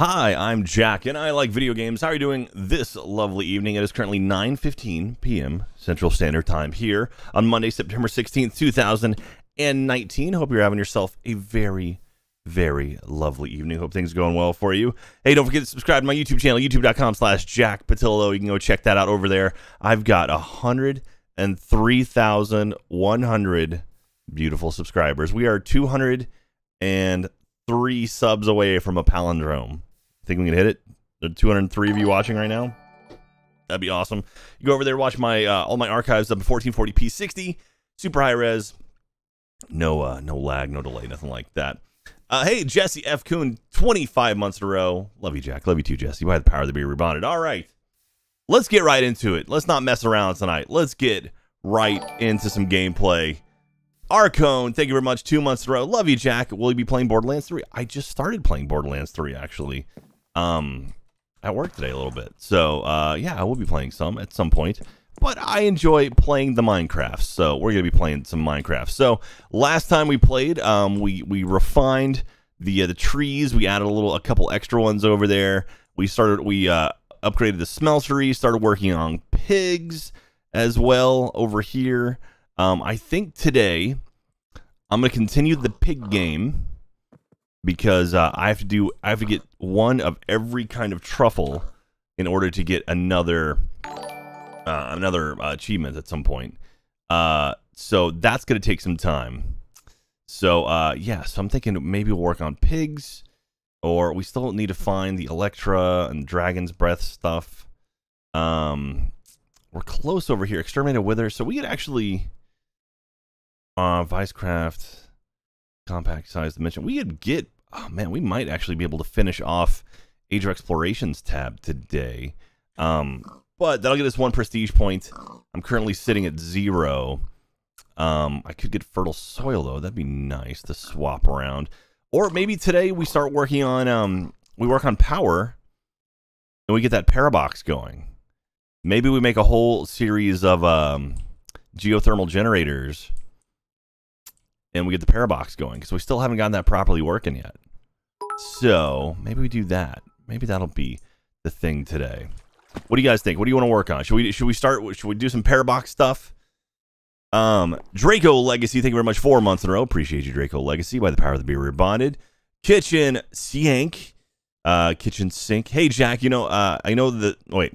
Hi, I'm Jack, and I like video games. How are you doing this lovely evening? It is currently 9.15 p.m. Central Standard Time here on Monday, September 16th, 2019. Hope you're having yourself a very, very lovely evening. Hope things are going well for you. Hey, don't forget to subscribe to my YouTube channel, youtube.com slash Jack Pattillo. You can go check that out over there. I've got 103,100 beautiful subscribers. We are 203 subs away from a palindrome. Think we can hit it? There are 203 of you watching right now. That'd be awesome. You go over there, watch my uh, all my archives up in 1440p 60, super high res. No uh, no lag, no delay, nothing like that. Uh, hey, Jesse F. Coon, 25 months in a row. Love you, Jack. Love you too, Jesse. By the power of the beer rebonded. All right. Let's get right into it. Let's not mess around tonight. Let's get right into some gameplay. Arcone, thank you very much. Two months in a row. Love you, Jack. Will you be playing Borderlands 3? I just started playing Borderlands 3, actually um, at work today a little bit. So uh, yeah, I will be playing some at some point. But I enjoy playing the Minecraft, so we're gonna be playing some Minecraft. So last time we played, um, we we refined the uh, the trees. We added a little, a couple extra ones over there. We started, we uh, upgraded the smeltery. Started working on pigs as well over here. Um, I think today I'm gonna continue the pig game because uh, I have to do I have to get one of every kind of truffle in order to get another uh, another uh, achievement at some point. Uh, so that's gonna take some time. So uh, yeah, so I'm thinking maybe we'll work on pigs, or we still need to find the Elytra and Dragon's Breath stuff. Um, we're close over here. Exterminate a Wither, so we could actually uh, Vicecraft compact size dimension. We could get oh man, we might actually be able to finish off Age of Explorations tab today. Um, but that'll get us one prestige point. I'm currently sitting at zero. Um, I could get fertile soil though. That'd be nice to swap around. Or maybe today we start working on um, we work on power, and we get that parabox going. Maybe we make a whole series of um, geothermal generators, and we get the parabox going because we still haven't gotten that properly working yet. So maybe we do that. Maybe that'll be the thing today. What do you guys think? What do you want to work on? Should we should we start? Should we do some parabox stuff? Um, Draco Legacy, thank you very much. Four months in a row. Appreciate you, Draco Legacy, by the power of the beer rebonded. Kitchen Sink, uh, Kitchen Sink. Hey, Jack, you know, uh, I know that. Wait,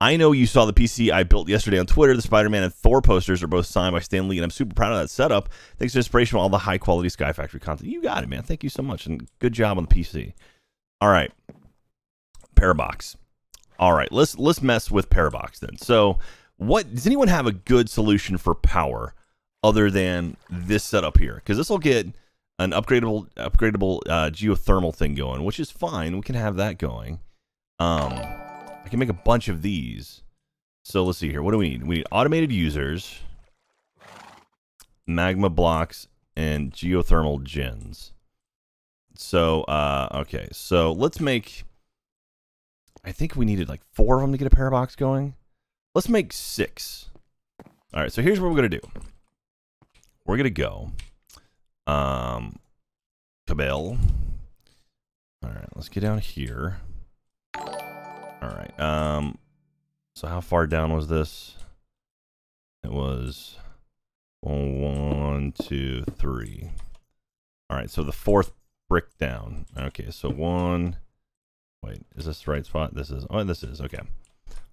I know you saw the PC I built yesterday on Twitter. The Spider Man and Thor posters are both signed by Stan Lee, and I'm super proud of that setup. Thanks to inspiration from all the high quality Sky Factory content. You got it, man. Thank you so much, and good job on the PC. All right, Parabox. All right, let's let's mess with Parabox then. So, what does anyone have a good solution for power other than this setup here? Because this will get an upgradable upgradable uh, geothermal thing going, which is fine. We can have that going. Um I can make a bunch of these. So let's see here. What do we need? We need automated users, magma blocks, and geothermal gens. So, uh, okay. So let's make... I think we needed like four of them to get a parabox going. Let's make six. All right, so here's what we're going to do. We're going to go... Um, cobble. All right, let's get down here. All right. Um, so how far down was this? It was one, two, three. All right. So the fourth brick down. Okay. So one. Wait, is this the right spot? This is. Oh, this is. Okay.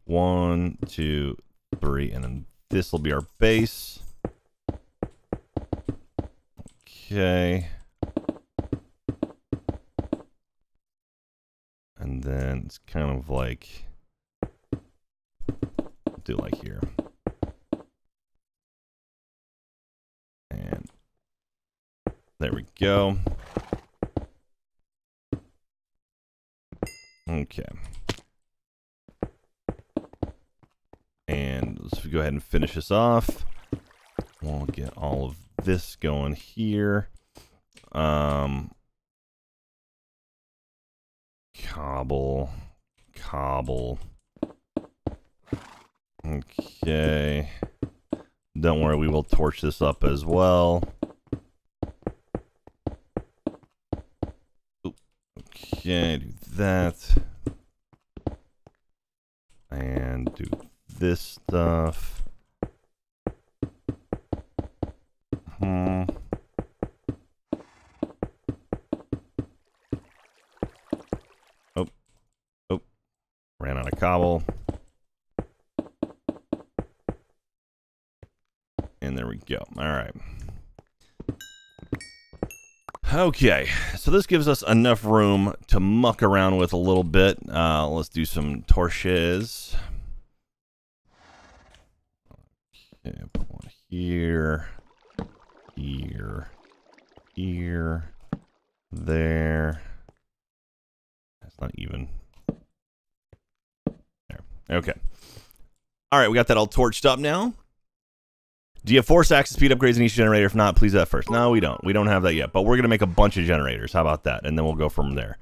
One, two, three, and then this will be our base. Okay. And then it's kind of like, do like here. And there we go. Okay. And let's go ahead and finish this off. We'll get all of this going here. Um, Cobble. Cobble. Okay. Don't worry, we will torch this up as well. Okay, do that. And do this stuff. Hmm. Ran out of cobble. And there we go. All right. Okay, so this gives us enough room to muck around with a little bit. Uh, let's do some torches. Okay, put one here, here, here, there. That's not even. Okay. All right, we got that all torched up now. Do you have force access speed upgrades in each generator? If not, please that first. No, we don't. We don't have that yet, but we're going to make a bunch of generators. How about that? And then we'll go from there.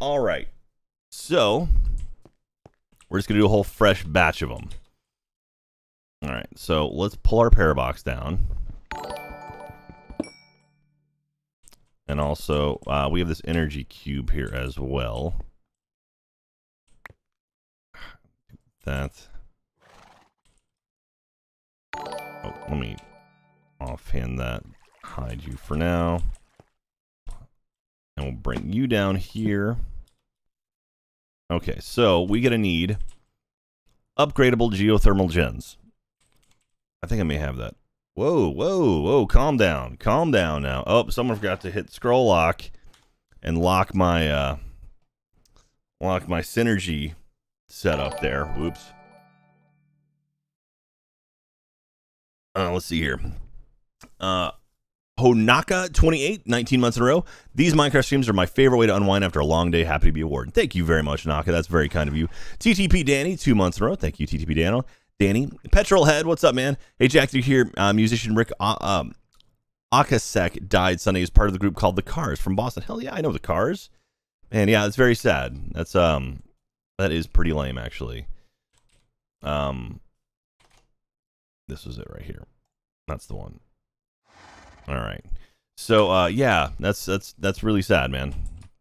All right. So, we're just going to do a whole fresh batch of them. All right. So, let's pull our parabox down. And also, uh, we have this energy cube here as well. That. Oh, let me offhand that. Hide you for now. And we'll bring you down here. Okay, so we get to need upgradable geothermal gens. I think I may have that. Whoa, whoa, whoa, calm down. Calm down now. Oh, someone forgot to hit scroll lock and lock my uh lock my synergy setup there. Whoops. Uh, let's see here. Uh, Honaka 28, 19 months in a row. These Minecraft streams are my favorite way to unwind after a long day. Happy to be a warden. Thank you very much, Naka. That's very kind of you. TTP Danny, two months in a row. Thank you, TTP. Danny. Petrol Head, what's up, man? Hey, Jack, you hear uh, musician Ric uh, um, Ocasek died Sunday as part of the group called The Cars from Boston. Hell yeah, I know The Cars. And yeah, it's very sad. That's um that is pretty lame actually. Um this was it right here. That's the one. All right. So uh yeah, that's that's that's really sad, man.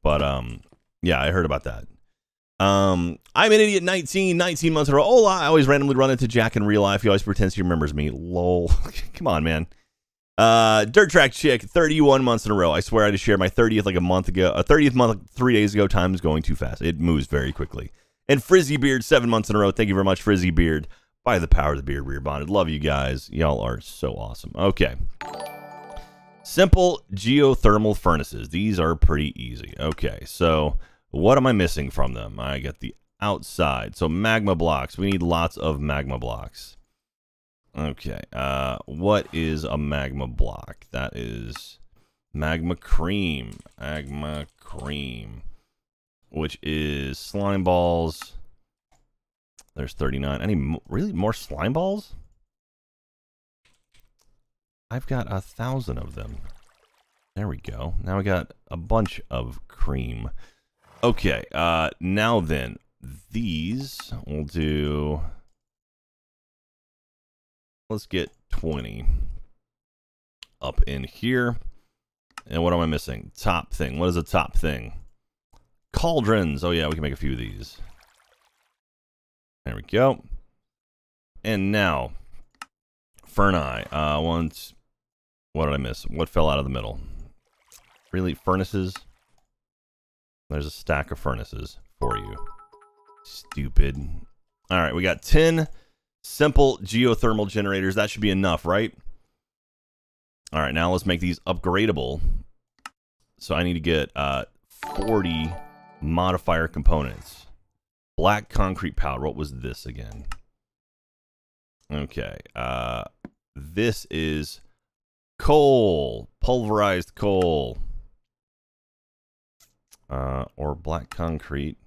But um yeah, I heard about that. Um I'm an idiot 19, 19 months in a row. Oh, I always randomly run into Jack in real life. He always pretends he remembers me. Lol. Come on, man. Uh, Dirt Track Chick, 31 months in a row. I swear I just shared my 30th like a month ago. A 30th month, three days ago. Time is going too fast. It moves very quickly. And Frizzy Beard, seven months in a row. Thank you very much, Frizzy Beard. By the power of the beard, we're bonded. Love you guys. Y'all are so awesome. Okay. Simple geothermal furnaces. These are pretty easy. Okay, so what am I missing from them? I get the outside. So magma blocks. We need lots of magma blocks. Okay, uh, what is a magma block? That is magma cream. Magma cream, which is slime balls. There's 39. Any really more slime balls? I've got a thousand of them. There we go. Now we got a bunch of cream. Okay, uh, now then, these we'll do let's get 20 up in here. And what am I missing? Top thing. What is a top thing? Cauldrons. Oh, yeah, we can make a few of these. There we go. And now, Ferni. Uh, once, what did I miss? What fell out of the middle? Really? Furnaces? There's a stack of furnaces for you. Stupid. All right, we got 10 simple geothermal generators. That should be enough, right? All right, now let's make these upgradable. So I need to get uh, 40 modifier components. Black concrete powder. What was this again? Okay. Uh, this is coal. Pulverized coal. Uh, or black concrete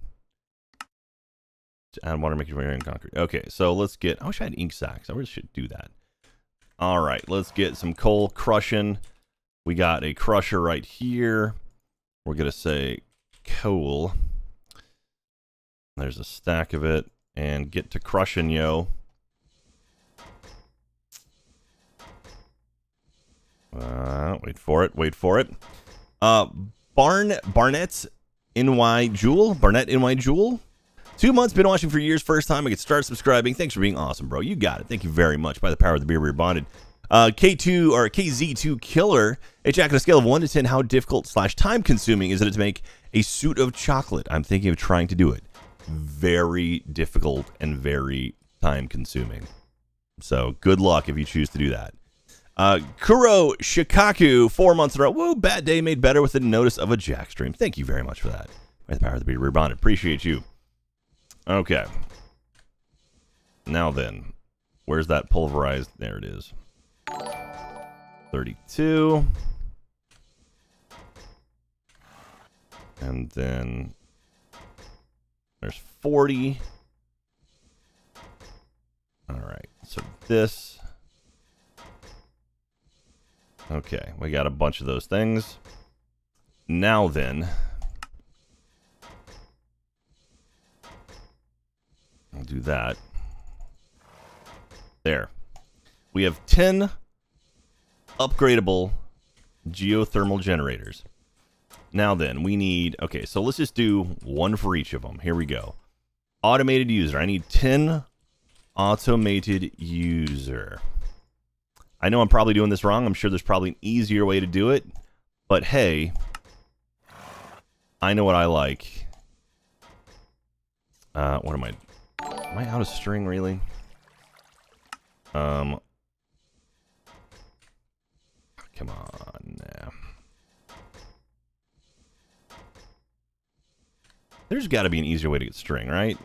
to add water, make it very concrete. Okay, so let's get. I wish I had ink sacks. I really should do that. All right, let's get some coal crushing. We got a crusher right here. We're gonna say coal. There's a stack of it, and get to crushing, yo. Uh, wait for it. Wait for it. Uh, Barn Barnett's NY Jewel, Barnett NY Jewel. Two months, been watching for years. First time I could start subscribing. Thanks for being awesome, bro. You got it. Thank you very much. By the power of the beer, we're bonded. Uh, K2 or KZ2 Killer. Hey, Jack, on a scale of 1 to 10, how difficult slash time consuming is it to make a suit of chocolate? I'm thinking of trying to do it. Very difficult and very time consuming. So good luck if you choose to do that. Uh, Kuro Shikaku, four months in a row. Woo, bad day made better with the notice of a Jack stream. Thank you very much for that. By the power of the we're. Appreciate you. Okay. Now then, where's that pulverized? There it is. 32. And then there's 40. All right. So this. Okay, we got a bunch of those things. Now then, I'll do that. There. We have 10 upgradable geothermal generators. Now then, we need... Okay, so let's just do one for each of them. Here we go. Automated user. I need 10 automated user. I know I'm probably doing this wrong. I'm sure there's probably an easier way to do it. But hey, I know what I like. Uh, what am I... Am I out of string, really? Um... Come on now. There's got to be an easier way to get string, right?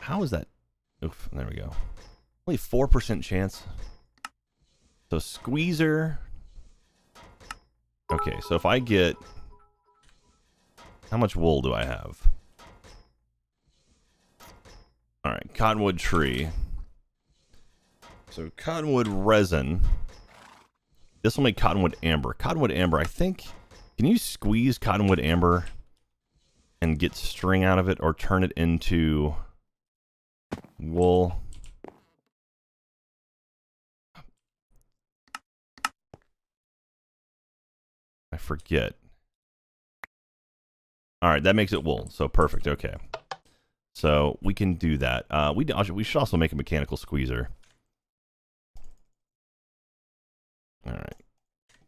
How is that? Oof, there we go. Only 4% chance. So squeezer. Okay, so if I get... How much wool do I have? Alright, cottonwood tree. So cottonwood resin. This will make cottonwood amber. Cottonwood amber, I think... Can you squeeze cottonwood amber and get string out of it or turn it into wool? I forget. All right, that makes it wool. So perfect. Okay. So we can do that. Uh, we we should also make a mechanical squeezer. All right.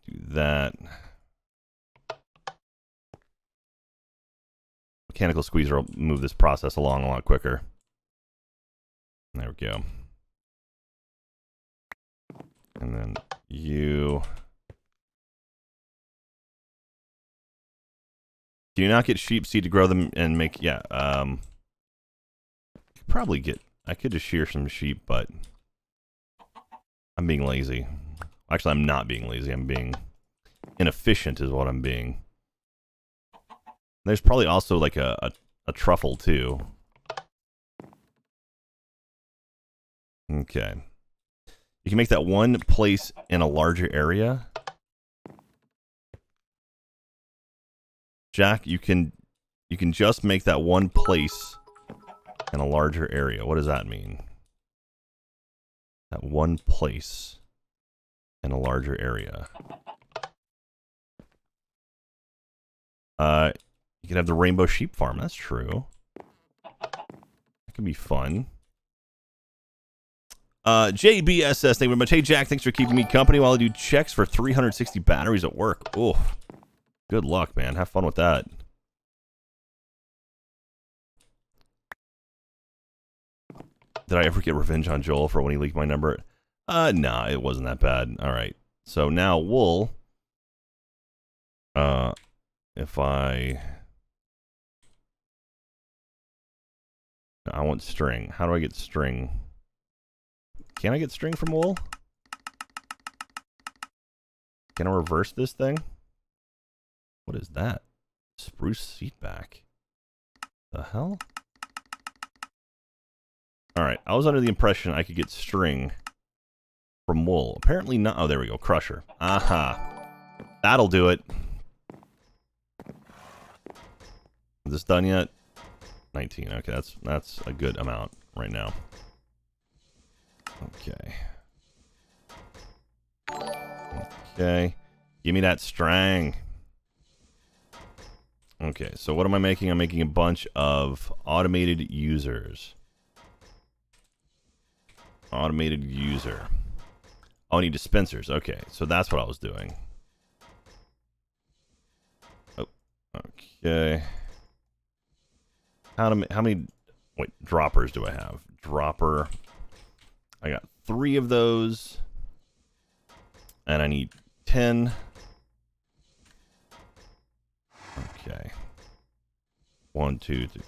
Do that. Mechanical squeezer will move this process along a lot quicker. There we go. And then you Do you not get sheep seed to grow them and make, yeah, um, probably get, I could just shear some sheep, but I'm being lazy. Actually, I'm not being lazy. I'm being inefficient is what I'm being. There's probably also like a, a, a truffle too. Okay. You can make that one place in a larger area. Jack, you can you can just make that one place in a larger area. What does that mean? That one place in a larger area. Uh, you can have the rainbow sheep farm. That's true. That could be fun. Uh, JBSS, thank you very much. Hey, Jack, thanks for keeping me company while I do checks for 360 batteries at work. Oh, Good luck, man. Have fun with that. Did I ever get revenge on Joel for when he leaked my number? Uh, nah, it wasn't that bad. All right. So now wool. Uh, if I... I want string. How do I get string? Can I get string from wool? Can I reverse this thing? What is that? Spruce seat back. The hell? Alright, I was under the impression I could get string from wool. Apparently not. Oh, there we go. Crusher. Aha. That'll do it. Is this done yet? 19. Okay, that's that's a good amount right now. Okay. Okay. Give me that string. Okay, so what am I making? I'm making a bunch of automated users. Automated user. Oh, I need dispensers. Okay, so that's what I was doing. Oh, okay. How, to, how many... Wait, droppers do I have? Dropper. I got three of those. And I need 10. Okay. One, two, three.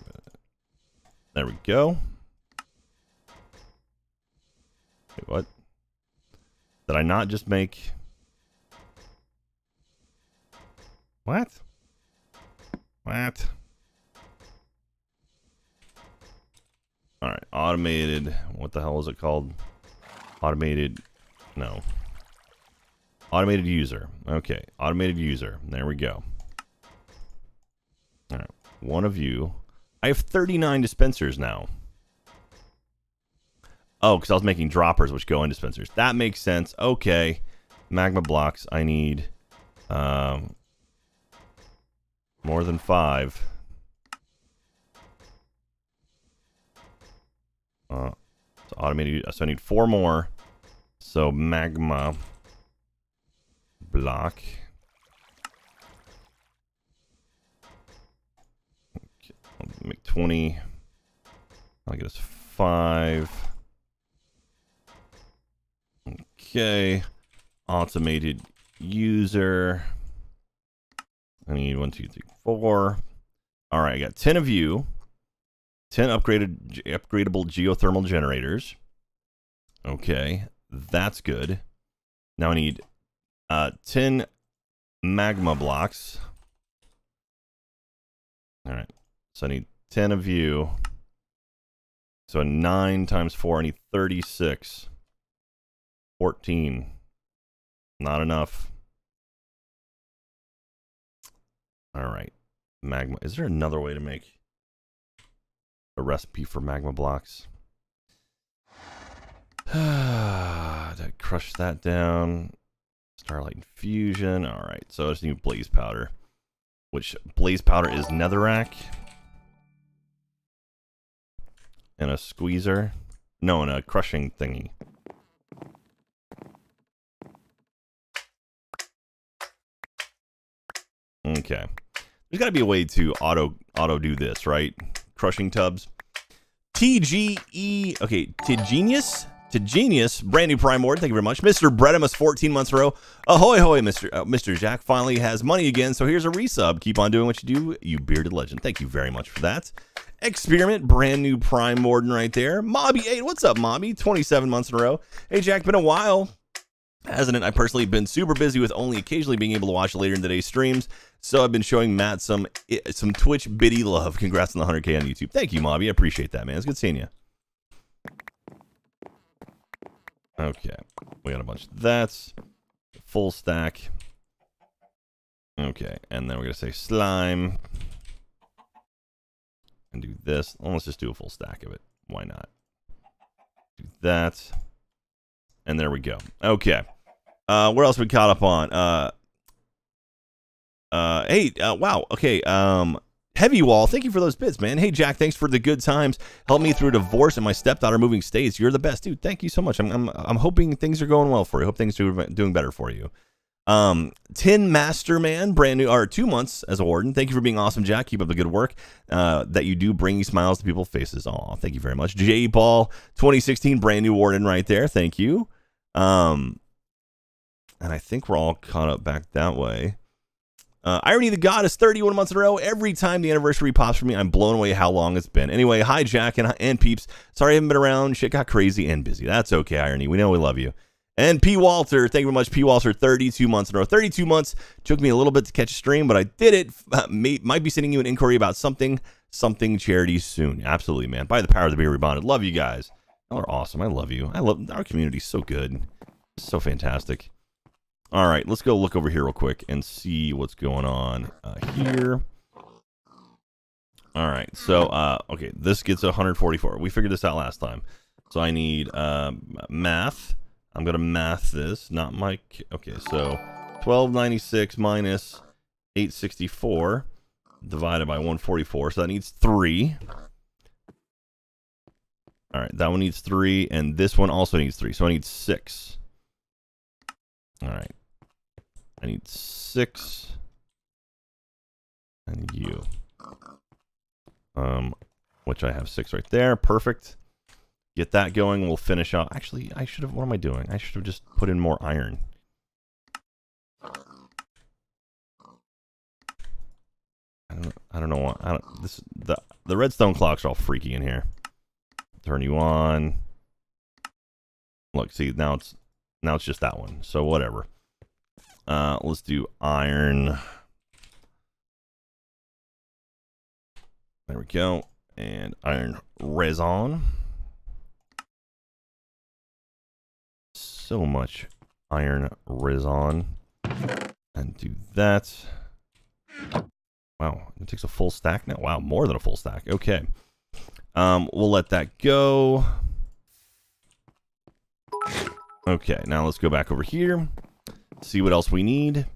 There we go. Wait, what? Did I not just make... What? What? Alright, automated... What the hell is it called? Automated... No. Automated user. Okay, automated user. There we go. All right, one of you. I have 39 dispensers now. Oh, because I was making droppers which go in dispensers. That makes sense. Okay. Magma blocks. I need um, more than five. Uh, so automated. So I need four more. So magma block. Make 20. I'll get us five. Okay. Automated user. I need one, two, three, four. All right, I got 10 of you. 10 upgraded upgradable geothermal generators. Okay, that's good. Now I need uh, 10 magma blocks. All right. So I need 10 of you. So 9 times 4, I need 36. 14. Not enough. All right. Magma. Is there another way to make recipe for magma blocks? crush that down. Starlight Infusion. All right, so I just need Blaze Powder, which Blaze Powder is Netherrack. And a squeezer. No, and a crushing thingy. Okay. There's got to be a way to auto auto do this, right? Crushing tubs. TGE. Okay, T-Genius to Genius, brand new Prime Ward. Thank you very much. Mr. Bredimus, 14 months in a row. Ahoy, hoy, Mr. Uh, Mr. Jack finally has money again, so here's a resub. Keep on doing what you do, you bearded legend. Thank you very much for that. Experiment, brand new Prime Warden right there. Mobby 8, what's up, Mobby? 27 months in a row. Hey, Jack, been a while. Hasn't it? I personally been super busy with only occasionally being able to watch later in the day streams, so I've been showing Matt some eh, some Twitch biddy love. Congrats on the 100k on YouTube. Thank you, Mobby. I appreciate that, man. It's good seeing you. Okay. We got a bunch of that's full stack. Okay, and then we're gonna say slime. And do this. Well, let's just do a full stack of it. Why not? Do that. And there we go. Okay. Uh where else we caught up on? Uh uh hey, uh, wow. Okay. Um Heavy Wall, thank you for those bits, man. Hey, Jack, thanks for the good times. Help me through divorce and my stepdaughter moving states. You're the best, dude. Thank you so much. I'm, I'm, I'm hoping things are going well for you. Hope things are doing better for you. Um, Tin Master Man, brand new, or two months as a warden. Thank you for being awesome, Jack. Keep up the good work uh, that you do, bringing smiles to people's faces. Aw, thank you very much. J. Paul, 2016, brand new warden right there. Thank you. Um, and I think we're all caught up back that way. Uh, Irony the God is 31 months in a row. Every time the anniversary pops for me, I'm blown away how long it's been. Anyway, hi, Jack and, and peeps. Sorry I haven't been around. Shit got crazy and busy. That's okay, Irony. We know we love you. And P. Walter, thank you very much. P. Walter, 32 months in a row. 32 months. Took me a little bit to catch a stream, but I did it. Uh, may, might be sending you an inquiry about something, something charity soon. Absolutely, man. By the power of the beer rebonded. Love you guys. Y'all are awesome. I love you. I love our community. So good. So fantastic. All right, let's go look over here real quick and see what's going on uh, here. All right, so, uh, okay, this gets 144. We figured this out last time. So I need um, math. I'm going to math this, not my... Okay, so 1296 minus 864 divided by 144. So that needs three. All right, that one needs three, and this one also needs three. So I need six. All right. I need six. And you. Um, which I have six right there. Perfect. Get that going. We'll finish off. Actually, I should have. What am I doing? I should have just put in more iron. I don't. I don't know what. I don't. This the the redstone clocks are all freaky in here. Turn you on. Look, see now it's now it's just that one. So whatever. Uh, let's do iron. There we go. And iron resin. So much iron resin. And do that. Wow, it takes a full stack now. Wow, more than a full stack. Okay. Um, we'll let that go. Okay, now let's go back over here. See what else we need.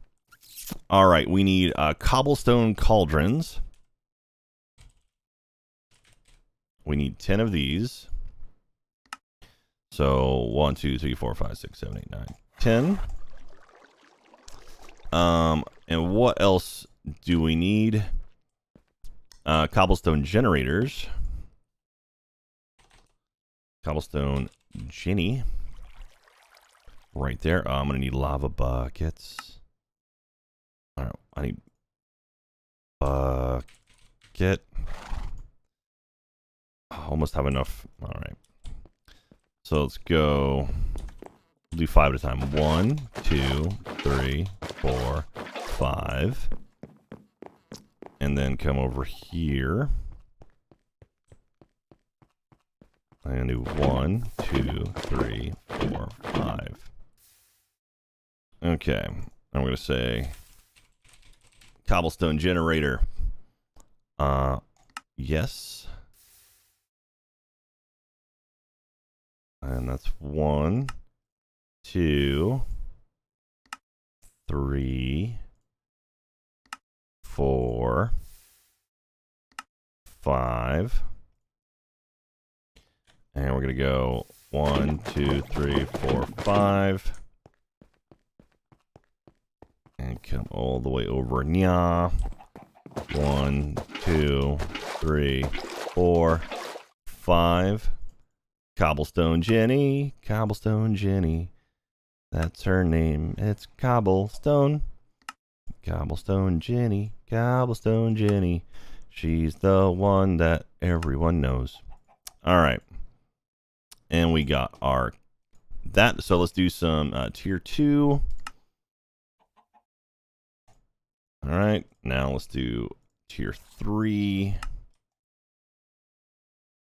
All right, we need uh, cobblestone cauldrons. We need 10 of these. So 1, 2, 3, 4, 5, 6, 7, 8, 9, 10. Um, and what else do we need? Uh, cobblestone generators. Cobblestone Jenny. Right there. Oh, I'm going to need lava buckets. All right, I need bucket. I almost have enough. All right. So let's go. We'll do five at a time. One, two, three, four, five. And then come over here. I'm to do one, two, three, four, five. Okay. I'm going to say cobblestone generator. Uh, yes. And that's one, two, three, four, five. And we're going to go one, two, three, four, five. And come all the way over. Nya. One, two, three, four, five. Cobblestone Jenny. Cobblestone Jenny. That's her name. It's Cobblestone. Cobblestone Jenny. Cobblestone Jenny. She's the one that everyone knows. All right. And we got our that. So let's do some uh, tier two. All right. Now let's do tier three.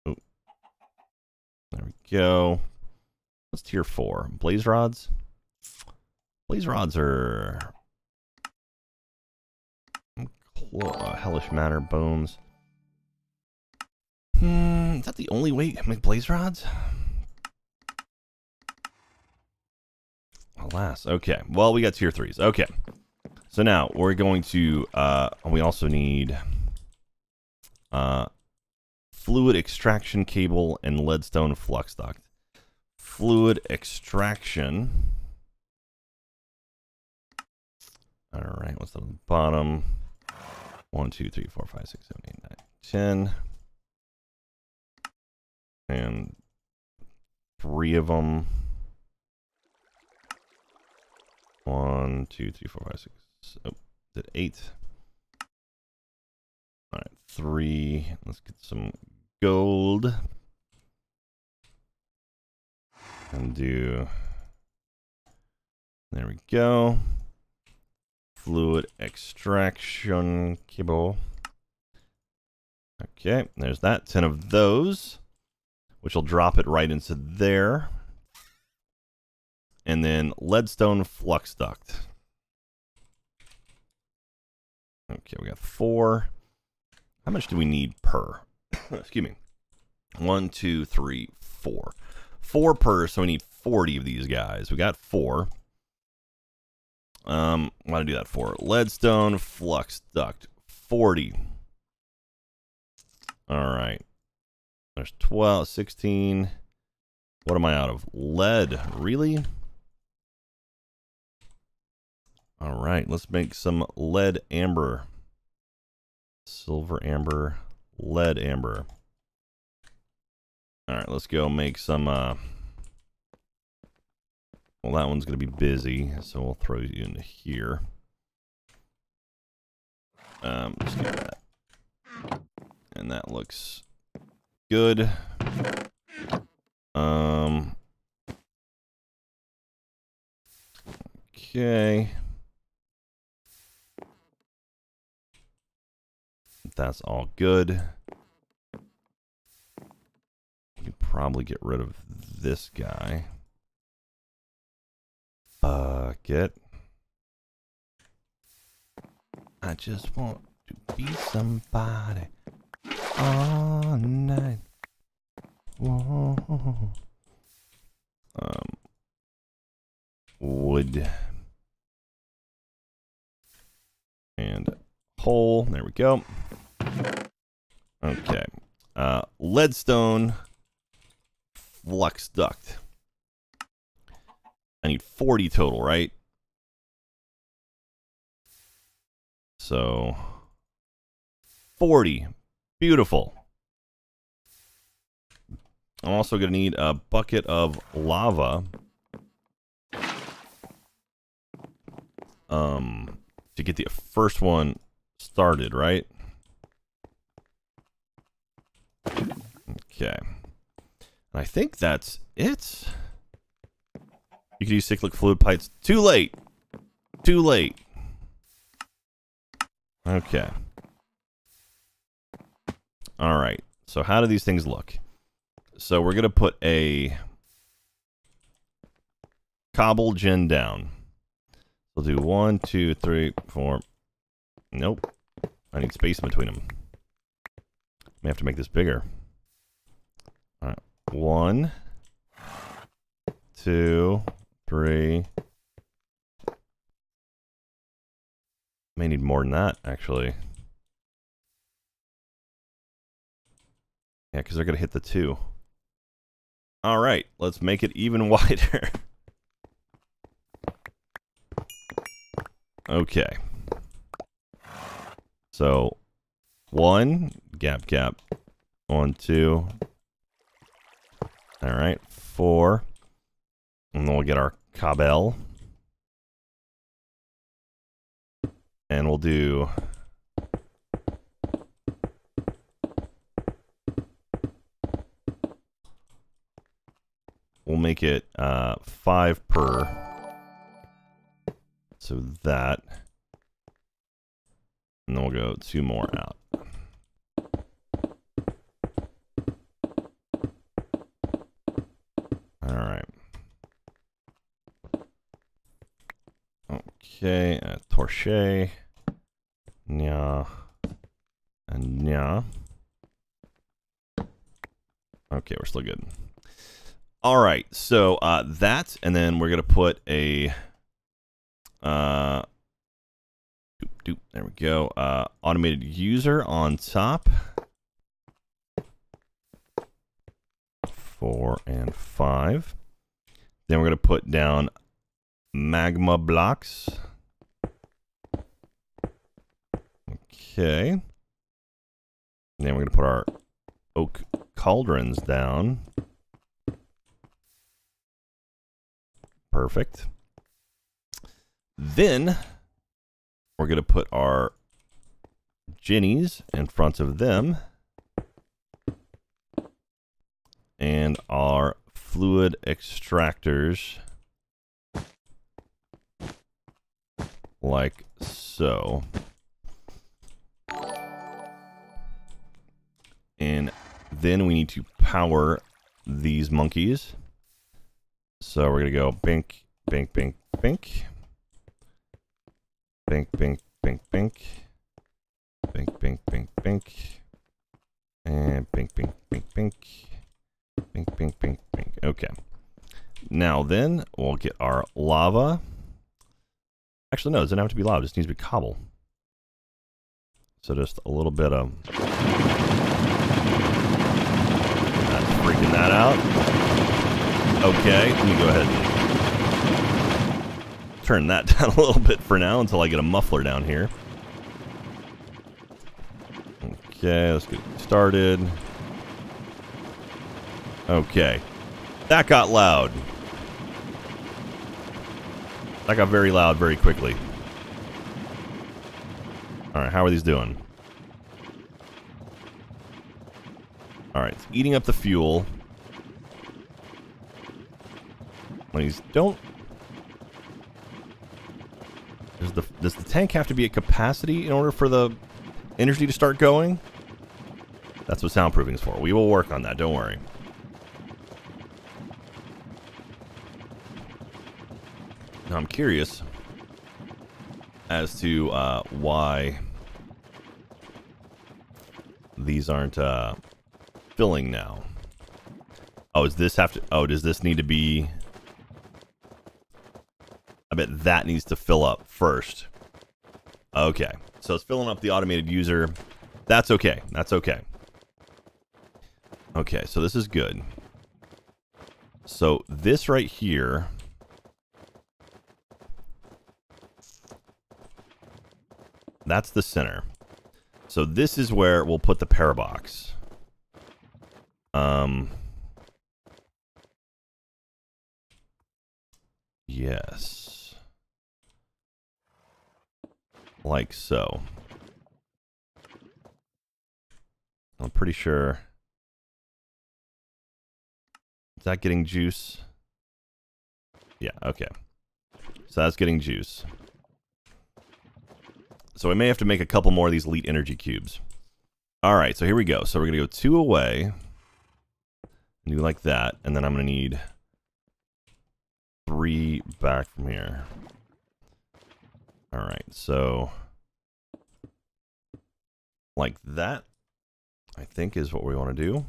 Oh, there we go. What's tier four? Blaze rods. Blaze rods are uh, hellish matter bones. Hmm, is that the only way you can make blaze rods? Alas. Okay. Well, we got tier threes. Okay. So now we're going to, uh, we also need, uh, fluid extraction cable and leadstone flux duct. Fluid extraction. All right. What's on the bottom? One, two, three, four, five, six, seven, eight, nine, ten. And three of them. One, two, three, four, five, six. Oh, did eight. All right, three. Let's get some gold. And do. There we go. Fluid extraction cable. Okay, there's that. 10 of those, which will drop it right into there and then leadstone flux duct. Okay, we got four. How much do we need per? Excuse me. One, two, three, four. Four per, so we need 40 of these guys. We got four. Um, want to do that for leadstone flux duct 40. All right. There's 12, 16. What am I out of? Lead. Really? All right. Let's make some lead amber. Silver amber, lead amber. All right, let's go make some. Uh, well, that one's going to be busy, so we'll throw you into here. Um, just get that. And that looks good. Um. Okay. That's all good. We can probably get rid of this guy. Bucket. I just want to be somebody all night. Whoa. Um, wood and hole. There we go. Okay. Uh, leadstone flux duct. I need 40 total, right? So 40. Beautiful. I'm also going to need a bucket of lava. Um, to get the first one started, right? Okay. I think that's it. You can use cyclic fluid pipes. Too late. Too late. Okay. All right. So how do these things look? So we're going to put a cobble gen down. We'll do one, two, three, four. Nope. I need space between them. May have to make this bigger. All right. One, two, three. May need more than that, actually. Yeah, because they're going to hit the two. All right, let's make it even wider. okay. So, one, gap, gap. One, two. All right, four. And then we'll get our cobble. And we'll do... We'll make it uh, five per. So that. And then we'll go two more out. All right. Okay, Torche. Nya. And nya. Okay, we're still good. All right, so uh, that, and then we're gonna put a uh, doop, doop, there we go. Uh, automated user on top. Four and five. Then we're gonna put down magma blocks. Okay. And then we're gonna put our oak cauldrons down. Perfect. Then we're going to put our Jennies in front of them. And our fluid extractors like so. And then we need to power these monkeys. So we're going to go bink, bink, bink, bink. Bink, bink, bink, bink. Bink, bink, bink, bink. And bink, bink, bink, bink. Bink, bink, bink, bink. Okay. Now then, we'll get our lava. Actually, no, it doesn't have to be lava. It just needs to be cobble. So just a little bit of... That's freaking that out. Okay, let me go ahead and turn that down a little bit for now until I get a muffler down here. Okay, let's get started. Okay. That got loud. That got very loud very quickly. Alright, how are these doing? Alright, eating up the fuel. Please don't... Does the, does the tank have to be at capacity in order for the energy to start going? That's what soundproofing is for. We will work on that, don't worry. Now I'm curious as to uh, why these aren't uh, filling now. Oh, does this have to... Oh, does this need to be... I bet that needs to fill up first. Okay. So it's filling up the automated user. That's okay. That's okay. Okay, so this is good. So this right here... That's the center. So this is where we'll put the parabox. Um... Yes. Like so. I'm pretty sure Is that getting juice? Yeah, okay. So that's getting juice. So we may have to make a couple more of these elite energy cubes. Alright, so here we go. So we're going to go two away. Do like that. And then I'm going to need three back from here. Alright, so... Like that, I think is what we want to do.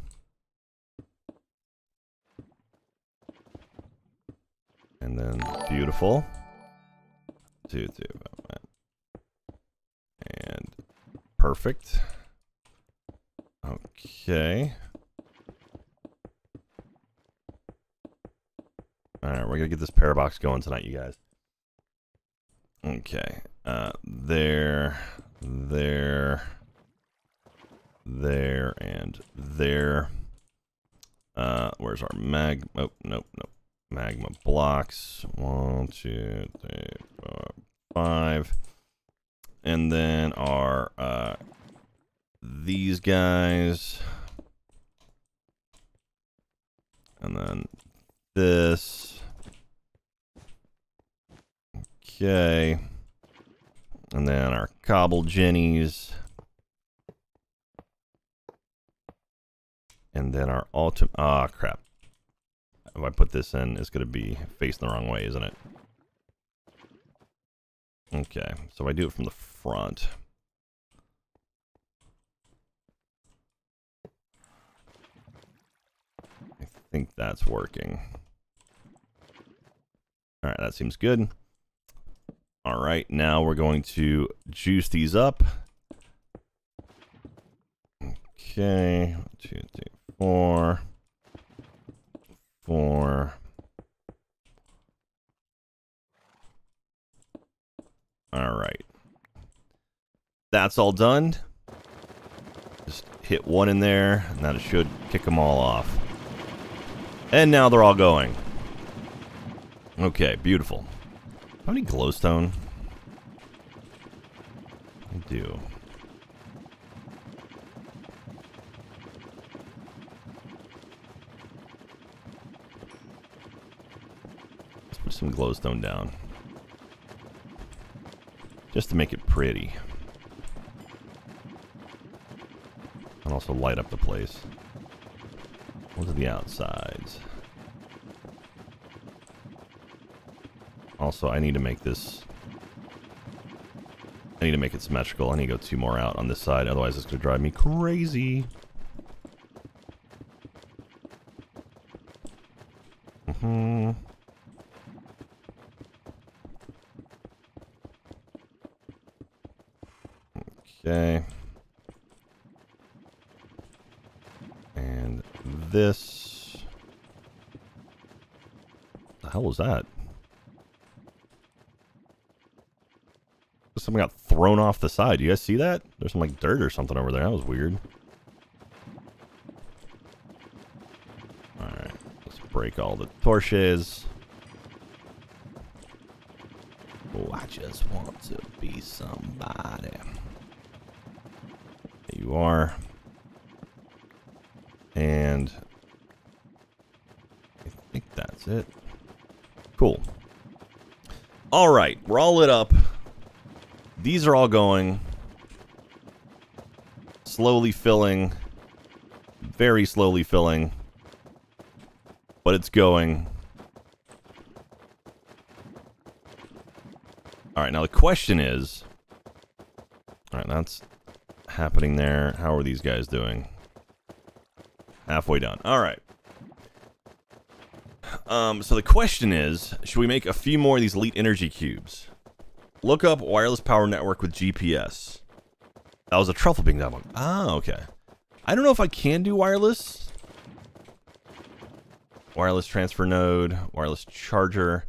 And then beautiful. Two, two. And perfect. Okay. Alright, we're gonna get this parabox going tonight, you guys. Okay. Uh, there, there, there, and there. Uh, where's our mag? Oh, nope, nope magma blocks. One, two, three, four, five. And then our uh, these guys. And then this. Okay. And then our cobble jennies. And then our ultimate. Ah, oh, crap if I put this in, it's going to be facing the wrong way, isn't it? Okay, so if I do it from the front. I think that's working. All right, that seems good. All right, now we're going to juice these up. Okay, two, three, four for all right that's all done. Just hit one in there and that should kick them all off. And now they're all going. Okay beautiful. How many glowstone? I do. Let's put some glowstone down. Just to make it pretty. And also light up the place. Are the outsides. Also, I need to make this... I need to make it symmetrical. I need to go two more out on this side, otherwise it's going to drive me crazy. Mm-hmm. Okay. This. The hell was that? Something got thrown off the side. You guys see that? There's some like dirt or something over there. That was weird. Alright. Let's break all the torches. Oh, I just want to be somebody. There you are. And I think it. Cool. All right, we're all lit up. These are all going. Slowly filling. Very slowly filling. But it's going. Alright, now the question is... Alright, that's happening there. How are these guys doing? Halfway done. Alright. Um, so the question is, should we make a few more of these elite energy cubes? Look up wireless power network with GPS. That was a truffle being done. Ah, okay. I don't know if I can do wireless. Wireless transfer node, wireless charger,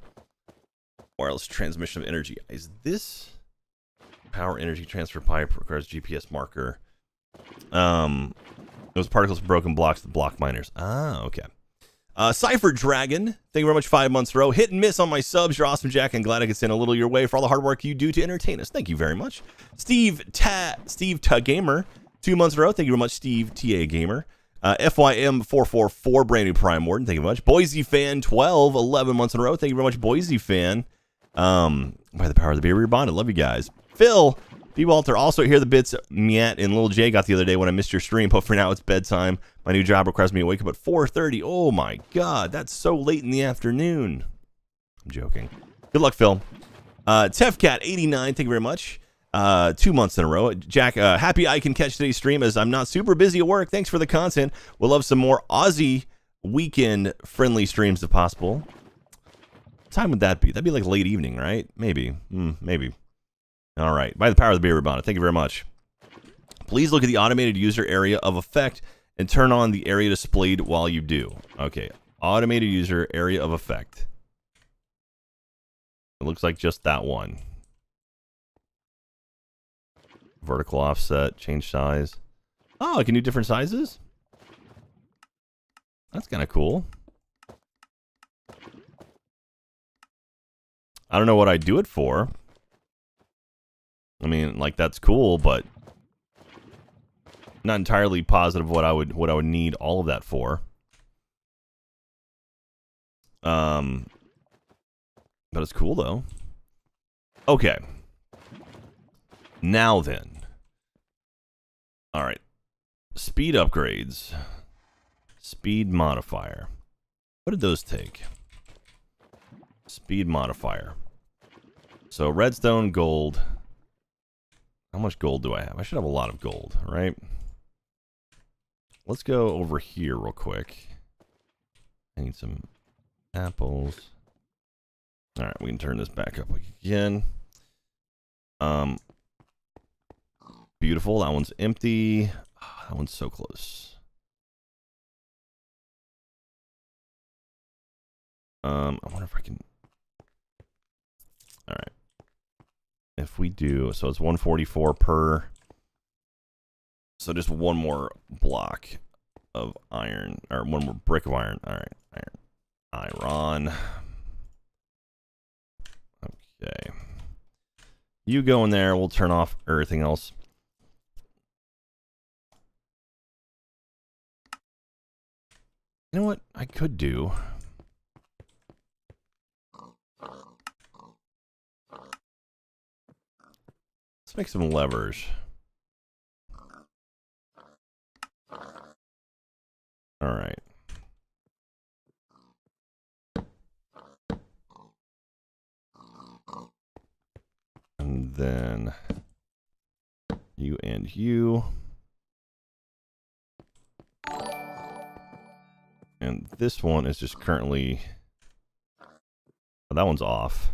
wireless transmission of energy. Is this power energy transfer pipe requires GPS marker? Um, those particles broken blocks the block miners. Ah, okay. Uh, Cypher Dragon, thank you very much. Five months row. Hit and miss on my subs. You're awesome, Jack, and glad I could send a little your way for all the hard work you do to entertain us. Thank you very much. Steve Ta Steve Ta Gamer, two months row. Thank you very much, Steve TA Gamer. Uh, FYM444, brand new Prime Warden. Thank you very much. Boise Fan 12, 11 months in a row. Thank you very much, Boise Fan. Um, by the power of the beer, we're bonded. Love you guys. Phil, B. Walter, also hear the bits Miat and Little J got the other day when I missed your stream, but for now it's bedtime. My new job requires me to wake up at 4.30. Oh my god, that's so late in the afternoon. I'm joking. Good luck, Phil. Uh, Tefcat89, thank you very much. Uh, two months in a row. Jack, uh, happy I can catch today's stream as I'm not super busy at work. Thanks for the content. We'll love some more Aussie weekend friendly streams if possible. What time would that be? That'd be like late evening, right? Maybe. Mm, maybe. All right. By the power of the beer bonnet. Thank you very much. Please look at the automated user area of effect and turn on the area displayed while you do. Okay. Automated user area of effect. It looks like just that one. Vertical offset, change size. Oh, I can do different sizes? That's kind of cool. I don't know what I'd do it for. I mean, like that's cool, but not entirely positive what I would what I would need all of that for. Um, but it's cool though. Okay. Now then. All right. Speed upgrades. Speed modifier. What did those take? Speed modifier. So redstone, gold. How much gold do I have? I should have a lot of gold, right? Let's go over here real quick. I need some apples. All right, we can turn this back up again. Um, beautiful. That one's empty. Oh, that one's so close. Um, I wonder if I can. All right if we do, so it's 144 per. So just one more block of iron, or one more brick of iron. All right, iron, iron. Okay. You go in there. We'll turn off everything else. You know what I could do? Make some levers. All right. And then you and you. And this one is just currently... Oh, that one's off.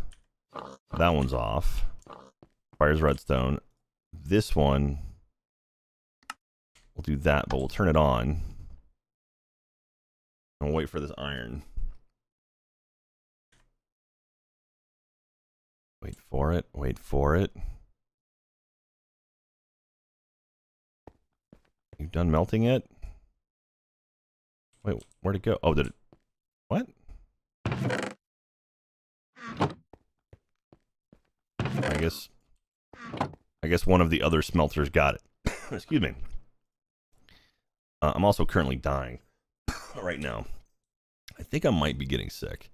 That one's off. Fires redstone. This one, we'll do that, but we'll turn it on. I'll wait for this iron. Wait for it. Wait for it. You've done melting it? Wait, where'd it go? Oh, did it? What? I guess. I guess one of the other smelters got it. Excuse me. Uh, I'm also currently dying right now. I think I might be getting sick.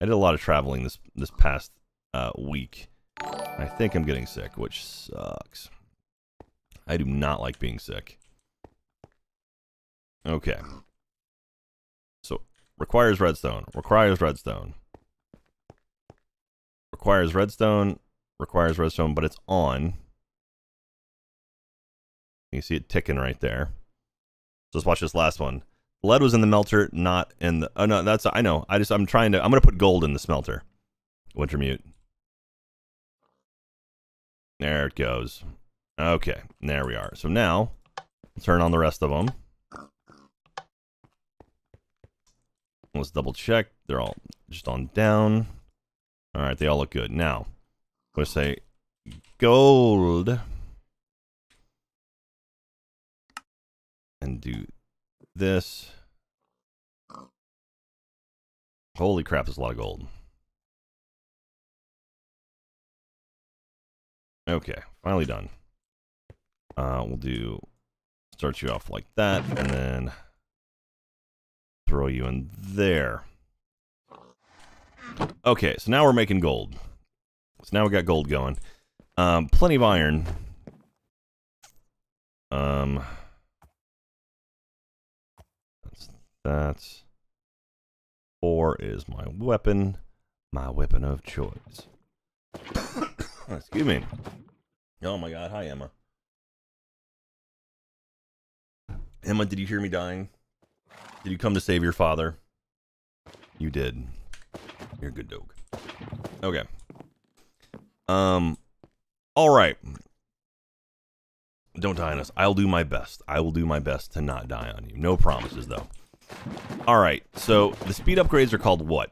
I did a lot of traveling this this past uh, week. I think I'm getting sick, which sucks. I do not like being sick. Okay. So, requires redstone. Requires redstone. Requires redstone. Requires redstone, but it's on. You see it ticking right there. So let's watch this last one. Lead was in the melter, not in the. Oh no, that's I know. I just I'm trying to. I'm gonna put gold in the smelter. Wintermute. There it goes. Okay, there we are. So now, turn on the rest of them. Let's double check. They're all just on down. All right, they all look good. Now, let's say gold. And do this. Holy crap, there's a lot of gold. Okay, finally done. Uh, we'll do, start you off like that, and then throw you in there. Okay, so now we're making gold. So now we got gold going. Um, plenty of iron. Um, that's, that's four is my weapon, my weapon of choice. Excuse me. Oh my god, hi Emma. Emma, did you hear me dying? Did you come to save your father? You did. You're a good dog. Okay. Um. All right. Don't die on us. I'll do my best. I will do my best to not die on you. No promises, though. All right. So the speed upgrades are called what?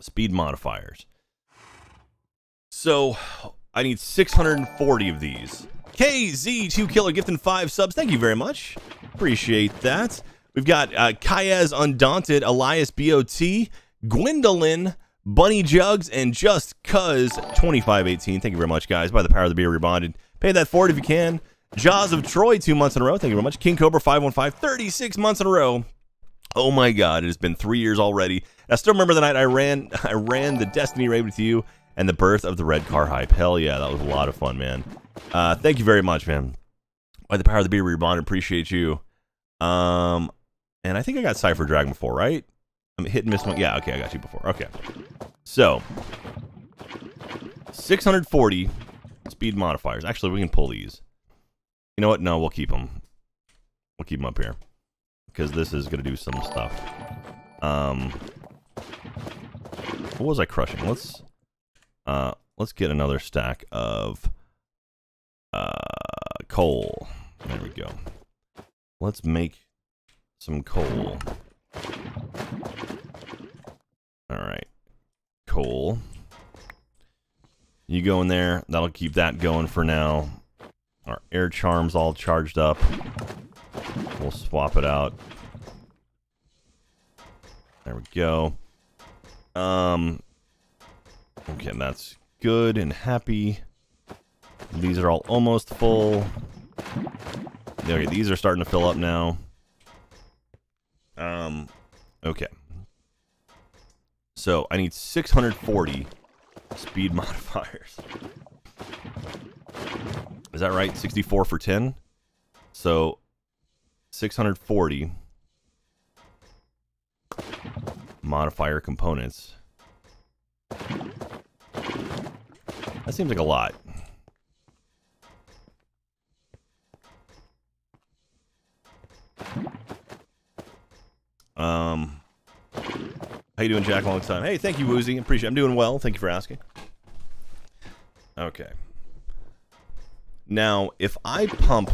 Speed modifiers. So I need 640 of these. KZ2 Killer gifting five subs. Thank you very much. Appreciate that. We've got uh, Kayaz Undaunted, Elias BOT, Gwendolyn, Bunny Jugs, and Just Cuz 2518. Thank you very much, guys. By the power of the beer rebonded. Pay that forward if you can. Jaws of Troy, two months in a row. Thank you very much. King Cobra 515, 36 months in a row. Oh my god, it has been three years already. I still remember the night I ran I ran the Destiny raid with you and the birth of the red car hype. Hell yeah, that was a lot of fun, man. Uh, thank you very much, man. By the power of the beer rebonded, appreciate you. Um, and I think I got Cypher Dragon before, right? I'm hit and miss one. Yeah, okay, I got you before. Okay. So, 640 speed modifiers. Actually, we can pull these. You know what? No, we'll keep them. We'll keep them up here. Because this is going to do some stuff. Um, what was I crushing? Let's, uh, let's get another stack of uh, coal. There we go. Let's make some coal. Alright. Coal. You go in there. That'll keep that going for now. Our air charm's all charged up. We'll swap it out. There we go. Um. Okay, that's good and happy. These are all almost full. Okay, these are starting to fill up now. Um, okay. So I need 640 speed modifiers. Is that right? 64 for 10? So 640 modifier components. That seems like a lot. Um, how you doing, Jack? Long time. Hey, thank you, Woozy. Appreciate. It. I'm doing well. Thank you for asking. Okay. Now, if I pump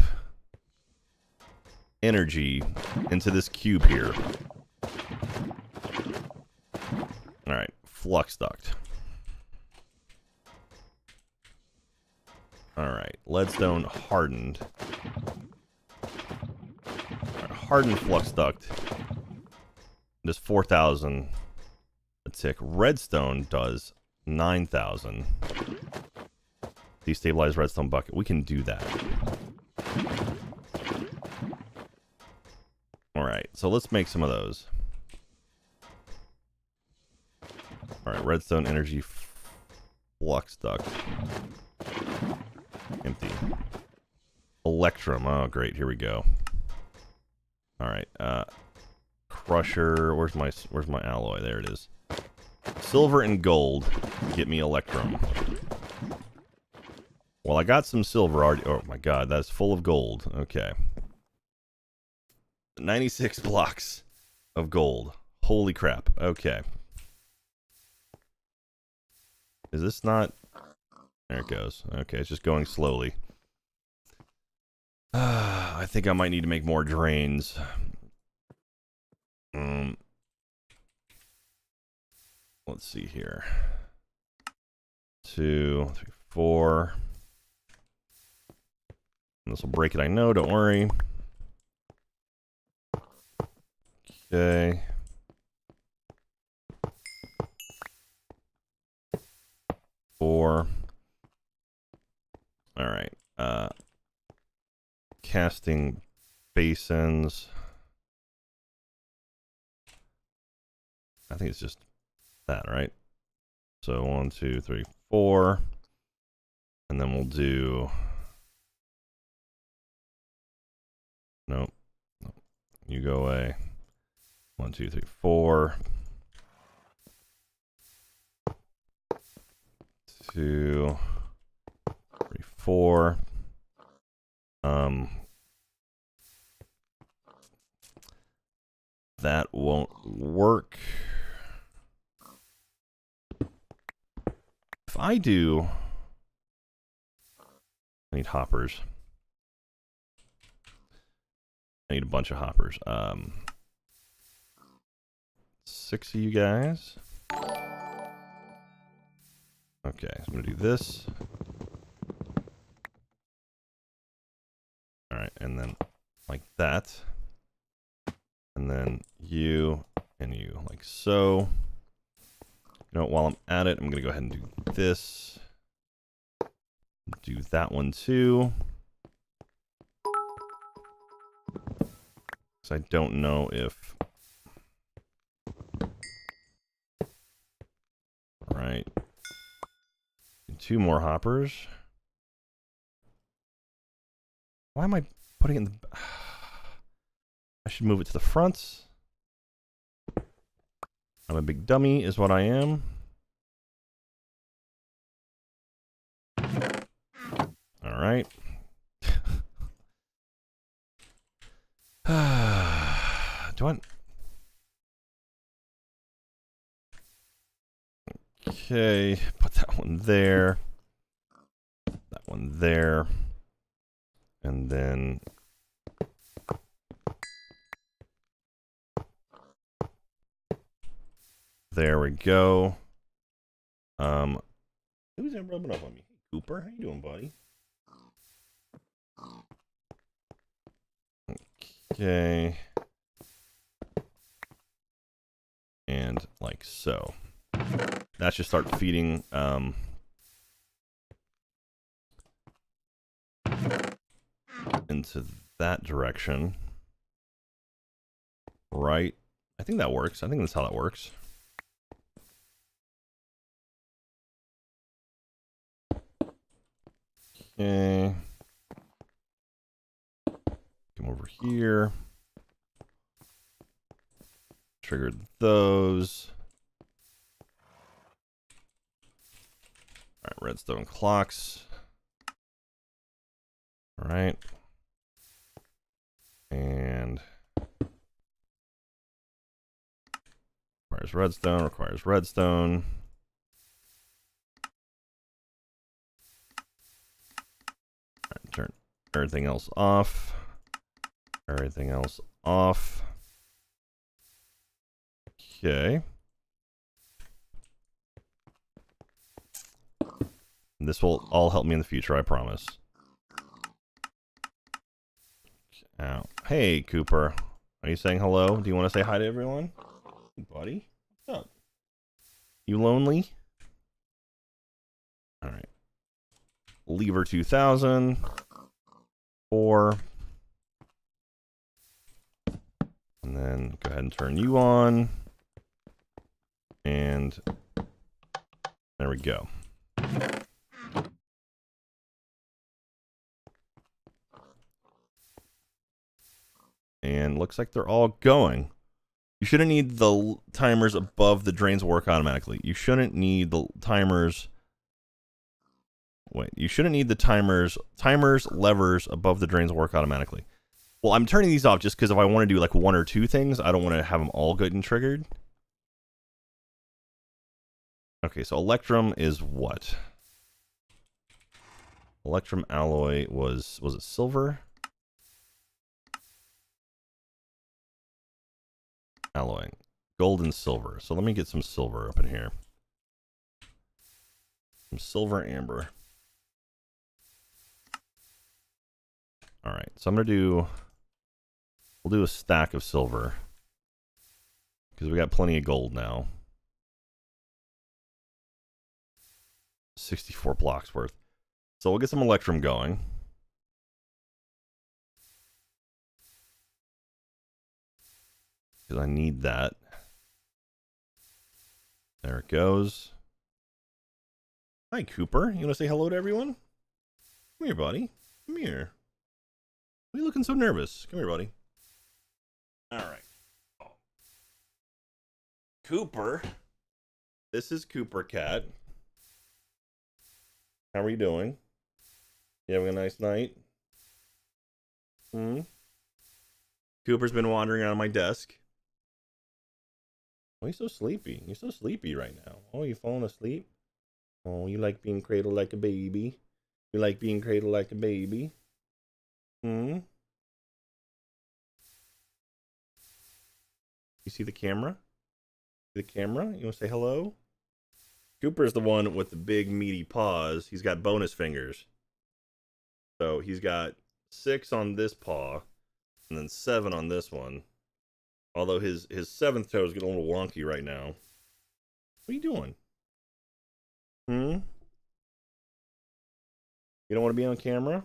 energy into this cube here, All right, flux duct. All right, leadstone hardened. Right, hardened flux duct does 4,000 a tick. Redstone does 9,000. Destabilize redstone bucket. We can do that. Alright, so let's make some of those. Alright, redstone energy flux duct. Empty. Electrum. Oh, great. Here we go. Alright, uh... Crusher. Where's my Where's my alloy? There it is. Silver and gold get me Electrum. Well, I got some silver already. Oh my god, that's full of gold. Okay. 96 blocks of gold. Holy crap. Okay. Is this not... There it goes. Okay, it's just going slowly. Uh, I think I might need to make more drains. Um, let's see here. Two, three, four. This will break it, I know, don't worry. Okay. Four. All right. Uh, casting basins. I think it's just that, right? So one, two, three, four. And then we'll do... Nope. You go away. One, two, three, four. Two, three, four. Um, that won't work. If I do... I need hoppers. I need a bunch of hoppers. Um, six of you guys. Okay, so I'm going to do this. Alright, and then like that. And then you and you like so. You know, while I'm at it, I'm going to go ahead and do this. Do that one too. Because I don't know if... Right. Two more hoppers. Why am I putting it in the... I should move it to the front. I'm a big dummy, is what I am. All right. Do I... Okay, put that one there. That one there. And then There we go. Um, who's that rubbing up on me? Cooper, how you doing, buddy? Okay. And like so. That should start feeding um, into that direction. Right. I think that works. I think that's how that works. Okay. Come over here. Triggered those. All right, redstone clocks. All right. And requires redstone, requires redstone. turn everything else off. Everything else off. Okay. This will all help me in the future, I promise. Ow. Hey, Cooper. Are you saying hello? Do you want to say hi to everyone? Hey, buddy. What's up? You lonely? Alright. Lever 2000. Four. And then go ahead and turn you on. And there we go. And looks like they're all going. You shouldn't need the timers above the drains work automatically. You shouldn't need the timers. Wait, you shouldn't need the timers, timers, levers above the drains work automatically. Well, I'm turning these off just because if I want to do like one or two things, I don't want to have them all good and triggered. Okay, so Electrum is what? Electrum alloy was, was it silver? Alloy. Gold and silver. So let me get some silver up in here. Some silver amber. Alright, so I'm going to do... We'll do a stack of silver. Because we got plenty of gold now. 64 blocks worth. So we'll get some Electrum going. Because I need that. There it goes. Hi, Cooper. You want to say hello to everyone? Come here, buddy. Come here. Why are you looking so nervous? Come here, buddy. All right. Cooper. This is Cooper Cat. How are you doing? You having a nice night? Hmm? Cooper's been wandering around my desk. Why are so sleepy? You're so sleepy right now. Oh, you falling asleep? Oh, you like being cradled like a baby? You like being cradled like a baby? Hmm? You see the camera? The camera? You want to say hello? Cooper's the one with the big meaty paws. He's got bonus fingers. So he's got six on this paw and then seven on this one. Although his, his seventh toe is getting a little wonky right now. What are you doing? Hmm? You don't want to be on camera?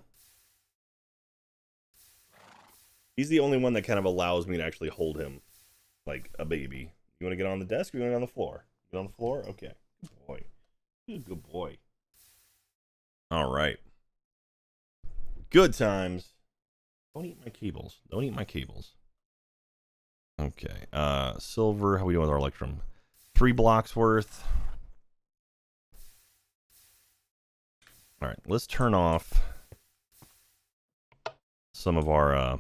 He's the only one that kind of allows me to actually hold him like a baby. You want to get on the desk or you want to get on the floor? Get on the floor? Okay. Good boy. Good boy. All right. Good times. Don't eat my cables. Don't eat my cables. Okay. Uh, silver. How we doing with our electrum? Three blocks worth. All right. Let's turn off some of our uh,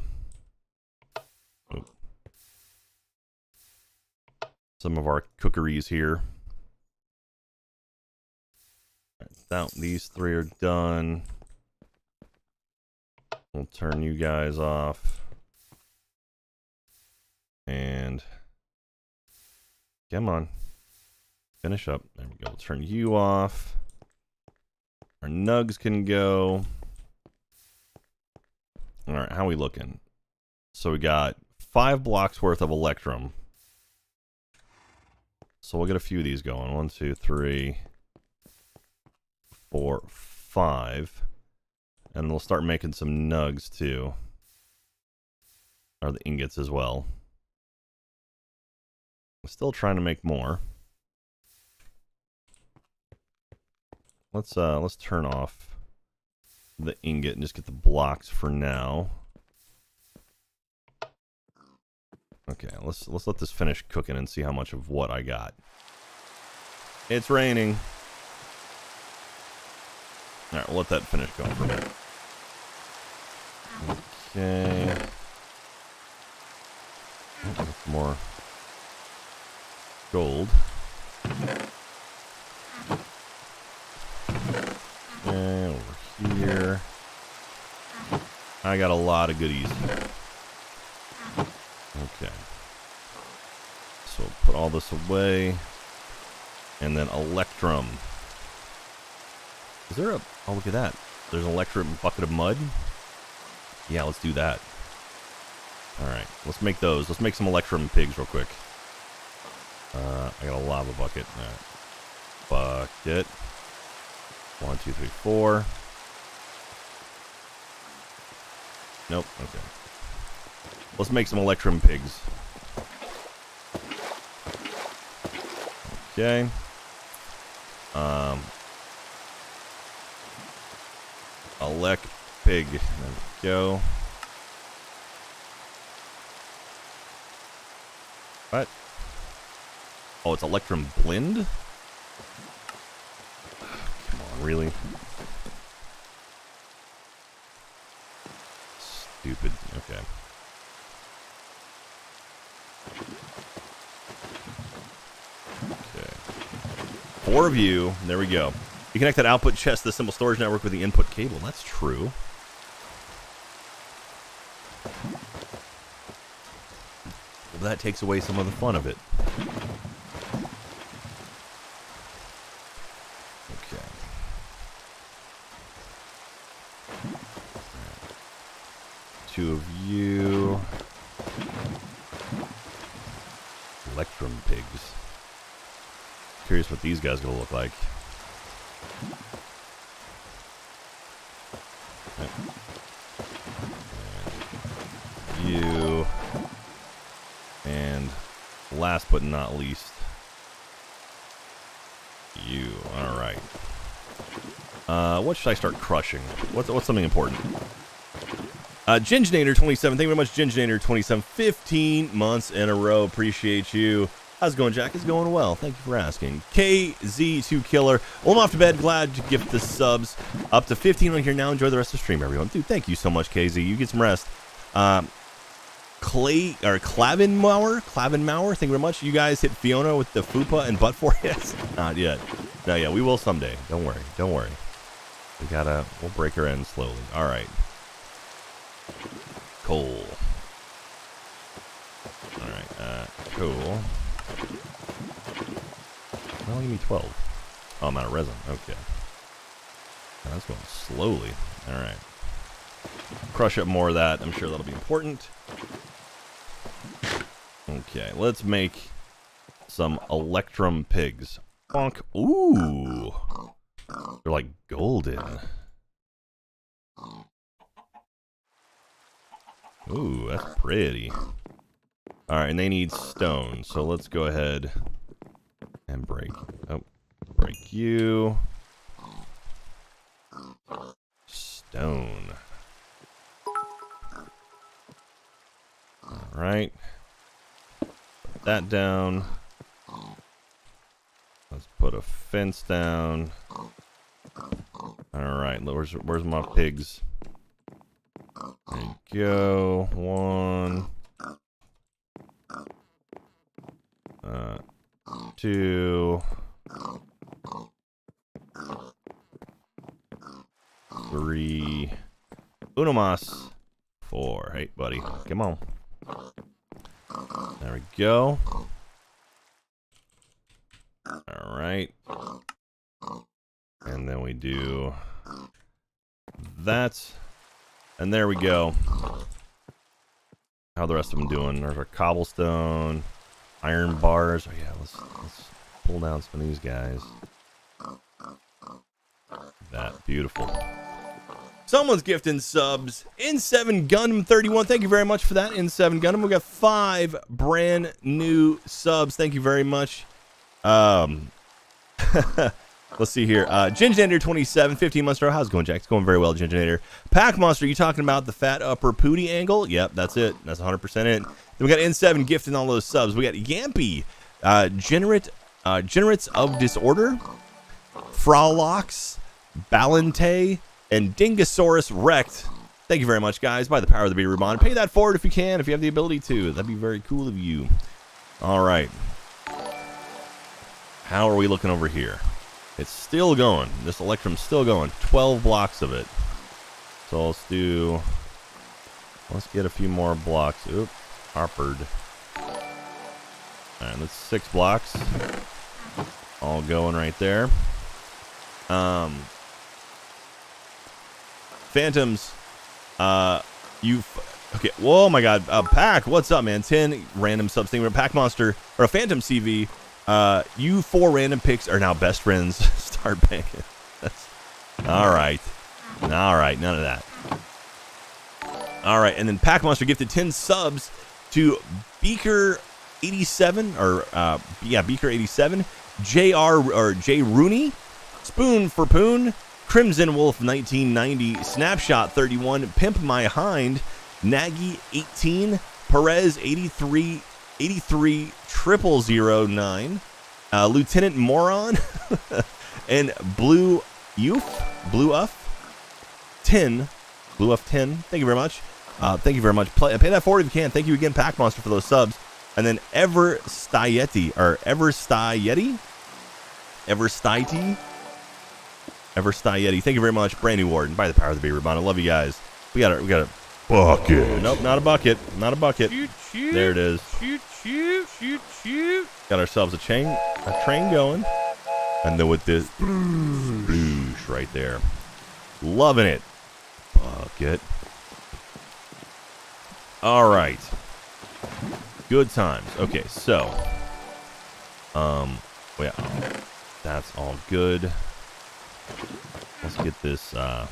some of our cookeries here. Now these three are done. We'll turn you guys off. And come on. Finish up. There we go. We'll turn you off. Our nugs can go. All right, how we looking? So we got five blocks worth of Electrum. So we'll get a few of these going. One, two, three, four, five. And we'll start making some nugs too. Or the ingots as well. I'm still trying to make more. Let's uh let's turn off the ingot and just get the blocks for now. Okay, let's let's let this finish cooking and see how much of what I got. It's raining. All right, we'll let that finish going for a minute. Okay. More gold. And over here. I got a lot of goodies. Okay. So put all this away. And then Electrum. Is there a... Oh, look at that. There's an Electrum bucket of mud. Yeah, let's do that. Alright, let's make those. Let's make some Electrum pigs real quick. Uh, I got a lava bucket. Bucket. One, two, three, four. Nope, okay. Let's make some Electrum pigs. Okay. Um, Elect pig. There we go. What? Oh, it's Electrum Blend? Come on, really? Stupid. Okay. Okay. Four of you. There we go. You connect that output chest to the simple storage network with the input cable. That's true. Well, that takes away some of the fun of it. Okay. Two of you. Electrum pigs. Curious what these guys to look like. you. And last but not least, you. All right. Uh, what should I start crushing? What's, what's something important? Uh, Ginginator27, thank you very much, Ginginator27. 15 months in a row. Appreciate you. How's it going, Jack? It's going well. Thank you for asking. KZ2 Killer. Well, I'm off to bed. Glad to gift the subs. Up to 15 on here now. Enjoy the rest of the stream, everyone. Dude, thank you so much, KZ. You get some rest. Um, Clay or Clavinmauer, Clavinmauer, thank you very much. You guys hit Fiona with the fupa and butt for it? Not yet. No, yeah, we will someday. Don't worry. Don't worry. We gotta, we'll break her in slowly. All right. Coal. All right, uh, cool. Give me 12. Oh, I'm out of resin. Okay. That's going slowly. All right. Crush up more of that. I'm sure that'll be important. Okay, let's make some Electrum pigs. Bonk. Ooh. They're like golden. Ooh, that's pretty. Alright, and they need stone, so let's go ahead and break. Oh, break you. Stone. Alright. Put that down. Let's put a fence down. Alright, where's, where's my pigs? There you go. One. Uh, two. Three. Uno mas. Four. Hey, buddy. Come on. There we go. All right. And then we do that. And there we go. How the rest of them doing? There's our cobblestone, iron bars. Oh yeah, let's let's pull down some of these guys. That beautiful. Someone's gifting subs. N7 Gundam 31. Thank you very much for that. N7 Gundam. We got five brand new subs. Thank you very much. Um Let's see here. Uh, Ginginator 27, 15 months ago. How's it going, Jack? It's going very well, Ginginator. Pack Monster, you talking about the fat upper pooty angle? Yep, that's it. That's 100% it. Then we got N7 gifting all those subs. We got Yampy, uh, Generate, uh, Generates of Disorder, Fralox, Balante, and Dingosaurus Wrecked. Thank you very much, guys. By the power of the Beta Reborn. Pay that forward if you can, if you have the ability to. That'd be very cool of you. All right. How are we looking over here? It's still going. This Electrum's still going. 12 blocks of it. So let's do... Let's get a few more blocks. Oop. Harpered. All right, that's six blocks. All going right there. Um, Phantoms, uh, you okay? Whoa, my God, uh, Pack, what's up, man? Ten random subs thing. A pack Monster or a Phantom CV. Uh, you four random picks are now best friends. Start banking. All right. All right, none of that. All right, and then Pack Monster gifted 10 subs to Beaker 87 or uh, yeah, Beaker 87, JR or J Rooney, Spoon for Poon, Crimson Wolf 1990, Snapshot 31, Pimp My Hind, Nagy 18, Perez 83, 83 triple zero nine, uh, Lieutenant Moron, and Blue Youth, Blue Uff 10, Blue Uff 10. Thank you very much. Uh, thank you very much. Play, pay that forward if you can. Thank you again, Pack Monster, for those subs. And then Ever Styeti or Ever Styeti, Ever Styeti, Ever Styeti. Thank you very much, Brand New Warden. By the power of the Beaver Bond. I love you guys. We got a we got a Bucket. nope, not a bucket, not a bucket. Shoot, shoot. There it is. Shoot, shoot, shoot, shoot. Got ourselves a chain, a train going, and then with this bloosh right there, loving it. Bucket. All right. Good times. Okay, so, um, oh yeah, that's all good. Let's get this uh,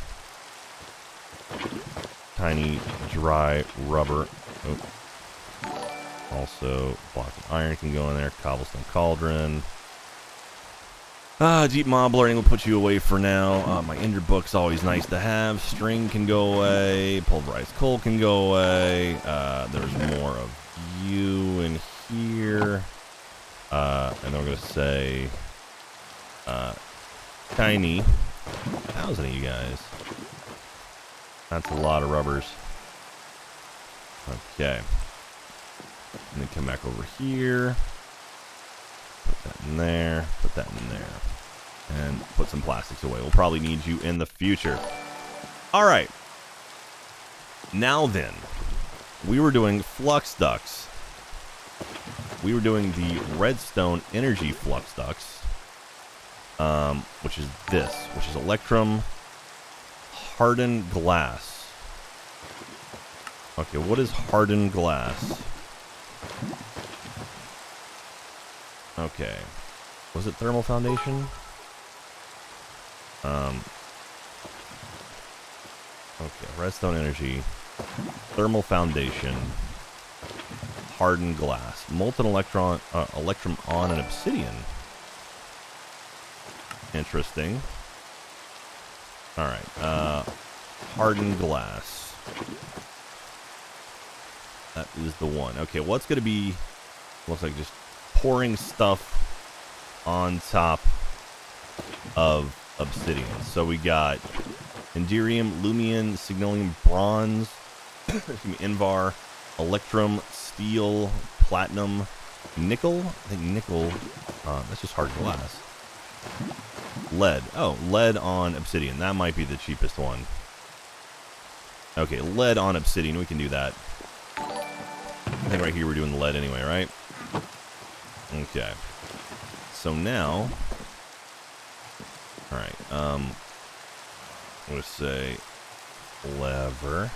tiny dry rubber. Oh. Also, block of iron can go in there. Cobblestone cauldron. Ah, deep mob learning will put you away for now. Uh, my ender book's always nice to have. String can go away. Pulverized coal can go away. Uh, there's more of you in here. Uh, and then we're gonna say, uh, tiny. Thousand of you guys. That's a lot of rubbers. Okay. And then come back over here. Put that in there. Put that in there. And put some plastics away. We'll probably need you in the future. All right. Now then, we were doing flux ducts. We were doing the redstone energy flux ducts, um, which is this, which is electrum hardened glass. Okay, what is hardened glass? Okay. Was it thermal foundation? Um. Okay, redstone energy, thermal foundation, hardened glass, molten electron, uh, electrum on an obsidian. Interesting. All right, uh, hardened glass. That is the one. Okay, what's going to be, looks like just pouring stuff on top of obsidian. So we got Enderium, Lumium, Signalium, Bronze, Invar, Electrum, Steel, Platinum, Nickel. I think nickel, uh, that's just hard glass. Lead. Oh, lead on obsidian. That might be the cheapest one. Okay, lead on obsidian. We can do that. I think right here we're doing lead anyway, right? Okay. So now... Alright, um... I'm say... Lever.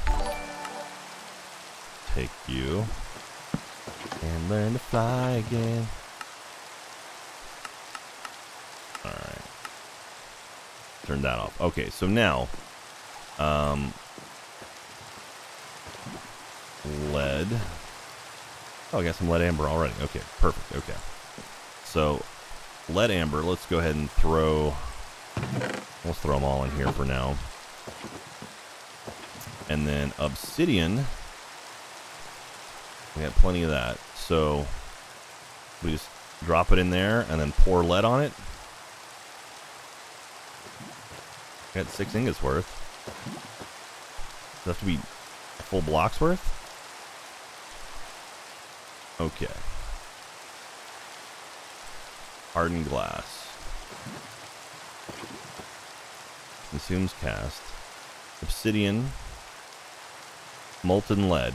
Take you. And learn to fly again. Alright. Turn that off. Okay, so now... Um... Lead. Oh, I got some lead amber already. Okay, perfect. Okay. So, lead amber, let's go ahead and throw... Let's throw them all in here for now. And then obsidian. We got plenty of that. So, we just drop it in there and then pour lead on it. Got six ingots worth. Does that have to be full block's worth? Okay. Hardened glass. Consumes cast. Obsidian. Molten lead.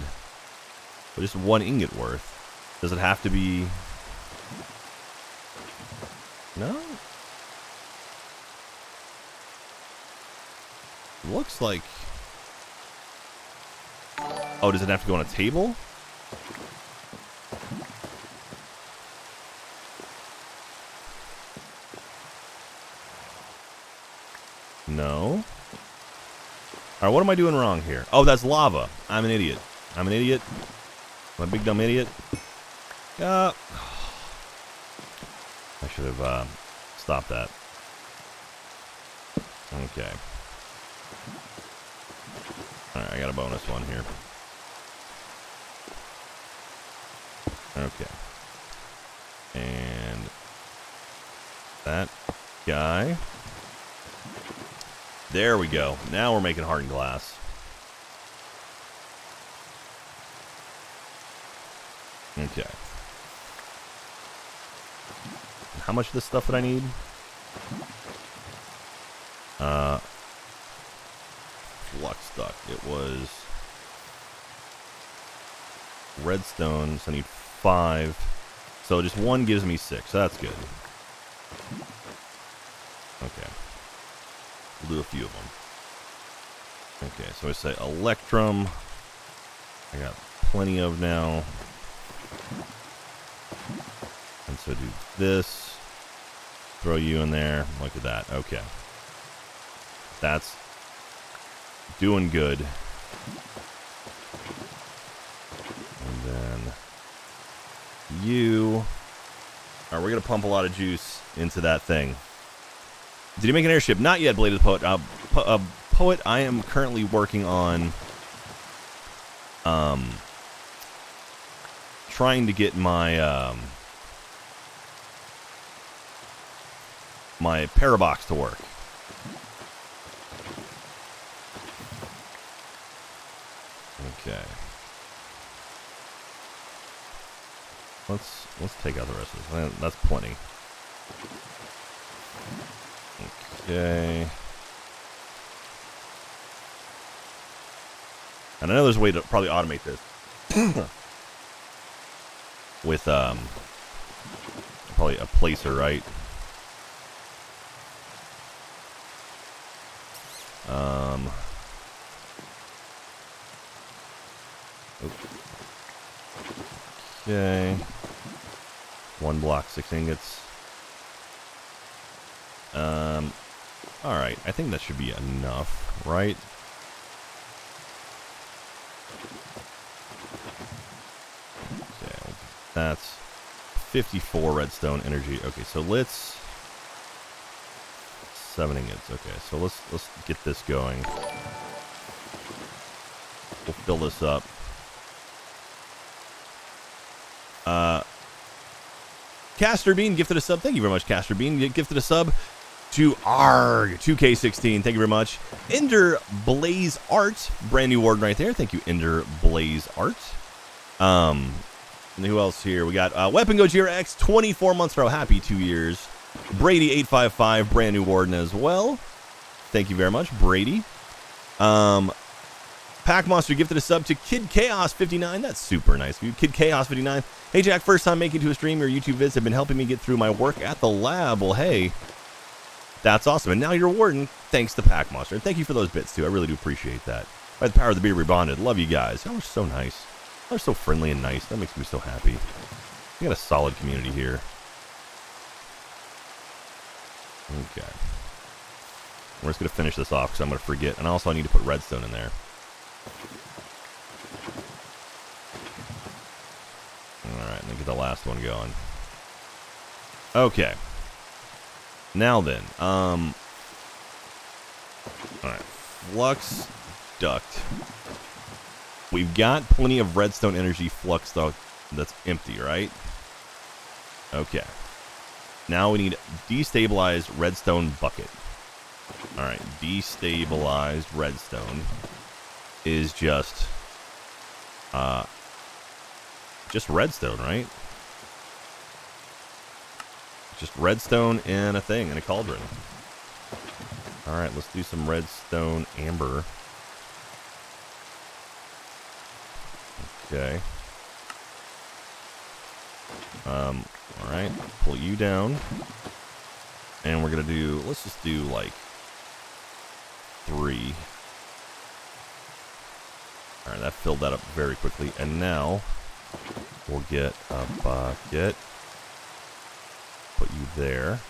But just one ingot worth. Does it have to be No? Looks like... Oh, does it have to go on a table? No. Alright, what am I doing wrong here? Oh, that's lava. I'm an idiot. I'm an idiot. I'm a big dumb idiot. Uh, I should have uh, stopped that. Okay. Got a bonus one here. Okay. And that guy. There we go. Now we're making hardened glass. Okay. How much of this stuff did I need? Uh, flux was redstone, so I need five. So just one gives me six. So that's good. Okay. We'll do a few of them. Okay, so I say electrum. I got plenty of now. And so do this. Throw you in there. Look at that. Okay. That's doing good. And then you. All right, we're going to pump a lot of juice into that thing. Did he make an airship? Not yet, Bladed Poet. Uh, po uh, Poet, I am currently working on um, trying to get my um, my parabox to work. Okay. Let's let's take this. That's plenty. Okay. And I know there's a way to probably automate this. With, um, probably a placer, right? Um, okay. One block, six ingots. Um, alright, I think that should be enough, right? Okay, that's 54 redstone energy. Okay, so let's seven ingots. Okay, so let's let's get this going. We'll fill this up. Caster Bean gifted a sub. Thank you very much, Caster Bean. Gifted a sub to ARG 2K16. Thank you very much. Ender Blaze Art, brand new warden right there. Thank you, Ender Blaze Art. Um, who else here? We got uh, Weapon Gojira X, 24 months row. Happy two years. Brady855, brand new warden as well. Thank you very much, Brady. Um, Pack Monster gifted a sub to Kid Chaos 59. That's super nice. Kid Chaos 59. Hey Jack, first time making to a stream. Your YouTube vids have been helping me get through my work at the lab. Well, hey, that's awesome. And now you're a warden, thanks to Pack Monster. And thank you for those bits too. I really do appreciate that. By the power of the beer rebonded. Love you guys. Y'all are so nice. Y'all are so friendly and nice. That makes me so happy. We got a solid community here. Okay. We're just going to finish this off because I'm going to forget. And also I need to put redstone in there. Alright, let me get the last one going. Okay. Now then, um... Alright, flux duct. We've got plenty of redstone energy flux duct that's empty, right? Okay. Now we need destabilized redstone bucket. Alright, destabilized redstone is just uh just redstone, right? Just redstone in a thing, in a cauldron. Alright, let's do some redstone amber. Okay. Um, all right, pull you down. And we're to do, let's just do like three. All right, that filled that up very quickly. And now we'll get a bucket. Put you there.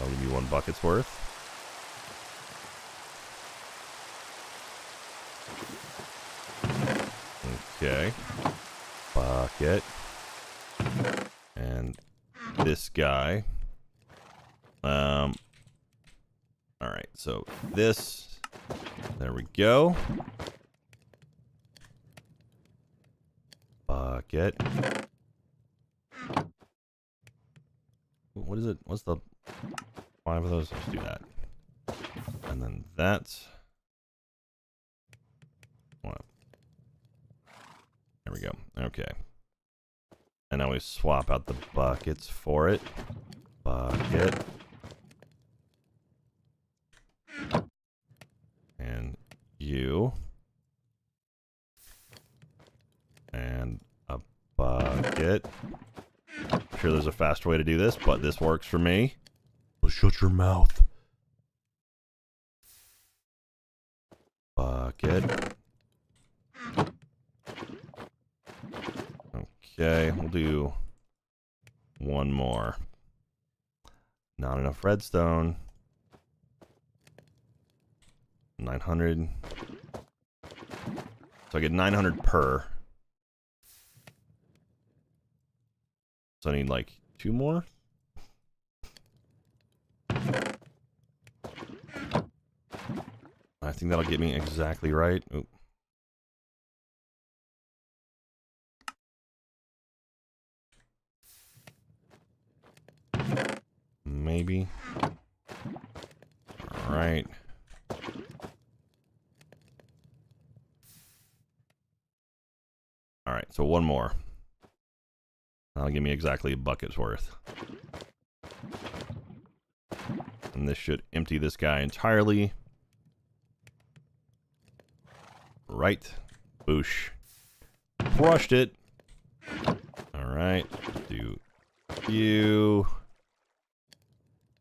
I'll give you one bucket's worth. Okay. Bucket. And this guy. Um. All right. So this. There we go. Bucket. What is it? What's the five of those? Let's do that. And then that. What? There we go. Okay. And now we swap out the buckets for it. Bucket. And you. And a bucket. I'm sure there's a faster way to do this, but this works for me. Shut your mouth. Bucket. Okay, we'll do one more. Not enough redstone. 900. So I get 900 per. So I need like two more. I think that'll get me exactly right. Oop. Maybe. All right. All right, so one more. That'll give me exactly a bucket's worth. And this should empty this guy entirely. Right. Boosh. Crushed it. Alright. Do you.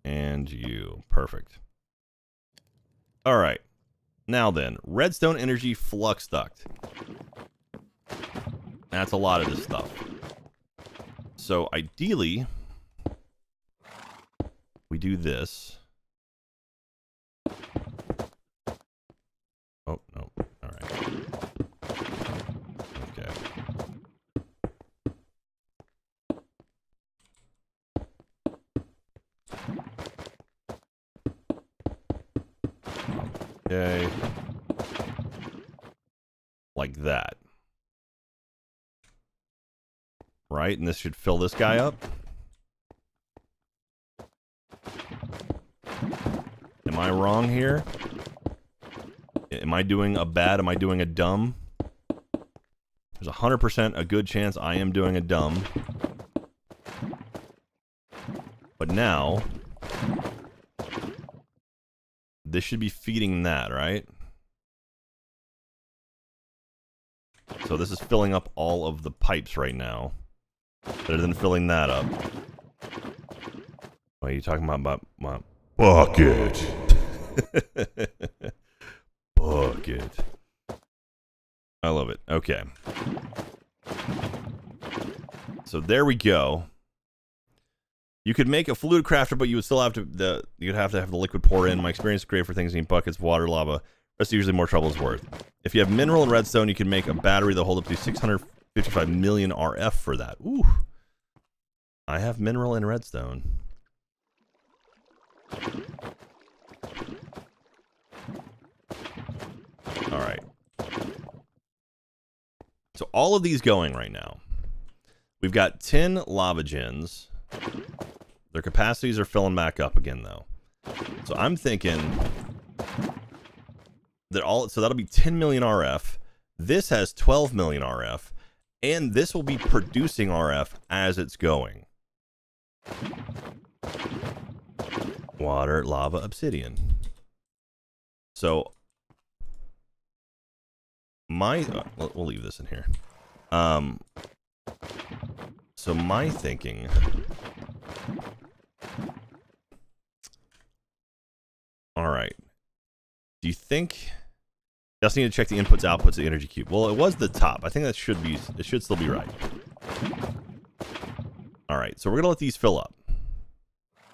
And you. Perfect. Alright. Now then, redstone energy flux duct. That's a lot of this stuff. So ideally, we do this. Oh, no. All right. Okay. Okay. Like that. Right, and this should fill this guy up. Am I wrong here? Am I doing a bad? Am I doing a dumb? There's a 100% a good chance I am doing a dumb. But now, this should be feeding that, right? So this is filling up all of the pipes right now. Better than filling that up. What are you talking about? About my bucket. bucket. I love it. Okay. So there we go. You could make a fluid crafter, but you would still have to the you'd have to have the liquid pour in. My experience is great for things in buckets, water, lava. That's usually more trouble is worth. If you have mineral and redstone, you can make a battery that'll hold up to 655 million RF for that. Ooh. I have mineral and redstone. All right. So all of these going right now. We've got 10 lava gens. Their capacities are filling back up again though. So I'm thinking that all so that'll be 10 million RF. This has 12 million RF and this will be producing RF as it's going. Water, lava, obsidian. So my uh, we'll leave this in here. Um So my thinking All right. Do you think just need to check the inputs outputs of the energy cube? Well, it was the top. I think that should be it should still be right. All right. So we're to let these fill up.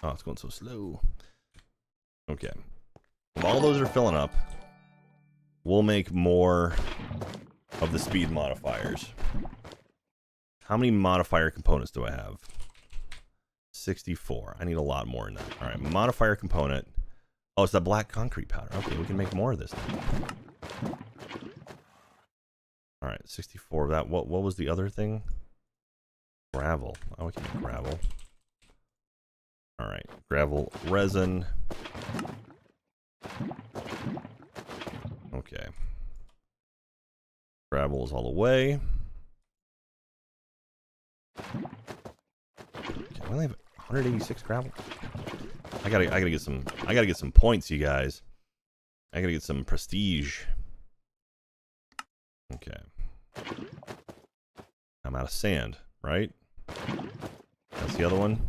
Oh, it's going so slow. Okay. All those are filling up, we'll make more of the speed modifiers. How many modifier components do I have? 64. I need a lot more than that. All right, modifier component. Oh, it's the black concrete powder. Okay, we can make more of this. Now. All right, 64 of that. What what was the other thing? Gravel. Oh, we can make gravel. All right, gravel resin. Okay. Gravel is all the way. Okay, we only have 186 gravel. I gotta, I gotta get some, I gotta get some points, you guys. I gotta get some prestige. Okay. I'm out of sand, right? That's the other one.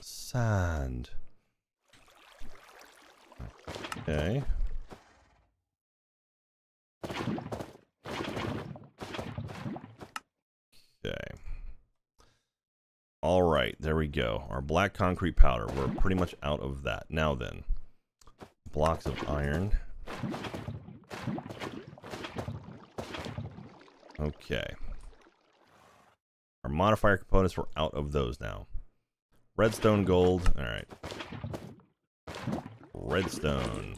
Sand. Okay. Okay. All right, there we go. Our black concrete powder. We're pretty much out of that. Now then, blocks of iron. Okay. Our modifier components, we're out of those now. Redstone gold. All right. Redstone.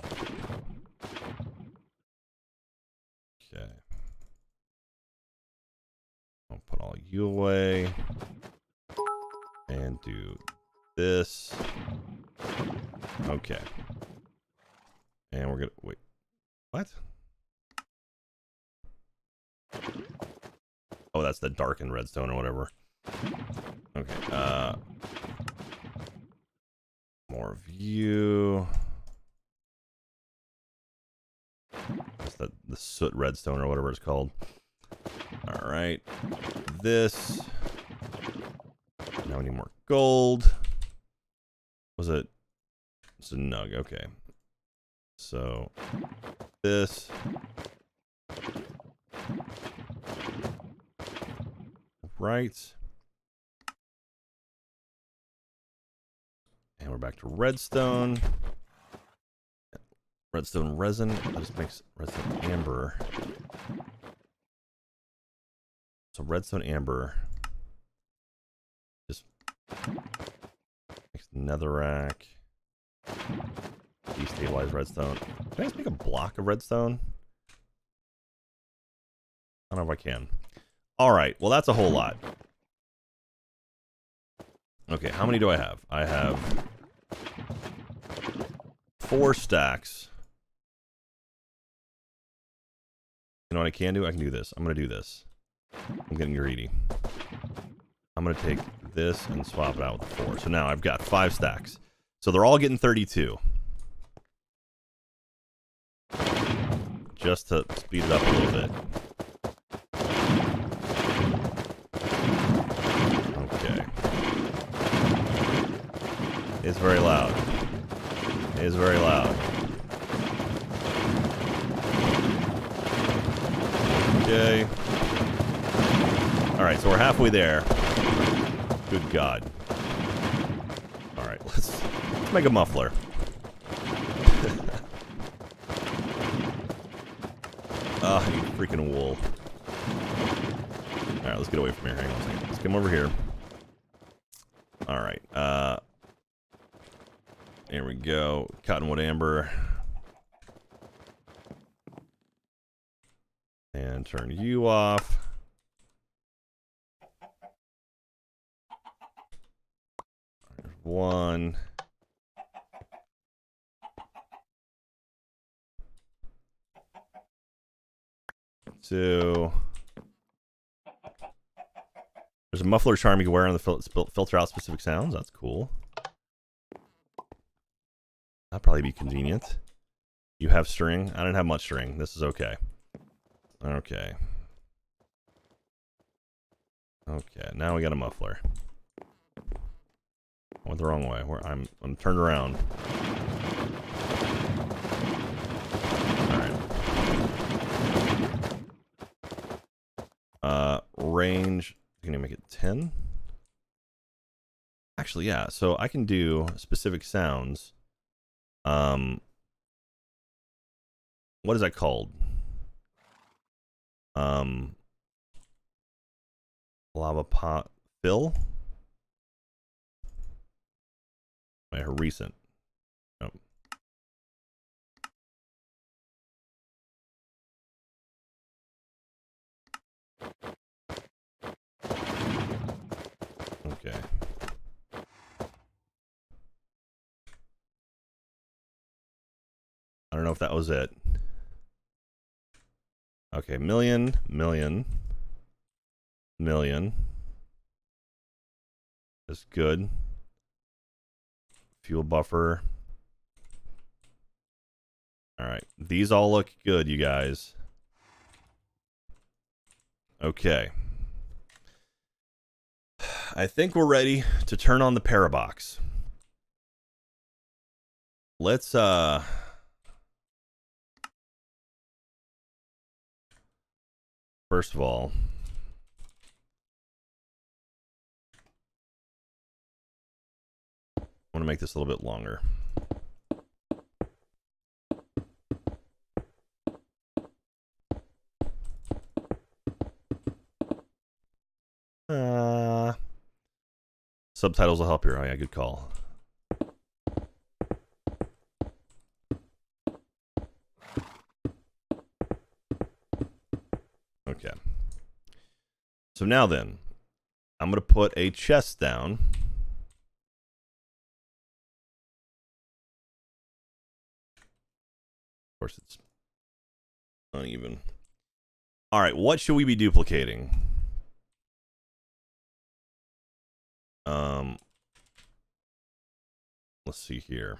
Okay. I'll put all you away. And do this. Okay. And we're gonna wait. What? Oh, that's the darkened redstone or whatever. Okay. Uh more view. That's the, the soot redstone or whatever it's called. All right. This. Now we need more gold. Was it? It's a nug. Okay. So this. Right. And we're back to redstone. Redstone resin. That just makes redstone amber. So redstone amber just makes netherrack. Destabilize redstone. Can I just make a block of redstone? I don't know if I can. All right. Well, that's a whole lot. Okay, how many do I have? I have four stacks. You know what I can do? I can do this. I'm going to do this. I'm getting greedy. I'm going to take this and swap it out with four. So now I've got five stacks. So they're all getting 32. Just to speed it up a little bit. Okay. It's very loud. It is very loud. Okay. Alright, so we're halfway there. Good God. Alright, let's, let's make a muffler. Ah, oh, you freaking wool. Alright, let's get away from here. Hang on a second. Let's come over here. Alright, uh... There we go. Cottonwood amber. And turn you off. one. Two. There's a muffler charm you can wear on the fil filter out specific sounds. That's cool. That'd probably be convenient. You have string? I don't have much string. This is okay. Okay. Okay, now we got a muffler. I went the wrong way. Where I'm, I'm turned around. All right. Uh, range. Can you make it ten? Actually, yeah. So I can do specific sounds. Um, what is that called? Um, lava pot fill. My recent. Okay. I don't know if that was it. Okay, million, million, million. That's good. Fuel buffer. All right, these all look good, you guys. Okay. I think we're ready to turn on the parabox. Let's uh First of all, I want to make this a little bit longer. Uh, subtitles will help here. Oh yeah, good call. Okay. So now then, I'm going to put a chest down. Of course, it's uneven. All right, what should we be duplicating? Um, let's see here.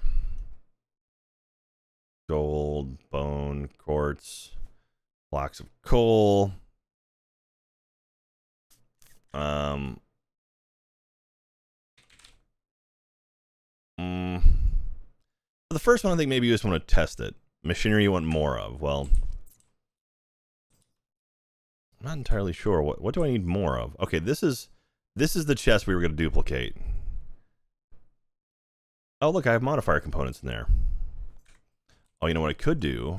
Gold, bone, quartz, blocks of coal. Um, mm, the first one, I think maybe you just want to test it. Machinery you want more of. Well, I'm not entirely sure. What what do I need more of? Okay, this is this is the chest we were going to duplicate. Oh, look, I have modifier components in there. Oh, you know what I could do?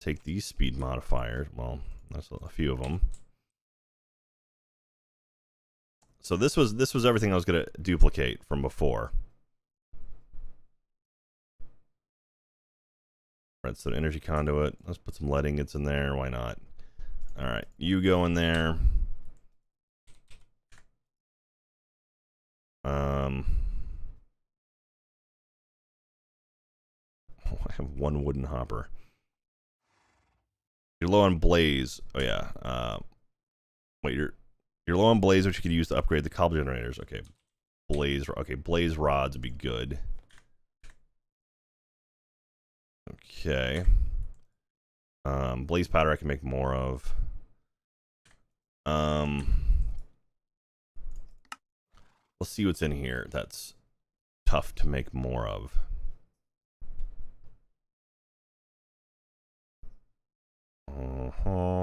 Take these speed modifiers. Well, that's a few of them. So this was this was everything I was going to duplicate from before. Right. Redstone energy conduit. Let's put some lead ingots in there. Why not? All right, you go in there. Um, oh, I have one wooden hopper. You're low on blaze. Oh yeah. Uh, wait, you're you're low on blaze, which you could use to upgrade the cobble generators. Okay, blaze. Okay, blaze rods would be good. Okay. Um, blaze powder I can make more of. Um, let's see what's in here. That's tough to make more of. Uh-huh.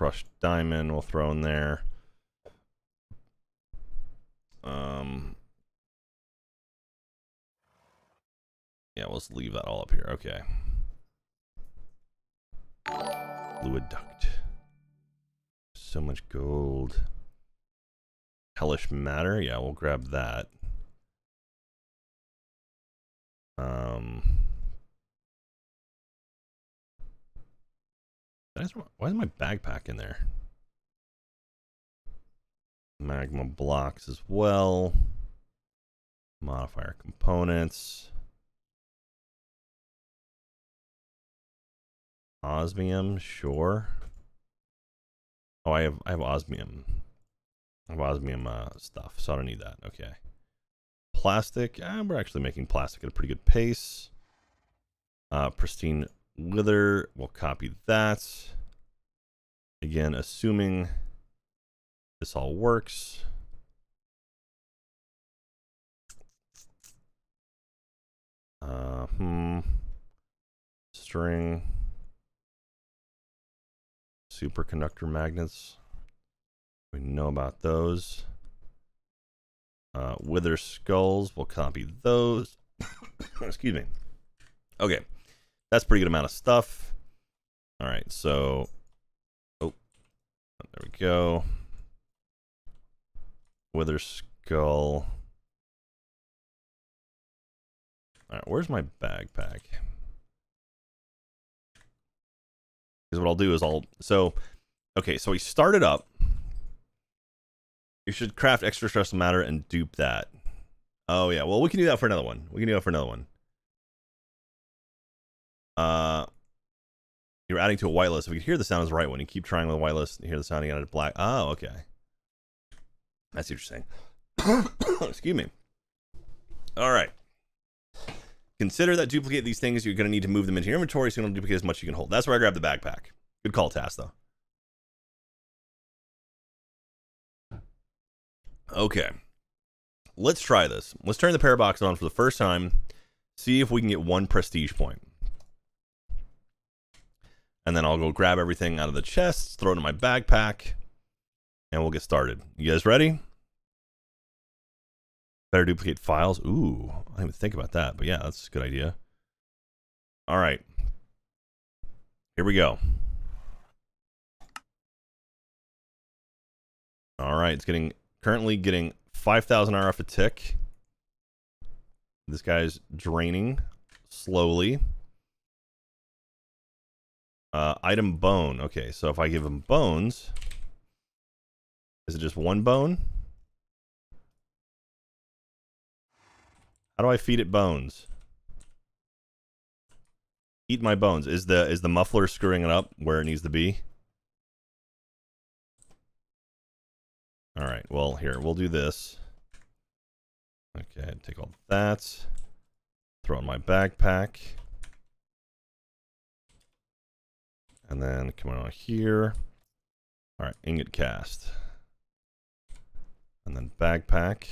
Crushed diamond we'll throw in there. Um, yeah, just leave that all up here. Okay. Fluid duct. So much gold. Hellish matter. Yeah, we'll grab that. Um. Why is my backpack in there? Magma blocks as well. Modifier components. Osmium, sure. Oh, I have I have osmium. I have osmium uh, stuff, so I don't need that. Okay. Plastic. Eh, we're actually making plastic at a pretty good pace. Uh, pristine wither, we'll copy that. Again, assuming this all works. Uh, hmm. String. Superconductor magnets. We know about those. Uh, wither skulls. We'll copy those. Excuse me. Okay. That's pretty good amount of stuff. All right. So, oh, there we go. Wither skull. All right. Where's my backpack? Because what I'll do is I'll so okay. So we started up. You should craft extraterrestrial matter and dupe that. Oh yeah, well we can do that for another one. We can do that for another one. Uh, you're adding to a whitelist. If we can hear the sound is right when you keep trying with a whitelist and hear the sound again at black. Oh, okay. That's what you're saying. Excuse me. All right. Consider that duplicate these things. You're going to need to move them into your inventory, so you don't duplicate as much as you can hold. That's where I grabbed the backpack. Good call, Task, though. Okay. Let's try this. Let's turn the parabox on for the first time. See if we can get one prestige point. And then I'll go grab everything out of the chest, throw it in my backpack, and we'll get started. You guys ready? Better duplicate files. Ooh, I didn't even think about that, but yeah, that's a good idea. All right. Here we go. All right, it's getting currently getting 5,000 RF a tick. This guy's draining slowly. Uh, item bone. Okay, so if I give him bones, is it just one bone? How do I feed it bones? Eat my bones. Is the is the muffler screwing it up where it needs to be? All right. Well, here we'll do this. Okay, take all that. Throw in my backpack. And then come on here. All right, ingot cast. And then backpack.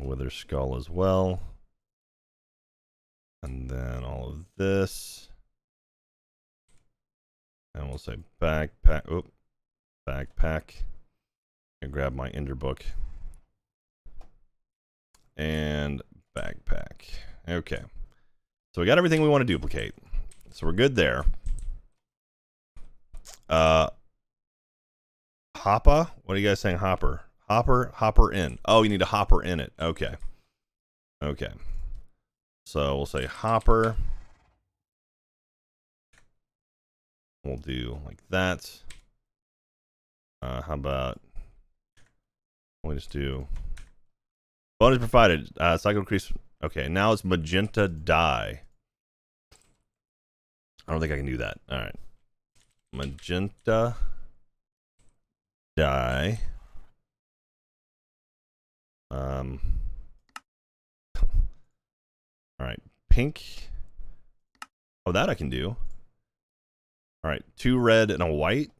Wither skull as well. And then all of this. And we'll say backpack. Oop. Backpack. And grab my ender book. And backpack. Okay. So we got everything we want to duplicate. So we're good there. Uh Hoppa? What are you guys saying, Hopper? Hopper, hopper in. Oh, you need a hopper in it. Okay. Okay. So we'll say hopper. We'll do like that. Uh, how about we just do bonus provided uh, cycle increase. Okay, now it's magenta dye. I don't think I can do that. All right, magenta dye. Um. All right, pink. Oh, that I can do. All right, two red and a white.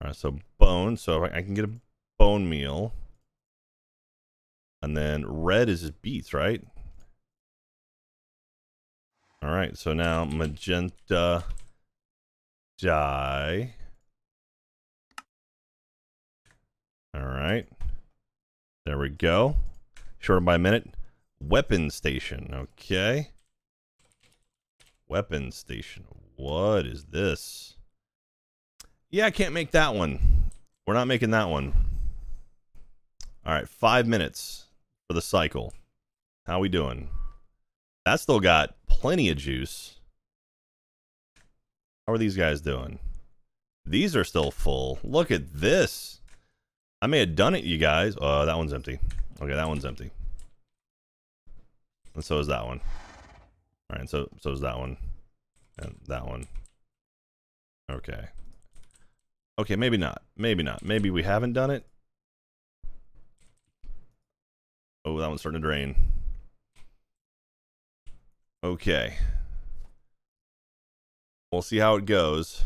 All right, so bone. So I can get a bone meal. And then red is just beets, right? All right, so now magenta dye. All right. There we go. Shorter by a minute. Weapon station. Okay. Weapon station. What is this? Yeah, I can't make that one. We're not making that one. All right, five minutes for the cycle. How are we doing? That still got plenty of juice. How are these guys doing? These are still full. Look at this. I may have done it, you guys. Oh, that one's empty. Okay, that one's empty. And so is that one. All right, so so is that one. And that one. Okay. Okay, maybe not. Maybe not. Maybe we haven't done it. Oh, that one's starting to drain. Okay. We'll see how it goes.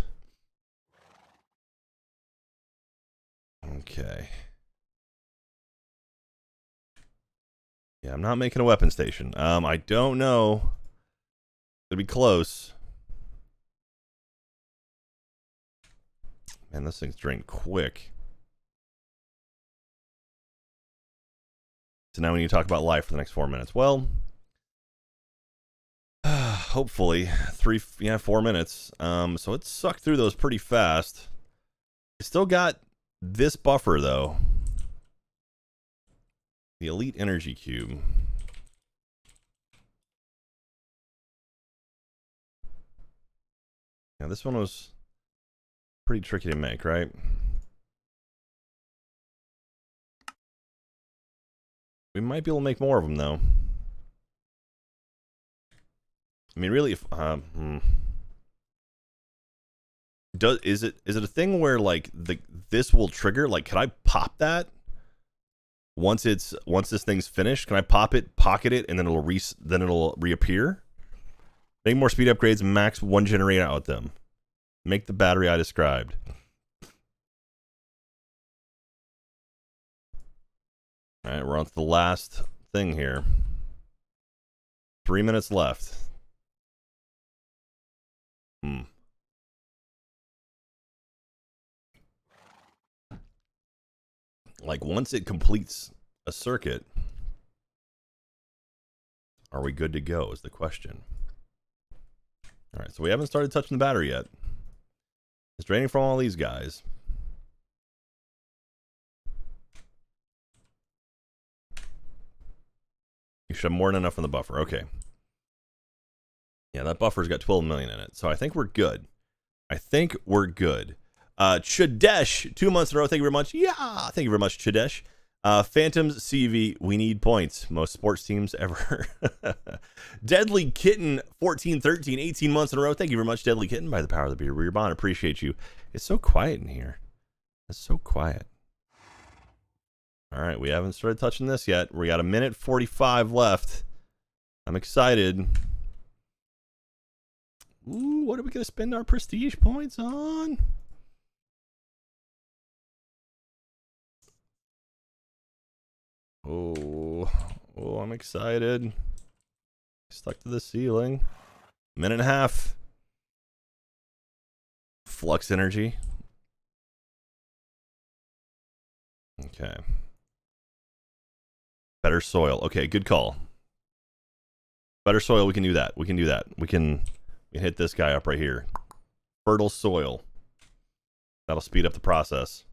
Okay. Yeah, I'm not making a weapon station. Um, I don't know. It'll be close. Man, this thing's drained quick. So now we need to talk about life for the next four minutes. Well, hopefully three, yeah, four minutes. Um, so it sucked through those pretty fast. Still got this buffer though. The Elite Energy Cube. Now this one was pretty tricky to make, right? We might be able to make more of them, though. I mean, really, if, uh, hmm. Does is it is it a thing where like the this will trigger? Like, can I pop that once it's once this thing's finished? Can I pop it, pocket it, and then it'll re then it'll reappear? Make more speed upgrades, max one generator out them. Make the battery I described. All right, we're on to the last thing here. Three minutes left. Hmm. Like once it completes a circuit, are we good to go? Is the question. All right, so we haven't started touching the battery yet. It's draining from all these guys. You should have more than enough in the buffer. Okay. Yeah, that buffer's got 12 million in it. So I think we're good. I think we're good. Uh, Chadesh, two months in a row. Thank you very much. Yeah, thank you very much, Chadesh. Uh, Phantoms CV, we need points. Most sports teams ever. Deadly Kitten, 14, 13, 18 months in a row. Thank you very much, Deadly Kitten, by the power of the beer. We're bond. Appreciate you. It's so quiet in here. It's so quiet. All right, we haven't started touching this yet. We got a minute 45 left. I'm excited. Ooh, what are we going to spend our prestige points on? Oh, oh, I'm excited. Stuck to the ceiling. Minute and a half. Flux energy. Okay. Better soil. Okay, good call. Better soil, we can do that. We can do that. We can, we can hit this guy up right here. Fertile soil. That'll speed up the process.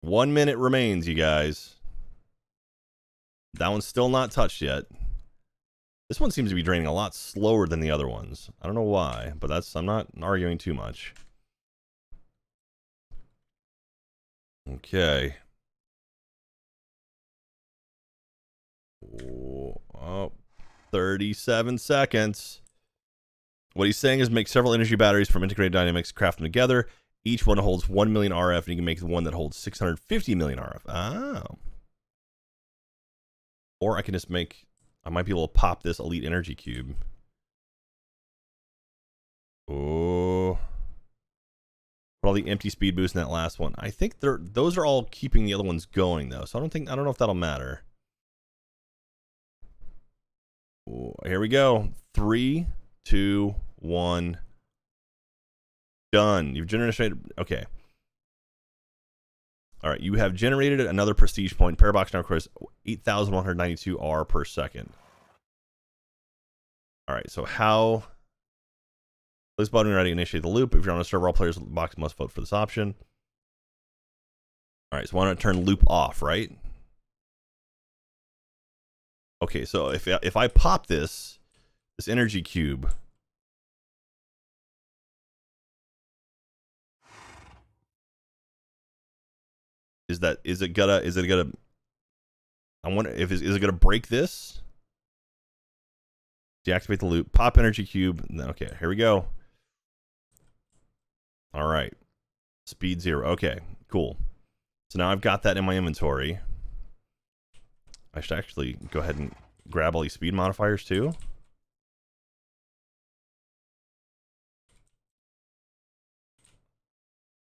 One minute remains, you guys. That one's still not touched yet. This one seems to be draining a lot slower than the other ones. I don't know why, but that's I'm not arguing too much. Okay. Oh, 37 seconds. What he's saying is make several energy batteries from integrated dynamics, craft them together. Each one holds 1 million RF, and you can make the one that holds 650 million RF. Oh. Or I can just make, I might be able to pop this Elite Energy Cube. Oh. Put all the empty speed boost in that last one. I think they're, those are all keeping the other ones going though. So I don't think, I don't know if that'll matter. Here we go. Three, two, one. Done. You've generated, okay. All right, you have generated another prestige point. Parabox now requires 8,192 R per second. All right, so how... This button ready to initiate the loop. If you're on a server, all players box must vote for this option. All right, so why don't I turn loop off, right? Okay, so if if I pop this, this energy cube, Is that is it gonna is it gonna I wonder if is, is it gonna break this? Deactivate the loop, pop energy cube, then, okay, here we go. All right. Speed zero. Okay, cool. So now I've got that in my inventory. I should actually go ahead and grab all these speed modifiers too.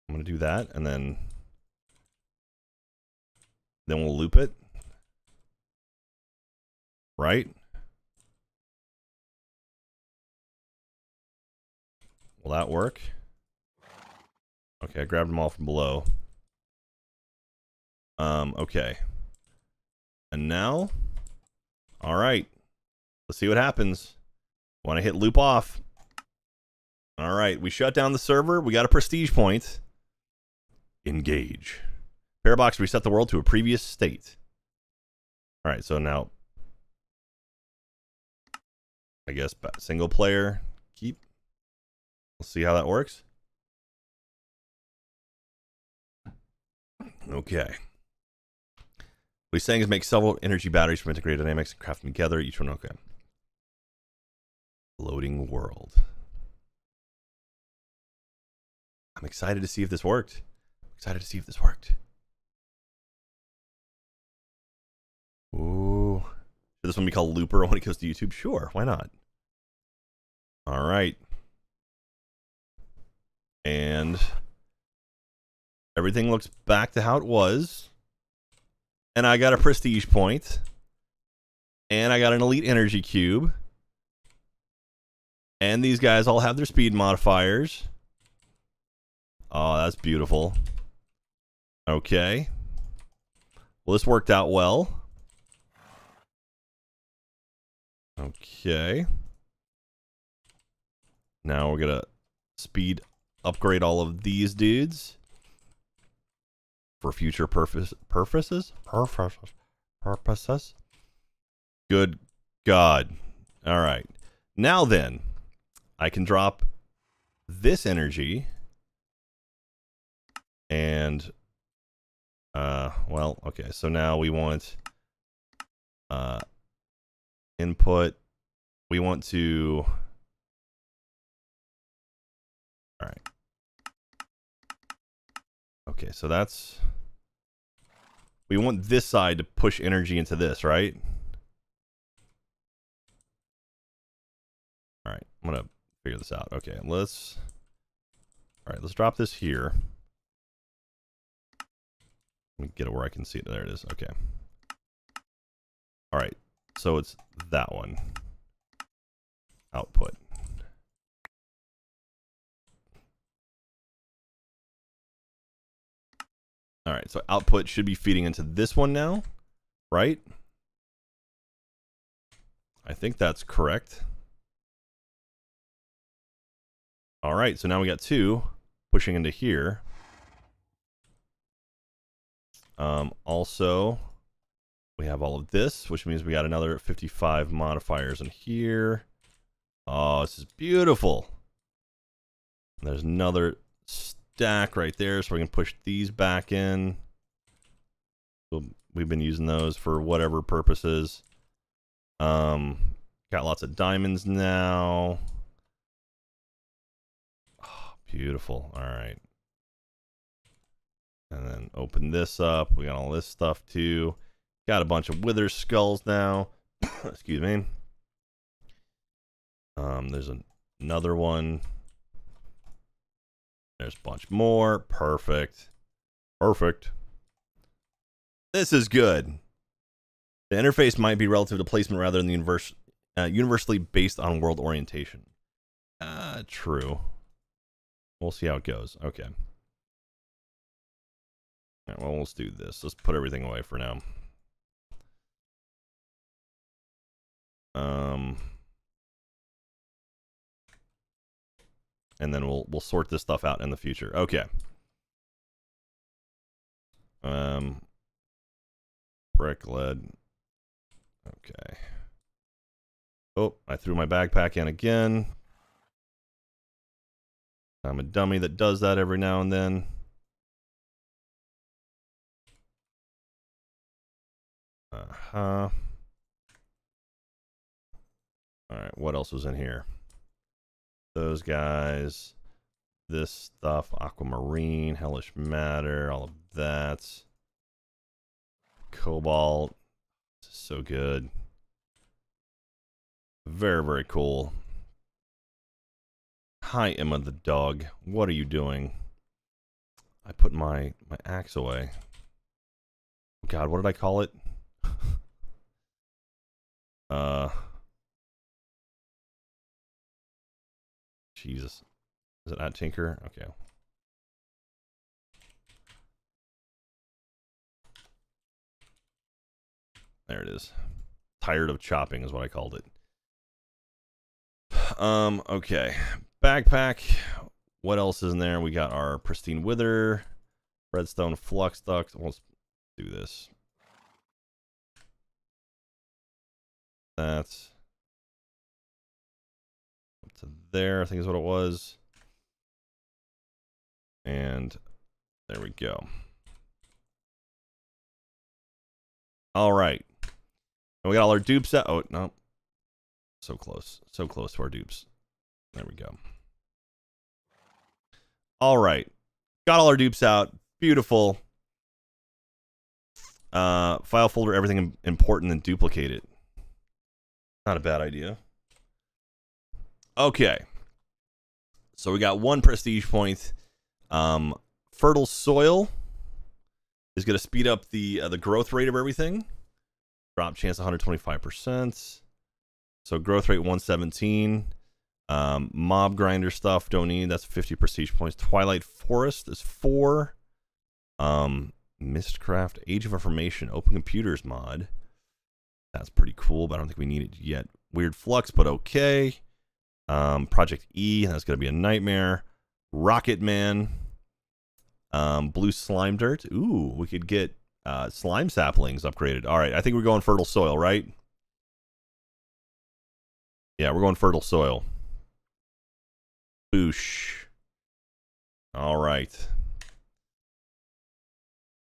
I'm going to do that and then then we'll loop it. Right? Will that work? Okay, I grabbed them all from below. Um, okay. And now, all right. Let's see what happens. Want to hit loop off. All right, we shut down the server. We got a prestige point. Engage. Parabox reset the world to a previous state. All right, so now, I guess single player keep. We'll see how that works. Okay. What he's saying is make several energy batteries from integrated dynamics and craft them together. Each one, okay. Loading world. I'm excited to see if this worked. I'm excited to see if this worked. Ooh. Should this one be called Looper when it goes to YouTube? Sure, why not? All right. And everything looks back to how it was. And I got a prestige point. And I got an elite energy cube. And these guys all have their speed modifiers. Oh, that's beautiful. Okay. Well, this worked out well. Okay. Now we're to speed upgrade all of these dudes. For future purpose purposes? Purposes. Purposes? Good god. All right now then i can drop this energy. And uh well okay. So now we want uh input we want to all right okay so that's we want this side to push energy into this right all right i'm gonna figure this out okay let's all right let's drop this here let me get it where I can see it. There it is. Okay. All right. So it's that one. Output. All right. So output should be feeding into this one now, right? I think that's correct. All right. So now we got two pushing into here. Um, also, we have all of this, which means we got another 55 modifiers in here. Oh, this is beautiful. There's another stack right there, so we can push these back in. we've been using those for whatever purposes. Um, got lots of diamonds now. Oh, beautiful. All right. And then open this up. We got all this stuff too. Got a bunch of wither skulls now. Excuse me. Um, there's an, another one. There's a bunch more. Perfect. Perfect. This is good. The interface might be relative to placement rather than the universe, uh, universally based on world orientation. Uh, true. We'll see how it goes. Okay. Well, let's do this. Let's put everything away for now. Um, and then we'll we'll sort this stuff out in the future. Okay. Um, brick lead. Okay. Oh, I threw my backpack in again. I'm a dummy that does that every now and then. Uh-huh. Alright, what else was in here? Those guys. This stuff. Aquamarine. Hellish Matter. All of that. Cobalt. so good. Very, very cool. Hi, Emma the dog. What are you doing? I put my my axe away. God, what did I call it? uh Jesus. Is it not Tinker? Okay. There it is. Tired of chopping is what I called it. Um, okay. Backpack. What else is in there? We got our pristine wither, redstone flux duct. Let's do this. That's there, I think is what it was. And there we go. All right. And we got all our dupes out. Oh, no. So close. So close to our dupes. There we go. All right. Got all our dupes out. Beautiful. Uh, file folder everything important and duplicate it. Not a bad idea. Okay. So we got one prestige point. Um, fertile soil is going to speed up the uh, the growth rate of everything. Drop chance 125%. So growth rate 117. Um, mob grinder stuff don't need. That's 50 prestige points. Twilight Forest is four. Um, Mystcraft Age of Information Open Computers mod. That's pretty cool, but I don't think we need it yet. Weird Flux, but okay. Um, Project E, that's gonna be a nightmare. Rocket Man. Um, blue slime dirt. Ooh, we could get uh, slime saplings upgraded. All right, I think we're going fertile soil, right? Yeah, we're going fertile soil. Boosh. All right.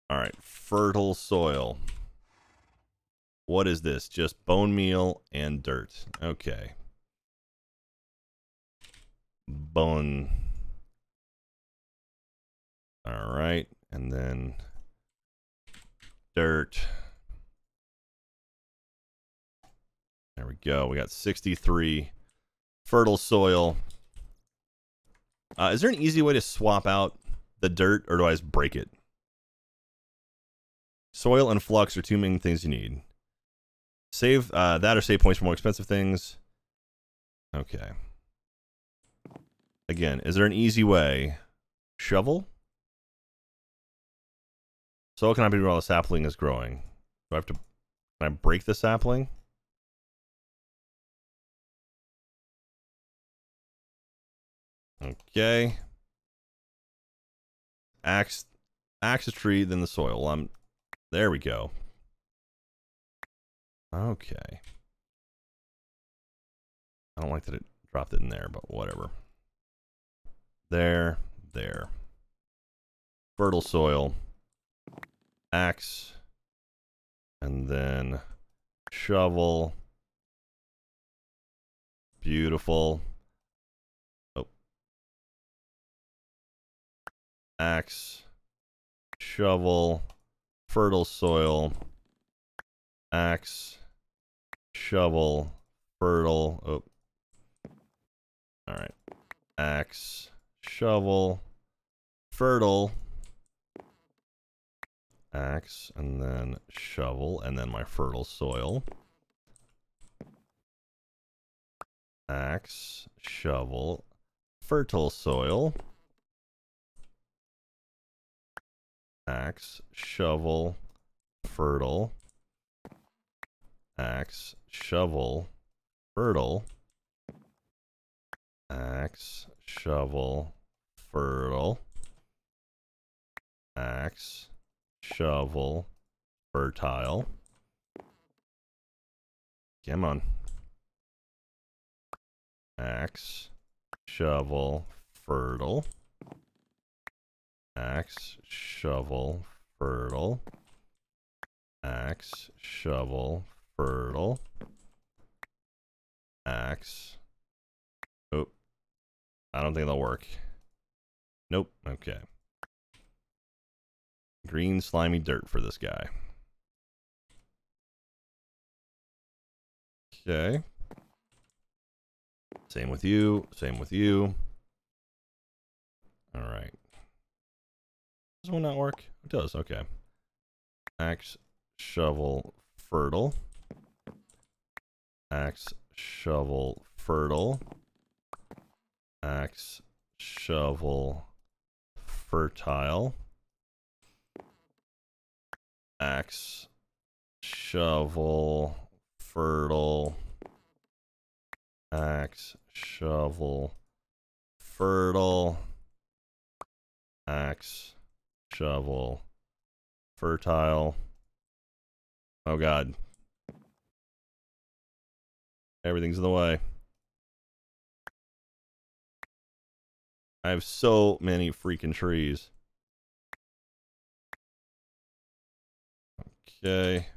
All right, fertile soil. What is this? Just bone meal and dirt. Okay. Bone. All right, and then dirt. There we go. We got 63 fertile soil. Uh, is there an easy way to swap out the dirt, or do I just break it? Soil and flux are two main things you need. Save uh, that or save points for more expensive things. Okay. Again, is there an easy way? Shovel? So what can I be while the sapling is growing? Do I have to can I break the sapling? Okay. Axe axe a tree, then the soil. I'm there we go. Okay. I don't like that it dropped it in there, but whatever. There, there. Fertile soil. Axe. And then shovel. Beautiful. Oh. Axe. Shovel. Fertile soil. Axe. Shovel. Fertile. Oh. Alright. Axe. Shovel. Fertile axe and then shovel and then my fertile soil. Axe, shovel, fertile soil. Axe, shovel, fertile. Axe, shovel, fertile. Axe, shovel, fertile. Axe, shovel, fertile. Come on. Axe, shovel, fertile. Axe, shovel, fertile. Axe, shovel, fertile. Axe. Oh. I don't think that'll work. Nope. Okay. Green slimy dirt for this guy. Okay. Same with you. Same with you. All right. Does one not work? It does. Okay. Axe, shovel, fertile. Axe, shovel, fertile. Axe, shovel, fertile. Axe, shovel, fertile. Axe, shovel, fertile. Axe, shovel, fertile. Oh god. Everything's in the way. I have so many freaking trees. Okay.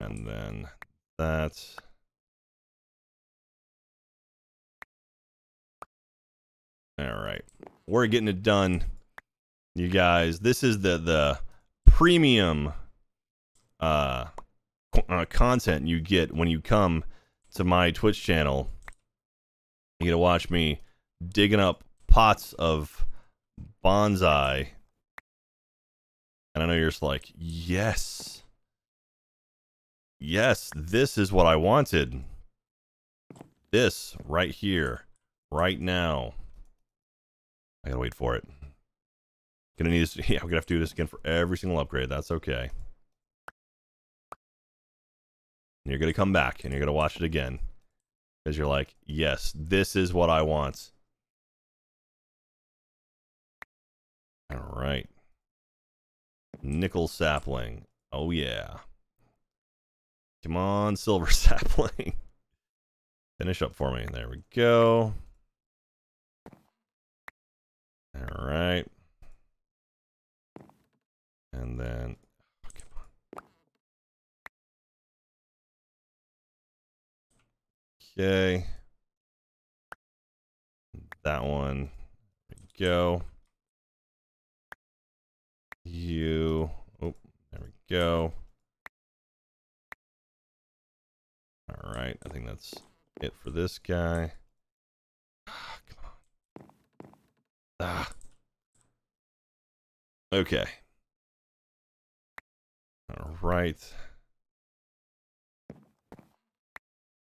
And then that. All right. We're getting it done. You guys, this is the the premium uh, uh content you get when you come to my Twitch channel. You get to watch me digging up pots of bonsai. And I know you're just like, yes. Yes, this is what I wanted. This right here, right now. I gotta wait for it. Gonna need this. Yeah, I'm gonna have to do this again for every single upgrade. That's okay. And you're gonna come back and you're gonna watch it again because you're like, yes, this is what I want. All right. Nickel sapling. Oh yeah. Come on, silver sapling. Finish up for me. There we go. All right. And then oh, Okay. That one. Go. You. Oh, there we go. All right. I think that's it for this guy. Ah, come on. Ah. Okay. All right.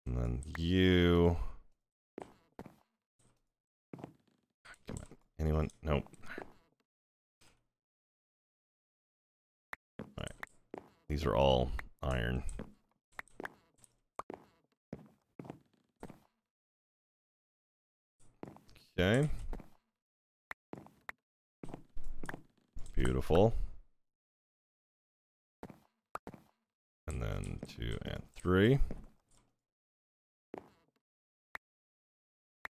And then you. Come on. Anyone? Nope. These are all iron. Okay. Beautiful. And then two and three.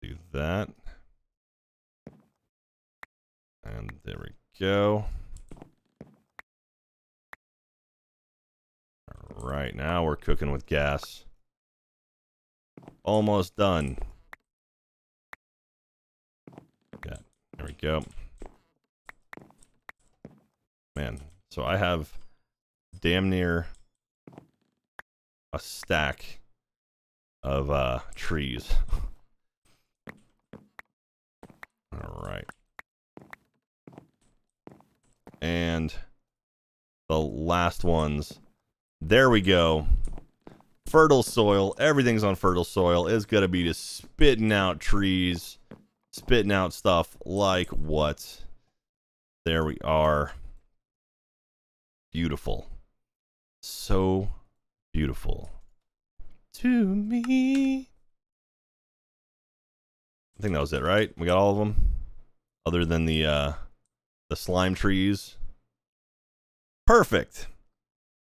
do that. And there we go. Right, now we're cooking with gas. Almost done. Yeah, there we go. Man, so I have damn near a stack of uh, trees. All right. And the last ones. There we go. Fertile soil. Everything's on fertile soil. It's going to be just spitting out trees, spitting out stuff like what? There we are. Beautiful. So beautiful. To me. I think that was it, right? We got all of them, other than the uh, the slime trees. Perfect.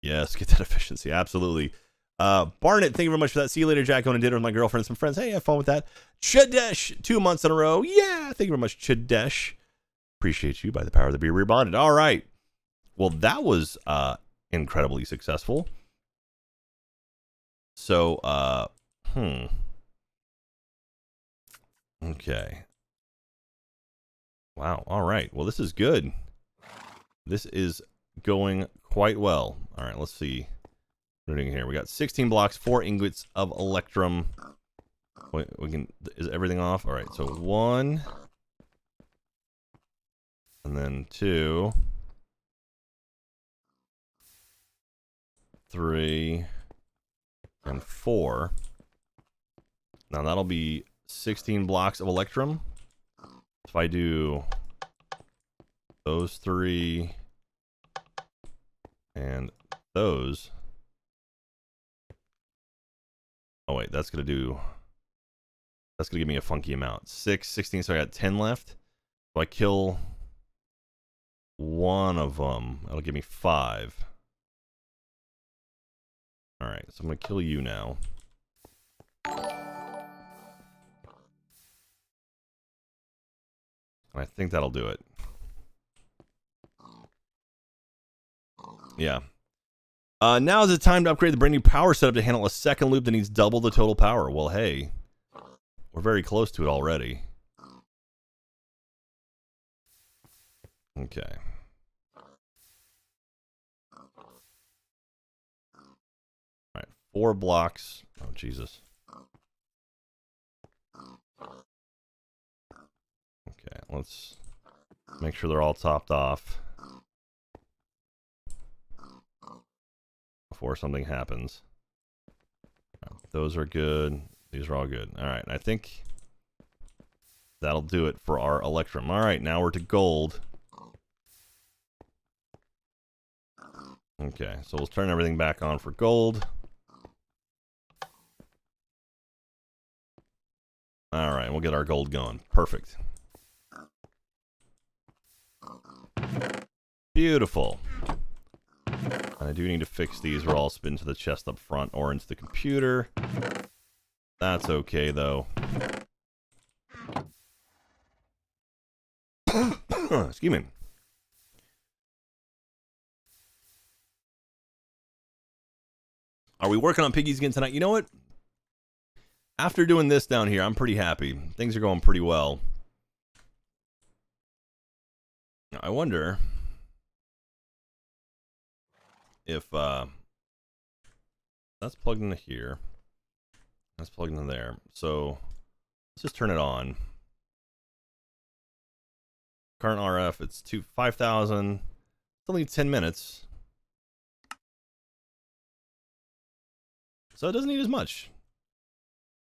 Yes, get that efficiency. Absolutely. Uh, Barnett, thank you very much for that. See you later, Jack. Going to dinner with my girlfriend and some friends. Hey, have fun with that. Chadesh, two months in a row. Yeah, thank you very much, Chadesh. Appreciate you by the power of the beer rebonded. All right. Well, that was uh, incredibly successful. So, uh, hmm. Okay. Wow. All right. Well, this is good. This is going quite well. All right. Let's see. What we doing here? We got 16 blocks, four ingots of electrum. Wait, we can. Is everything off? All right. So one, And then two. Three. And four. Now that'll be 16 blocks of Electrum. If I do those three and those. Oh wait, that's gonna do that's gonna give me a funky amount. Six, 16, so I got 10 left. If I kill one of them, that'll give me five. Alright, so I'm gonna kill you now. And I think that'll do it. Yeah. Uh, now is the time to upgrade the brand new power setup to handle a second loop that needs double the total power. Well, hey, we're very close to it already. Okay. Alright, four blocks. Oh, Jesus. Okay, let's make sure they're all topped off. Before something happens. Those are good. These are all good. Alright, I think that'll do it for our Electrum. Alright, now we're to gold. Okay, so we'll turn everything back on for gold. Alright, we'll get our gold going. Perfect. Beautiful. I do need to fix these or I'll spin to the chest up front or into the computer. That's okay, though. Excuse me. Are we working on piggies again tonight? You know what? After doing this down here, I'm pretty happy. Things are going pretty well. I wonder if uh, that's plugged into here. That's plugged into there. So let's just turn it on. Current RF, it's two five thousand. It's only ten minutes. So it doesn't need as much.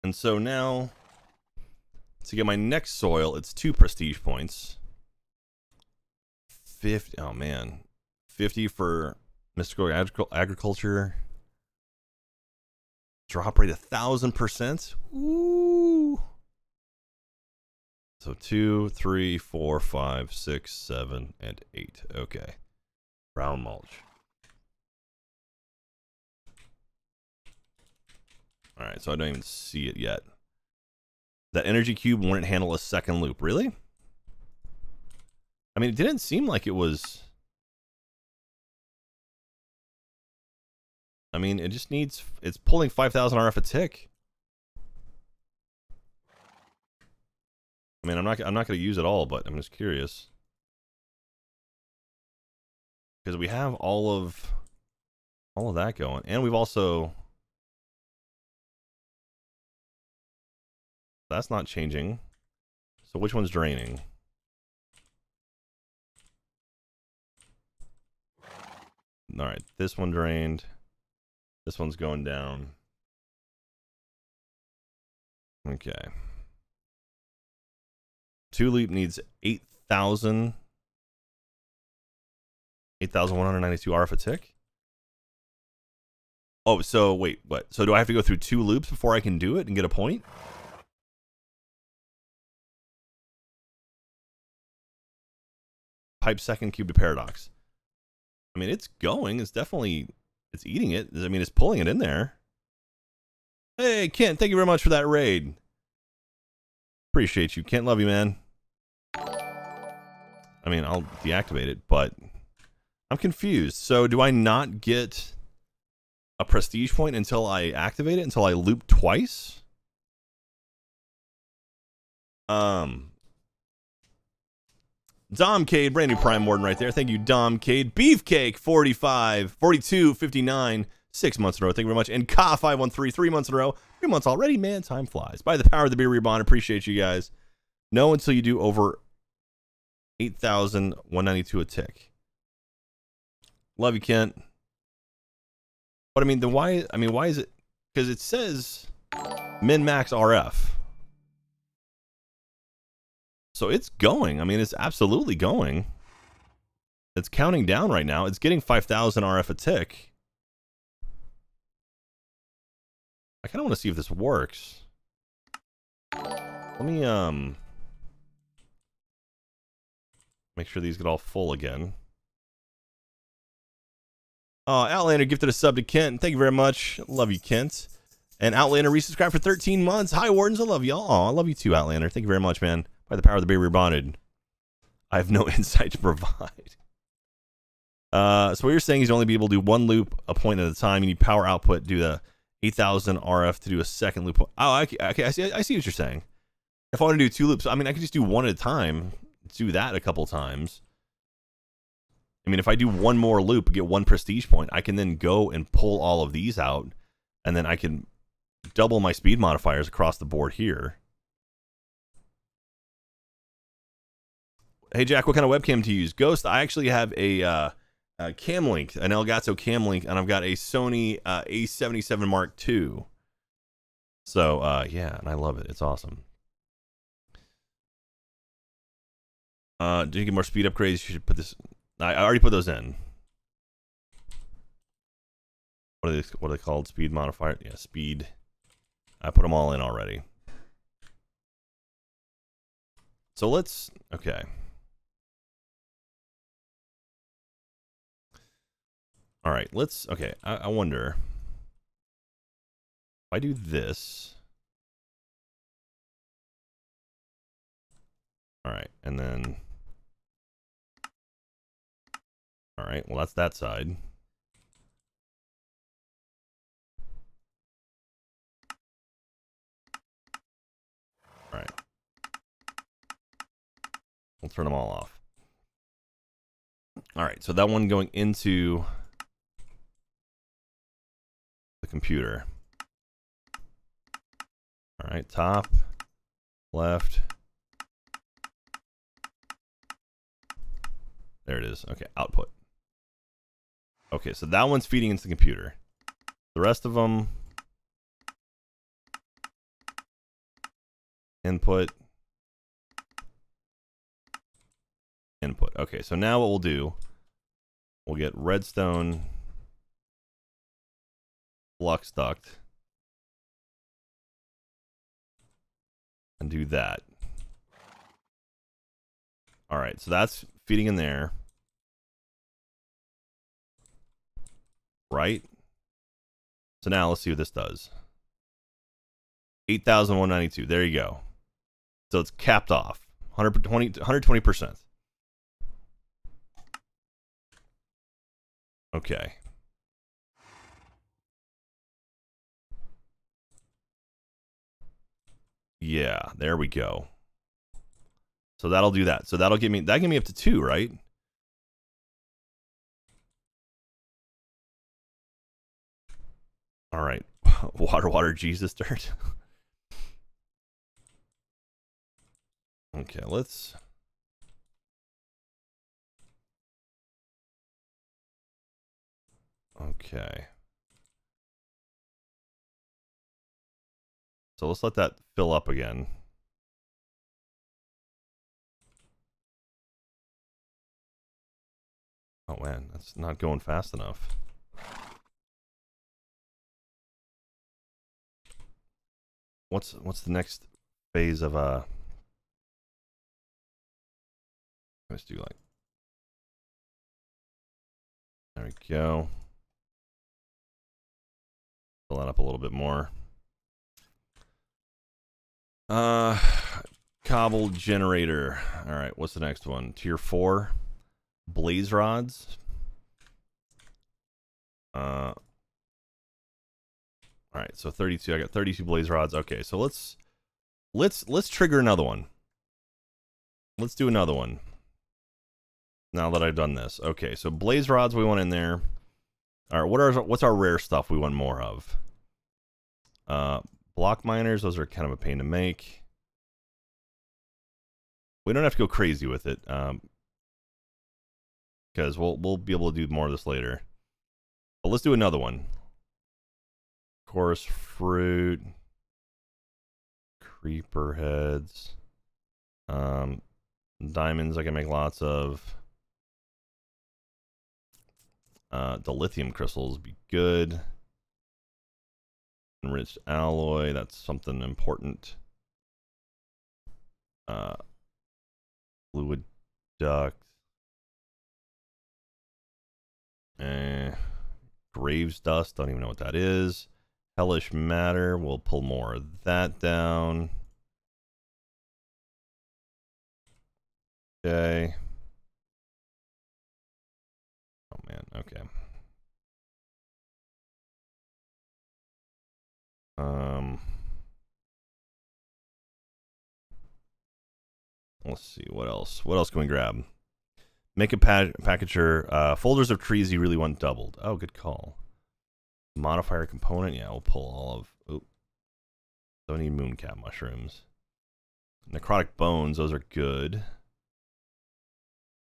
And so now, to get my next soil, it's two prestige points. 50, oh man. 50 for mystical agriculture. Drop rate a thousand percent. Ooh. So two, three, four, five, six, seven, and eight. Okay. Brown mulch. All right, so I don't even see it yet. That energy cube wouldn't handle a second loop. Really? I mean, it didn't seem like it was... I mean, it just needs... It's pulling 5,000 RF a tick. I mean, I'm not I'm not going to use it all, but I'm just curious. Because we have all of all of that going. And we've also That's not changing. So which one's draining? All right, this one drained. This one's going down. Okay. Tulip needs 8,000. 8,192 RF a tick? Oh, so wait, what? So do I have to go through two loops before I can do it and get a point? pipe second cube to paradox. I mean, it's going. It's definitely, it's eating it. I mean, it's pulling it in there. Hey, Kent, thank you very much for that raid. Appreciate you. Kent, love you, man. I mean, I'll deactivate it, but I'm confused. So do I not get a prestige point until I activate it, until I loop twice? Um, Domcade, brand new Prime Warden right there. Thank you, Dom Domcade. Beefcake, 45, 42, 59, six months in a row. Thank you very much. And Ka513, three months in a row. Three months already. Man, time flies. By the power of the beer rebond, appreciate you guys. No until you do over 8,192 a tick. Love you, Kent. But I mean, the why? I mean, why is it? Because it says min max RF. So it's going. I mean, it's absolutely going. It's counting down right now. It's getting 5,000 RF a tick. I kind of want to see if this works. Let me, um... Make sure these get all full again. Uh, Outlander gifted a sub to Kent. Thank you very much. Love you, Kent. And Outlander resubscribed for 13 months. Hi, Wardens. I love y'all. I love you too, Outlander. Thank you very much, man. By the power of the Baby Rebonded. I have no insight to provide. Uh, so what you're saying is you only be able to do one loop a point at a time. You need power output, do the 8000 RF to do a second loop. Oh, okay, okay I see. I see what you're saying. If I want to do two loops, I mean, I could just do one at a time. Do that a couple times. I mean, if I do one more loop, get one prestige point, I can then go and pull all of these out, and then I can double my speed modifiers across the board here. Hey Jack, what kind of webcam to use? Ghost, I actually have a uh, uh, Camlink, an Elgato Camlink, and I've got a Sony uh, A77 Mark II. So uh, yeah, and I love it. It's awesome. Uh, do you get more speed upgrades? You should put this. I, I already put those in. What are they? What are they called? Speed modifier? Yeah, speed. I put them all in already. So let's. Okay. All right, let's, okay, I, I wonder if I do this. All right, and then, all right, well, that's that side. All right. We'll turn them all off. All right, so that one going into computer. All right, top, left. There it is. Okay, output. Okay, so that one's feeding into the computer. The rest of them, input, input. Okay, so now what we'll do, we'll get redstone flux duct and do that. All right, so that's feeding in there. Right? So now let's see what this does. 8,192. There you go. So it's capped off. 120, 120%. Okay. Yeah, there we go. So that'll do that. So that'll give me that give me up to two, right? All right. water, water, Jesus dirt. okay, let's Okay. So let's let that fill up again. Oh man, that's not going fast enough. What's what's the next phase of uh let's do like there we go. Fill that up a little bit more. Uh, cobble generator. All right, what's the next one? Tier four, blaze rods. Uh, all right, so 32. I got 32 blaze rods. Okay, so let's let's let's trigger another one. Let's do another one. Now that I've done this. Okay, so blaze rods we want in there. All right, what are what's our rare stuff we want more of? Uh, Block miners, those are kind of a pain to make. We don't have to go crazy with it. Um, because we'll we'll be able to do more of this later. But let's do another one. Chorus fruit, creeper heads, um, diamonds. I can make lots of. Uh, dilithium crystals be good. Enriched alloy. That's something important. Uh, fluid duct. Eh, Graves dust. Don't even know what that is. Hellish matter. We'll pull more of that down. Okay. Oh man. Okay. Um. Let's see what else. What else can we grab? Make a pa- packager. Uh, folders of trees you really want doubled. Oh, good call. Modifier component. Yeah, we'll pull all of. Oh, don't need mooncap mushrooms. Necrotic bones. Those are good.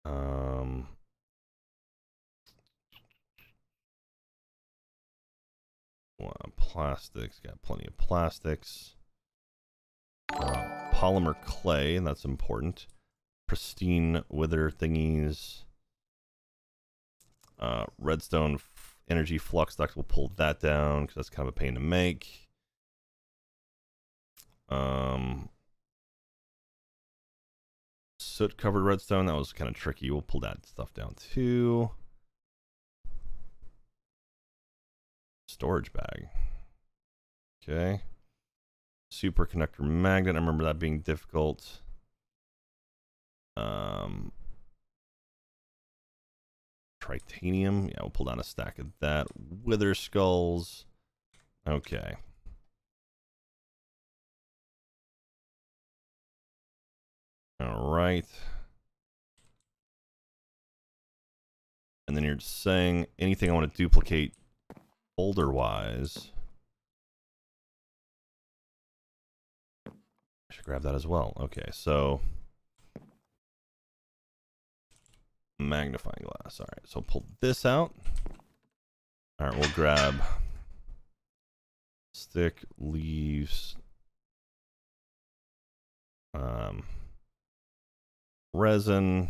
Um. Well, plastics. Got plenty of plastics. Uh, polymer clay, and that's important. Pristine wither thingies. Uh, redstone energy flux duct will pull that down because that's kind of a pain to make. Um, soot covered redstone, that was kind of tricky. We'll pull that stuff down too. Storage bag. Okay. Superconductor magnet. I remember that being difficult. Um, tritanium. Yeah, we'll pull down a stack of that. Wither skulls. Okay. All right. And then you're saying anything I want to duplicate folder wise. Grab that as well. Okay, so magnifying glass. All right, so pull this out. All right, we'll grab stick, leaves, um, resin,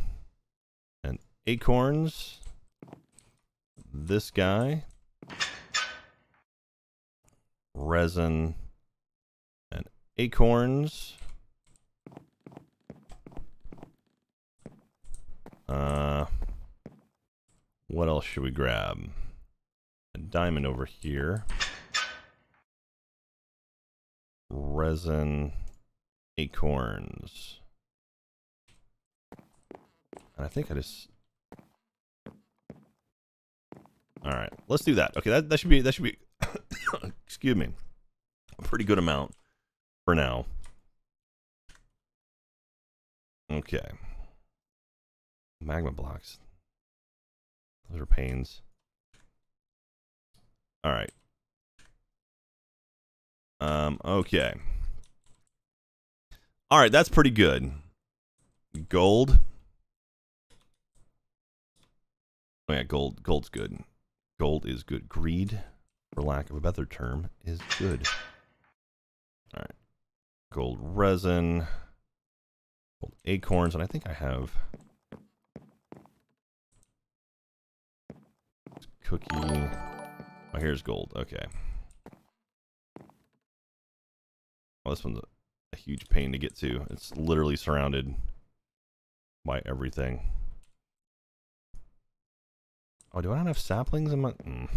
and acorns. This guy, resin, and acorns. Uh, what else should we grab? A diamond over here. Resin, acorns. And I think I just. All right, let's do that. Okay, that, that should be that should be. excuse me, a pretty good amount for now. Okay. Magma blocks. Those are pains. All right. Um, okay. All right, that's pretty good. Gold. Oh yeah, gold. Gold's good. Gold is good. Greed, for lack of a better term, is good. All right. Gold resin. Gold acorns, and I think I have cookie. Oh, here's gold. Okay. Oh, this one's a, huge pain to get to. It's literally surrounded by everything. Oh, do I not have saplings in my... Mm.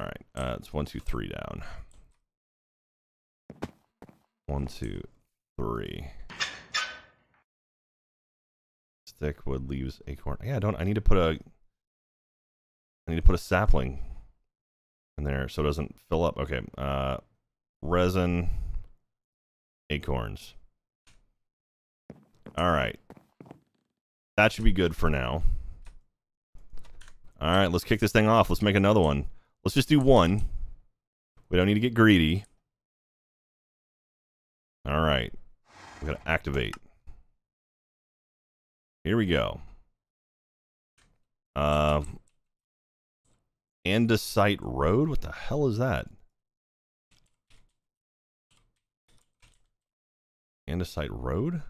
Alright, uh, it's one, two, three down. One, two, three. Stick, wood, leaves, acorn. Yeah, I don't... I need to put a... I need to put a sapling in there so it doesn't fill up. Okay, uh, resin, acorns. All right. That should be good for now. All right, let's kick this thing off. Let's make another one. Let's just do one. We don't need to get greedy. All right. We got to activate. Here we go. Uh, Andesite Road? What the hell is that? Andesite Road?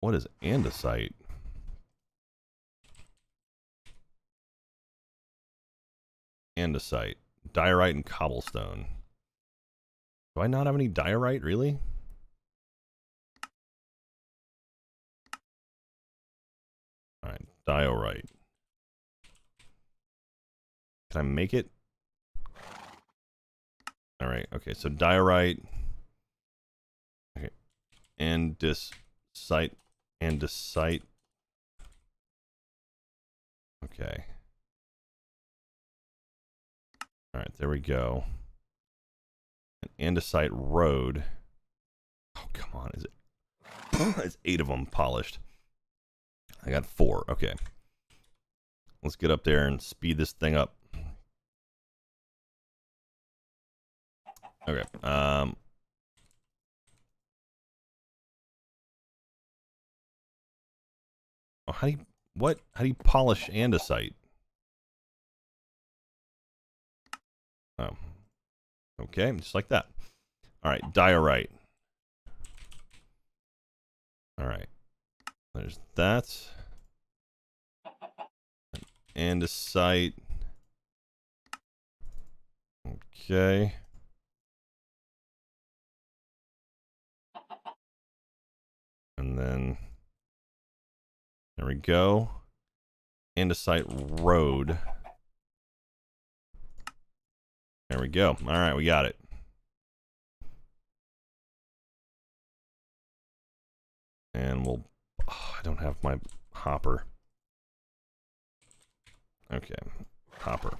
What is andesite? Andesite. Diorite and cobblestone. Do I not have any diorite, really? Diorite. Can I make it? Alright, okay, so diorite. Okay. And Andesite. Andesite. Okay. Alright, there we go. An andesite road. Oh, come on. Is it? it's eight of them polished. I got four. Okay. Let's get up there and speed this thing up. Okay. Um. Oh, how do you what? How do you polish andesite? Oh. Okay, just like that. All right, diorite. All right. There's that. Andesite. Okay. And then there we go. Andesite Road. There we go. All right, we got it. And we'll... Oh, I don't have my hopper. Okay, hopper.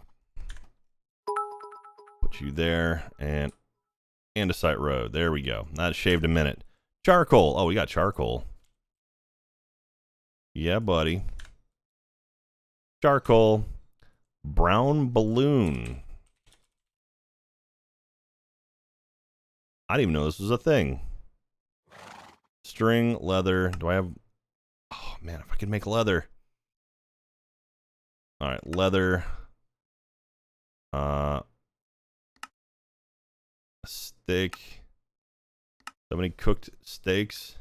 Put you there, and andesite road. There we go. That shaved a minute. Charcoal. Oh, we got charcoal. Yeah, buddy. Charcoal. Brown balloon. I didn't even know this was a thing. String, leather. Do I have... Oh, man, if I could make leather. All right, leather. Uh, steak. So many cooked steaks.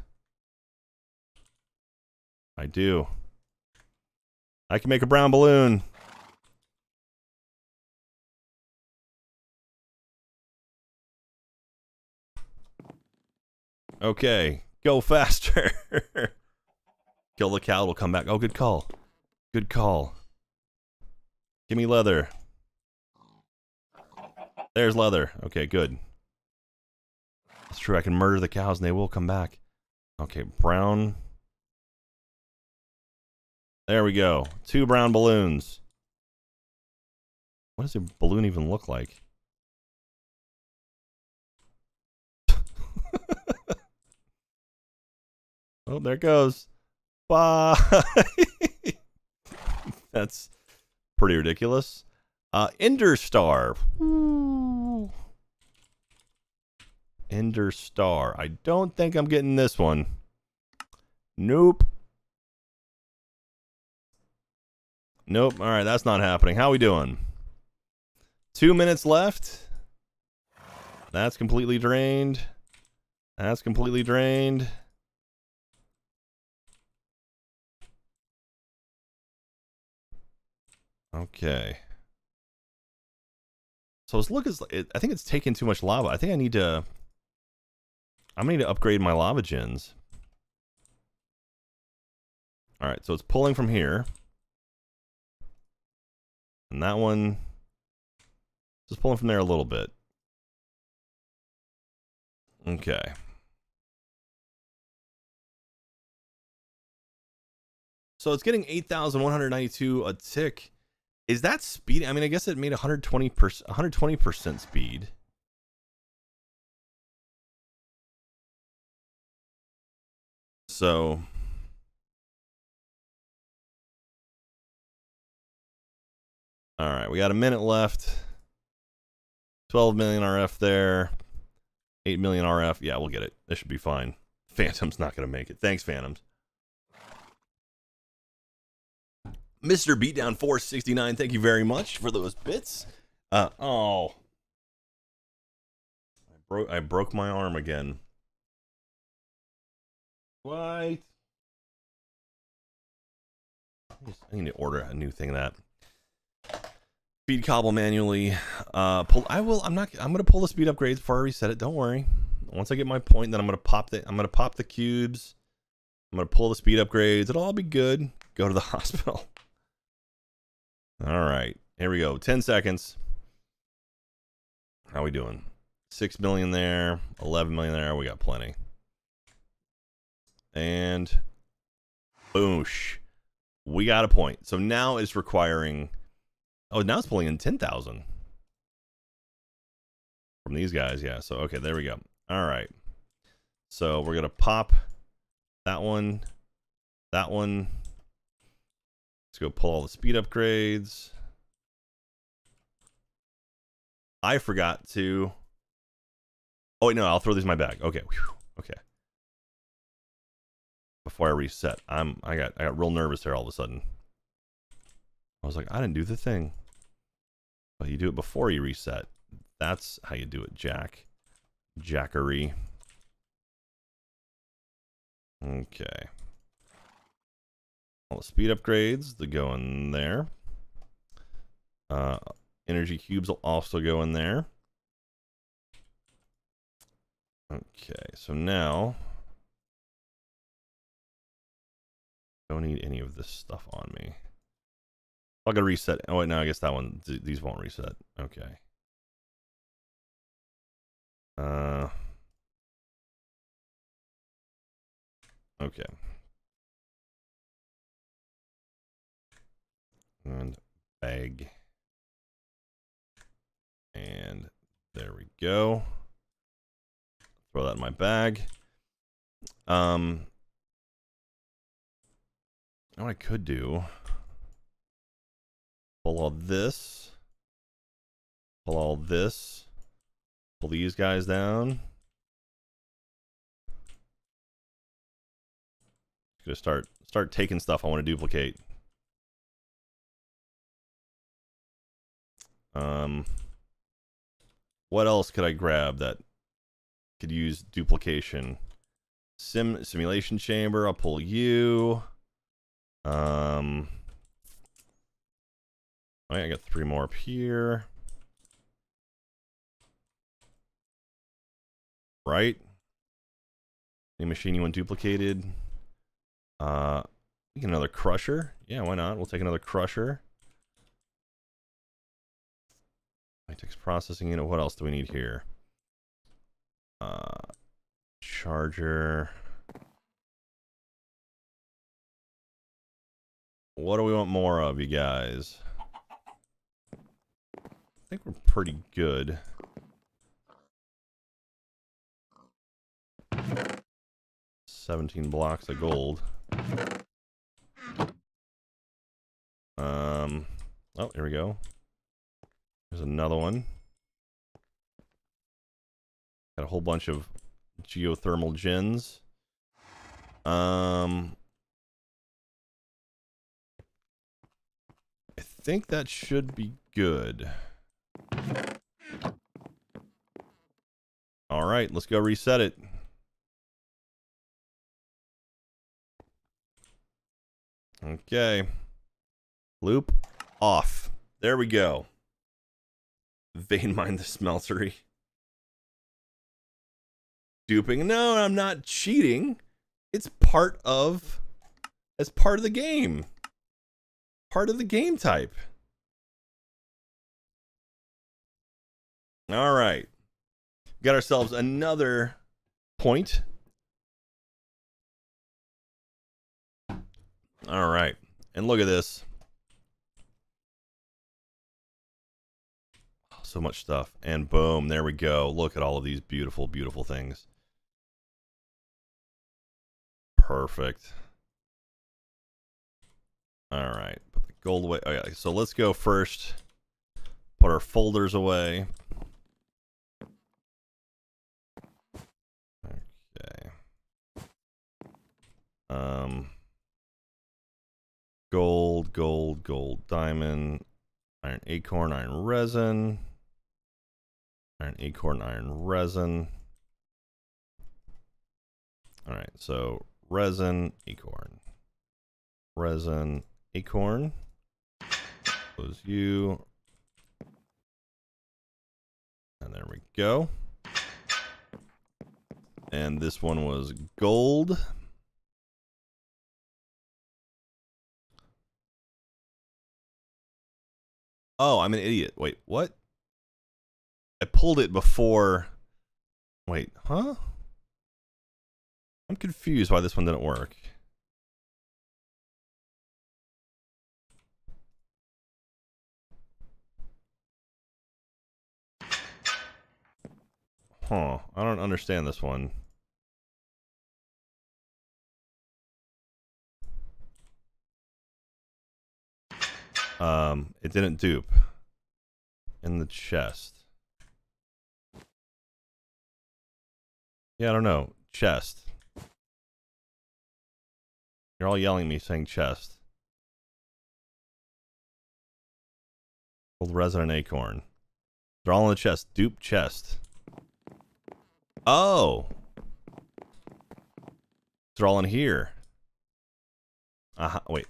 I do. I can make a brown balloon. Okay, go faster. Kill the cow, will come back. Oh, good call. Good call. Give me leather. There's leather. Okay, good. That's true. I can murder the cows and they will come back. Okay, brown. There we go. Two brown balloons. What does a balloon even look like? oh, there it goes. Bye. That's pretty ridiculous. Uh, Ender Star. Ender Star. I don't think I'm getting this one. Nope. Nope. All right, that's not happening. How we doing? Two minutes left. That's completely drained. That's completely drained. Okay. So it's look as I think it's taking too much lava. I think I need to. I'm gonna need to upgrade my lava gens. All right, so it's pulling from here, and that one just pulling from there a little bit. Okay. So it's getting 8,192 a tick. Is that speed? I mean, I guess it made 120 percent 120 percent speed. So All right, we got a minute left. 12 million RF there. 8 million RF. Yeah, we'll get it. This should be fine. Phantom's not going to make it. Thanks, Phantoms. Mr. Beatdown 469, thank you very much for those bits. Uh, oh. I broke I broke my arm again. What? I need to order a new thing that. Speed cobble manually. Uh, pull. I will. I'm not. I'm gonna pull the speed upgrades before I reset it. Don't worry. Once I get my point, then I'm gonna pop the. I'm gonna pop the cubes. I'm gonna pull the speed upgrades. It'll all be good. Go to the hospital. All right. Here we go. Ten seconds. How we doing? Six million there. Eleven million there. We got plenty. And boosh. We got a point. So now it's requiring Oh, now it's pulling in 10,000 from these guys. Yeah. So, okay, there we go. All right. So we're going to pop that one, that one. Let's go pull all the speed upgrades. I forgot to. Oh, wait, no, I'll throw these in my bag. Okay. Whew. Okay. Before I reset, I'm I got I got real nervous there all of a sudden. I was like, I didn't do the thing. But you do it before you reset. That's how you do it, Jack. Jackery. Okay. All the speed upgrades that go in there. Uh, energy cubes will also go in there. Okay, so now don't need any of this stuff on me. I'll go reset. Oh wait, no, I guess that one. Th these won't reset. Okay. Uh. Okay. And bag. And there we go. Throw that in my bag. Um. What I could do. Pull all this. Pull all this. Pull these guys down. Gonna start start taking stuff I want to duplicate. Um, what else could I grab that could use duplication? Sim simulation chamber. I'll pull you. Um, I got three more up here. Right? Any machine you want duplicated? Uh, another crusher. Yeah, why not? We'll take another crusher. Mitex processing unit. What else do we need here? Uh, charger. What do we want more of, you guys? I think we're pretty good. Seventeen blocks of gold. Um. Oh, here we go. There's another one. Got a whole bunch of geothermal gens. Um. I think that should be good. All right, let's go reset it. Okay. Loop off. There we go. Vein mine the smeltery. Duping. No, I'm not cheating. It's part of as part of the game. Part of the game type. All right. Got ourselves another point. All right. And look at this. so much stuff. And boom, there we go. Look at all of these beautiful, beautiful things. Perfect. All right, put the gold away. Oh, okay, so let's go first. Put our folders away. Okay. Um. Gold, gold, gold, diamond, iron acorn, iron resin iron acorn, iron resin. All right, so resin, acorn, resin, acorn. Close you. And there we go. And this one was gold. Oh, I'm an idiot. Wait, what? I pulled it before. Wait, huh? I'm confused why this one didn't work. Huh. I don't understand this one. Um, it didn't dupe. In the chest. Yeah, I don't know. Chest. You're all yelling me saying chest. Old resident acorn. They're all in the chest. Dupe chest. Oh. They're all in here. Uh-huh. Wait.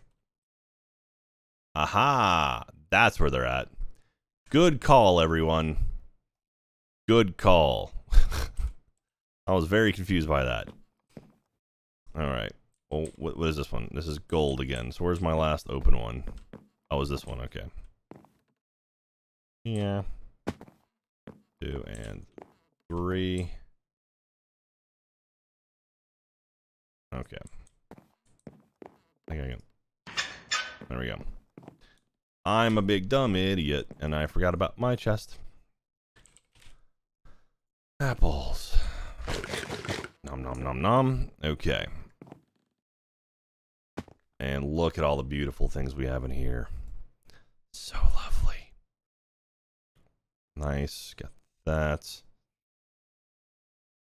Aha. That's where they're at. Good call, everyone. Good call. I was very confused by that. All right. Well, what, what is this one? This is gold again. So where's my last open one? Oh, is this one? Okay. Yeah. Two and three. Okay. I think I can. There we go. I'm a big dumb idiot, and I forgot about my chest. Apples. Nom nom nom nom. Okay. And look at all the beautiful things we have in here. So lovely. Nice. Got that.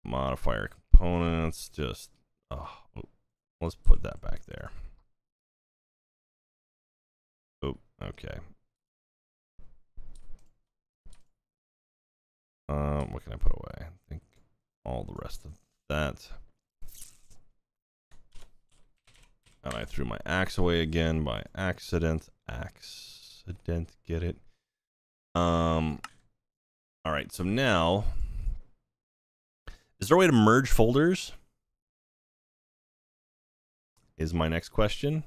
Modifier components. Just, oh, let's put that back there. Oh, okay. Um, what can I put away? I think all the rest of that. And I threw my axe away again by accident. Accident, get it? Um, all right, so now, is there a way to merge folders? Is my next question.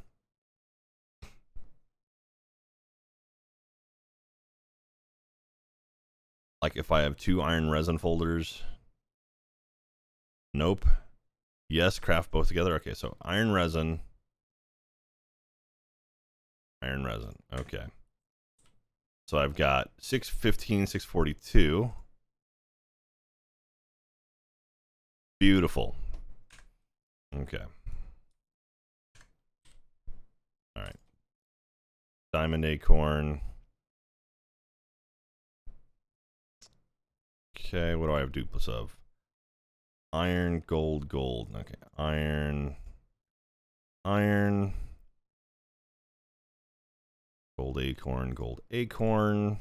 Like if I have two iron resin folders. Nope. Yes, craft both together. Okay, so iron resin. Iron resin. Okay. So I've got 615, 642. Beautiful. Okay. All right. Diamond acorn. Okay, what do I have duplicates of? Iron, gold, gold. Okay, iron, iron, gold acorn, gold acorn,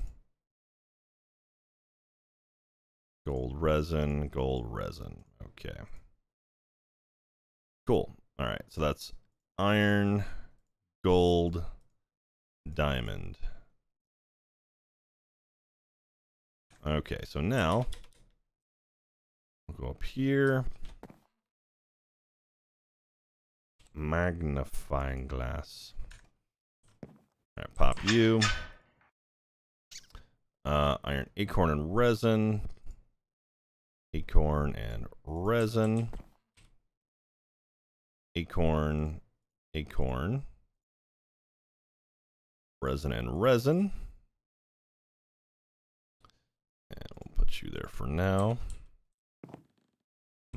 gold resin, gold resin. Okay. Cool. All right, so that's iron, gold, diamond. Okay, so now go up here. Magnifying glass. Right, pop you. Uh, iron acorn and resin. Acorn and resin. Acorn, acorn. Resin and resin. And we'll put you there for now.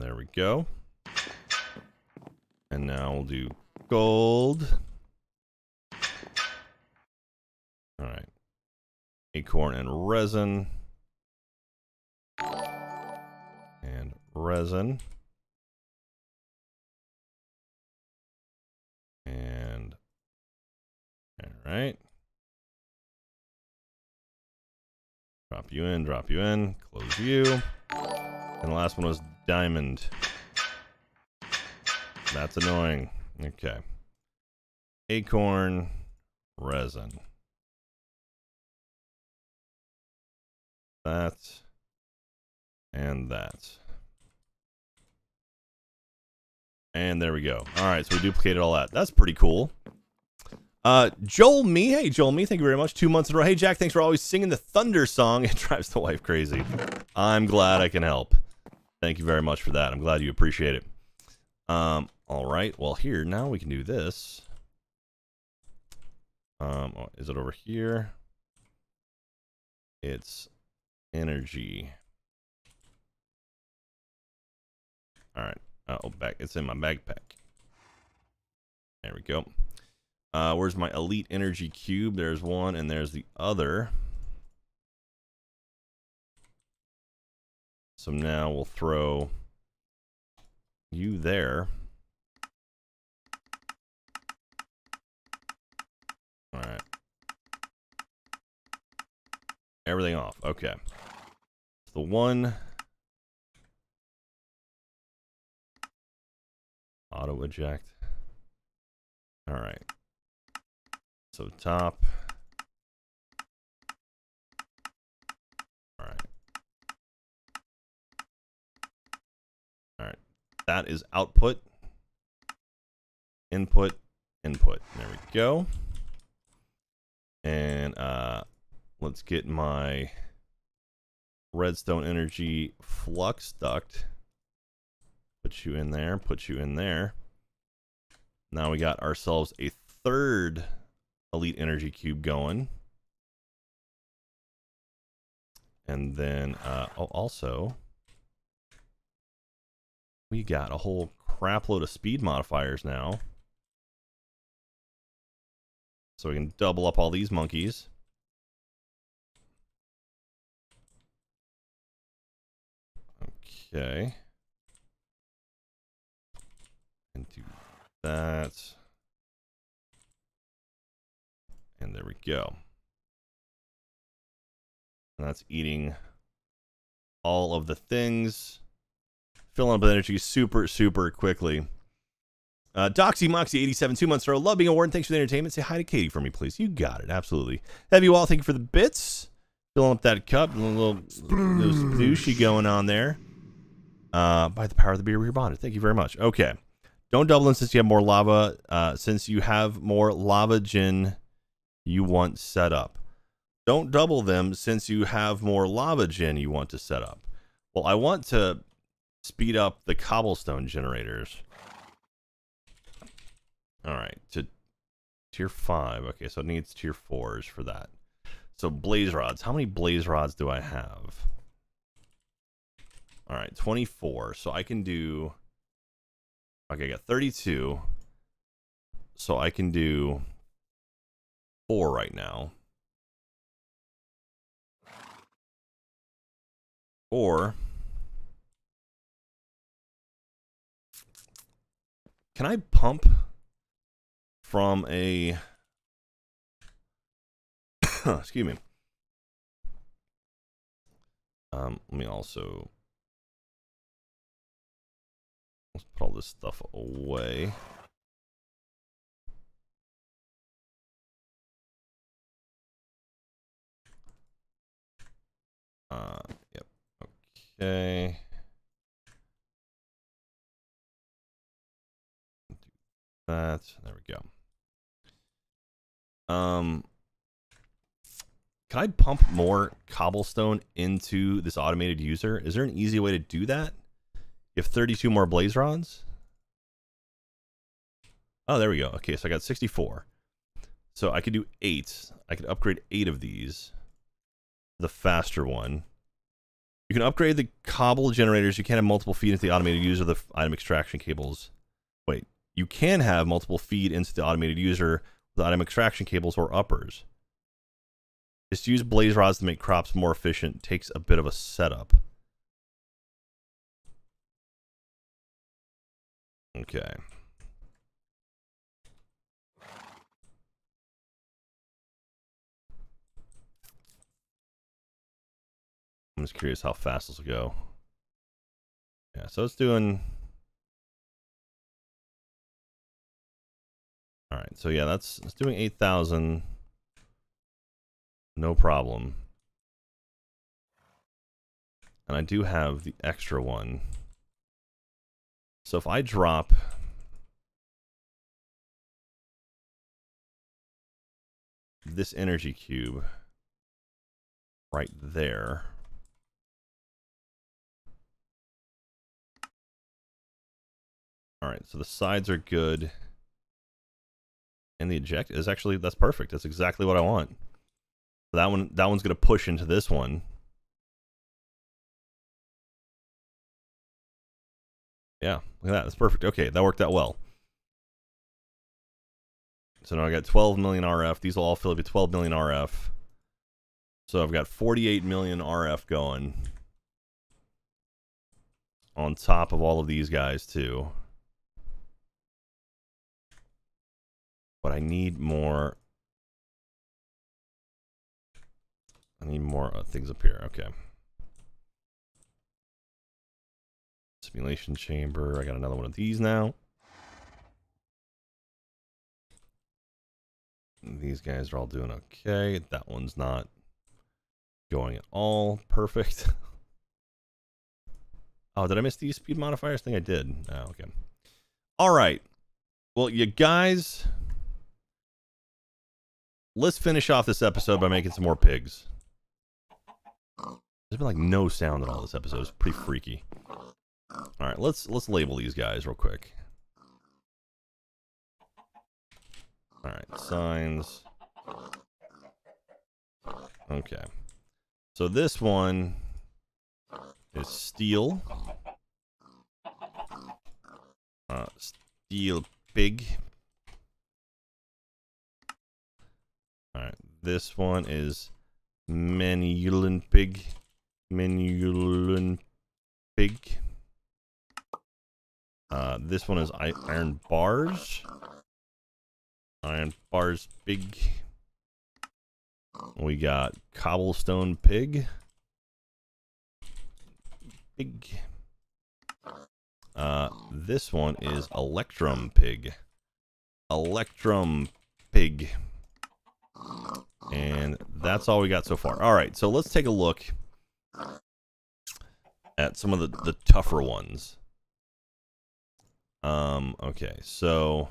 There we go. And now we'll do gold. All right. Acorn and resin. And resin. And all right. Drop you in, drop you in, close you. And the last one was diamond. That's annoying. Okay. Acorn, resin. That. And that. And there we go. All right, so we duplicated all that. That's pretty cool. Uh, Joel Me, hey Joel Me, thank you very much. Two months in a row. Hey Jack, thanks for always singing the Thunder song. It drives the wife crazy. I'm glad I can help. Thank you very much for that. I'm glad you appreciate it. Um, all right. Well, here now we can do this. Um, oh, is it over here? It's energy. All right. Oh, back. It's in my backpack. There we go. Uh, where's my elite energy cube? There's one, and there's the other. So now we'll throw you there. All right. Everything off. Okay. The one auto eject. All right. So top. All right. All right. That is output. Input. Input. There we go. And uh, let's get my redstone energy flux duct. Put you in there. Put you in there. Now we got ourselves a third elite energy cube going. And then uh, oh, also, we got a whole crap load of speed modifiers now. So we can double up all these monkeys. Okay. And do that. And there we go. And that's eating all of the things. Filling up with energy super, super quickly. Uh, Doxy Moxie 87, two months in. Love being a warden. Thanks for the entertainment. Say hi to Caiti for me, please. You got it. Absolutely. Have you all. Thank you for the bits. Filling up that cup. A little, little splooshy going on there. Uh, by the power of the beer, we are bonded. Thank you very much. Okay. Don't double in since you have more lava. Uh, since you have more lava gin you want set up. Don't double them since you have more lava gin you want to set up. Well, I want to speed up the cobblestone generators. All right, to tier five. Okay, so it needs tier fours for that. So blaze rods. How many blaze rods do I have? All right, 24. So I can do. Okay, I got 32. So I can do four right now. Or can I pump from a excuse me. Um, let me also let's put all this stuff away. Uh, yep. Okay. That. There we go. Um, can I pump more cobblestone into this automated user? Is there an easy way to do that? You have 32 more blaze rods? Oh, there we go. Okay, so I got 64. So I could do eight. I could upgrade eight of these the faster one. You can upgrade the cobble generators. You can't have multiple feed into the automated user the item extraction cables. Wait, you can have multiple feed into the automated user with item extraction cables or uppers. Just use blaze rods to make crops more efficient it takes a bit of a setup. Okay. I'm just curious how fast this will go. Yeah, so it's doing All right, so yeah, that's it's doing eight thousand. No problem. And I do have the extra one. So if I drop this energy cube right there. All right, so the sides are good. And the eject is actually that's perfect. That's exactly what I want. That one that one's to push into this one. Yeah, look at that. That's perfect. Okay, that worked out well. So now I got 12 million RF. These will all fill up with 12 million RF. So I've got 48 million RF going on top of all of these guys too. But I need more. I need more uh, things up here. Okay. Simulation chamber. I got another one of these now. These guys are all doing okay. That one's not going at all perfect. oh, did I miss these speed modifiers? I think I did. Oh, okay. All right. Well, you guys, let's finish off this episode by making some more pigs. There's been like no sound at all this episode. It's pretty freaky. All right, let's let's label these guys real quick. All right, signs. Okay. So this one is steel. Uh, steel pig. This one is Manyullyn pig. Manyullyn pig. Uh, this one is iron bars. Iron bars big. We got cobblestone pig. Pig. Uh, this one is electrum pig. Electrum pig. And that's all we got so far. All right, so let's take a look at some of the, the tougher ones. Um, okay, so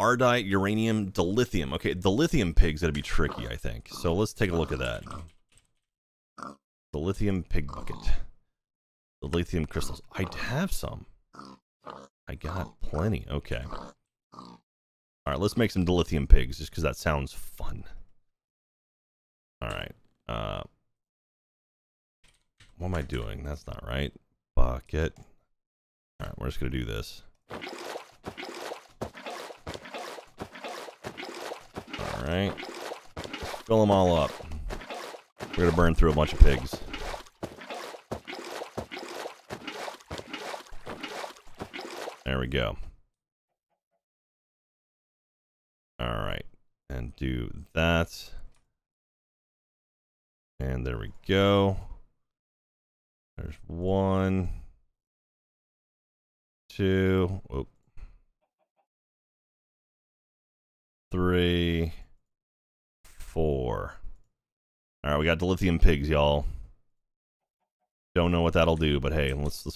Ardite, uranium, dilithium. Okay, dilithium pig's gonna be tricky, I think. So let's take a look at that. Dilithium pig bucket. Dilithium crystals. I have some. I got plenty. Okay. All right, let's make some dilithium pigs just because that sounds fun. All right. Uh, what am I doing? That's not right. Bucket. All right, we're just gonna do this. All right, fill them all up. We're gonna burn through a bunch of pigs. There we go. All right, and do that. And there we go. There's one two, whoop, three, four. All right, we got dilithium pigs, y'all. Don't know what that'll do, but hey, let's let's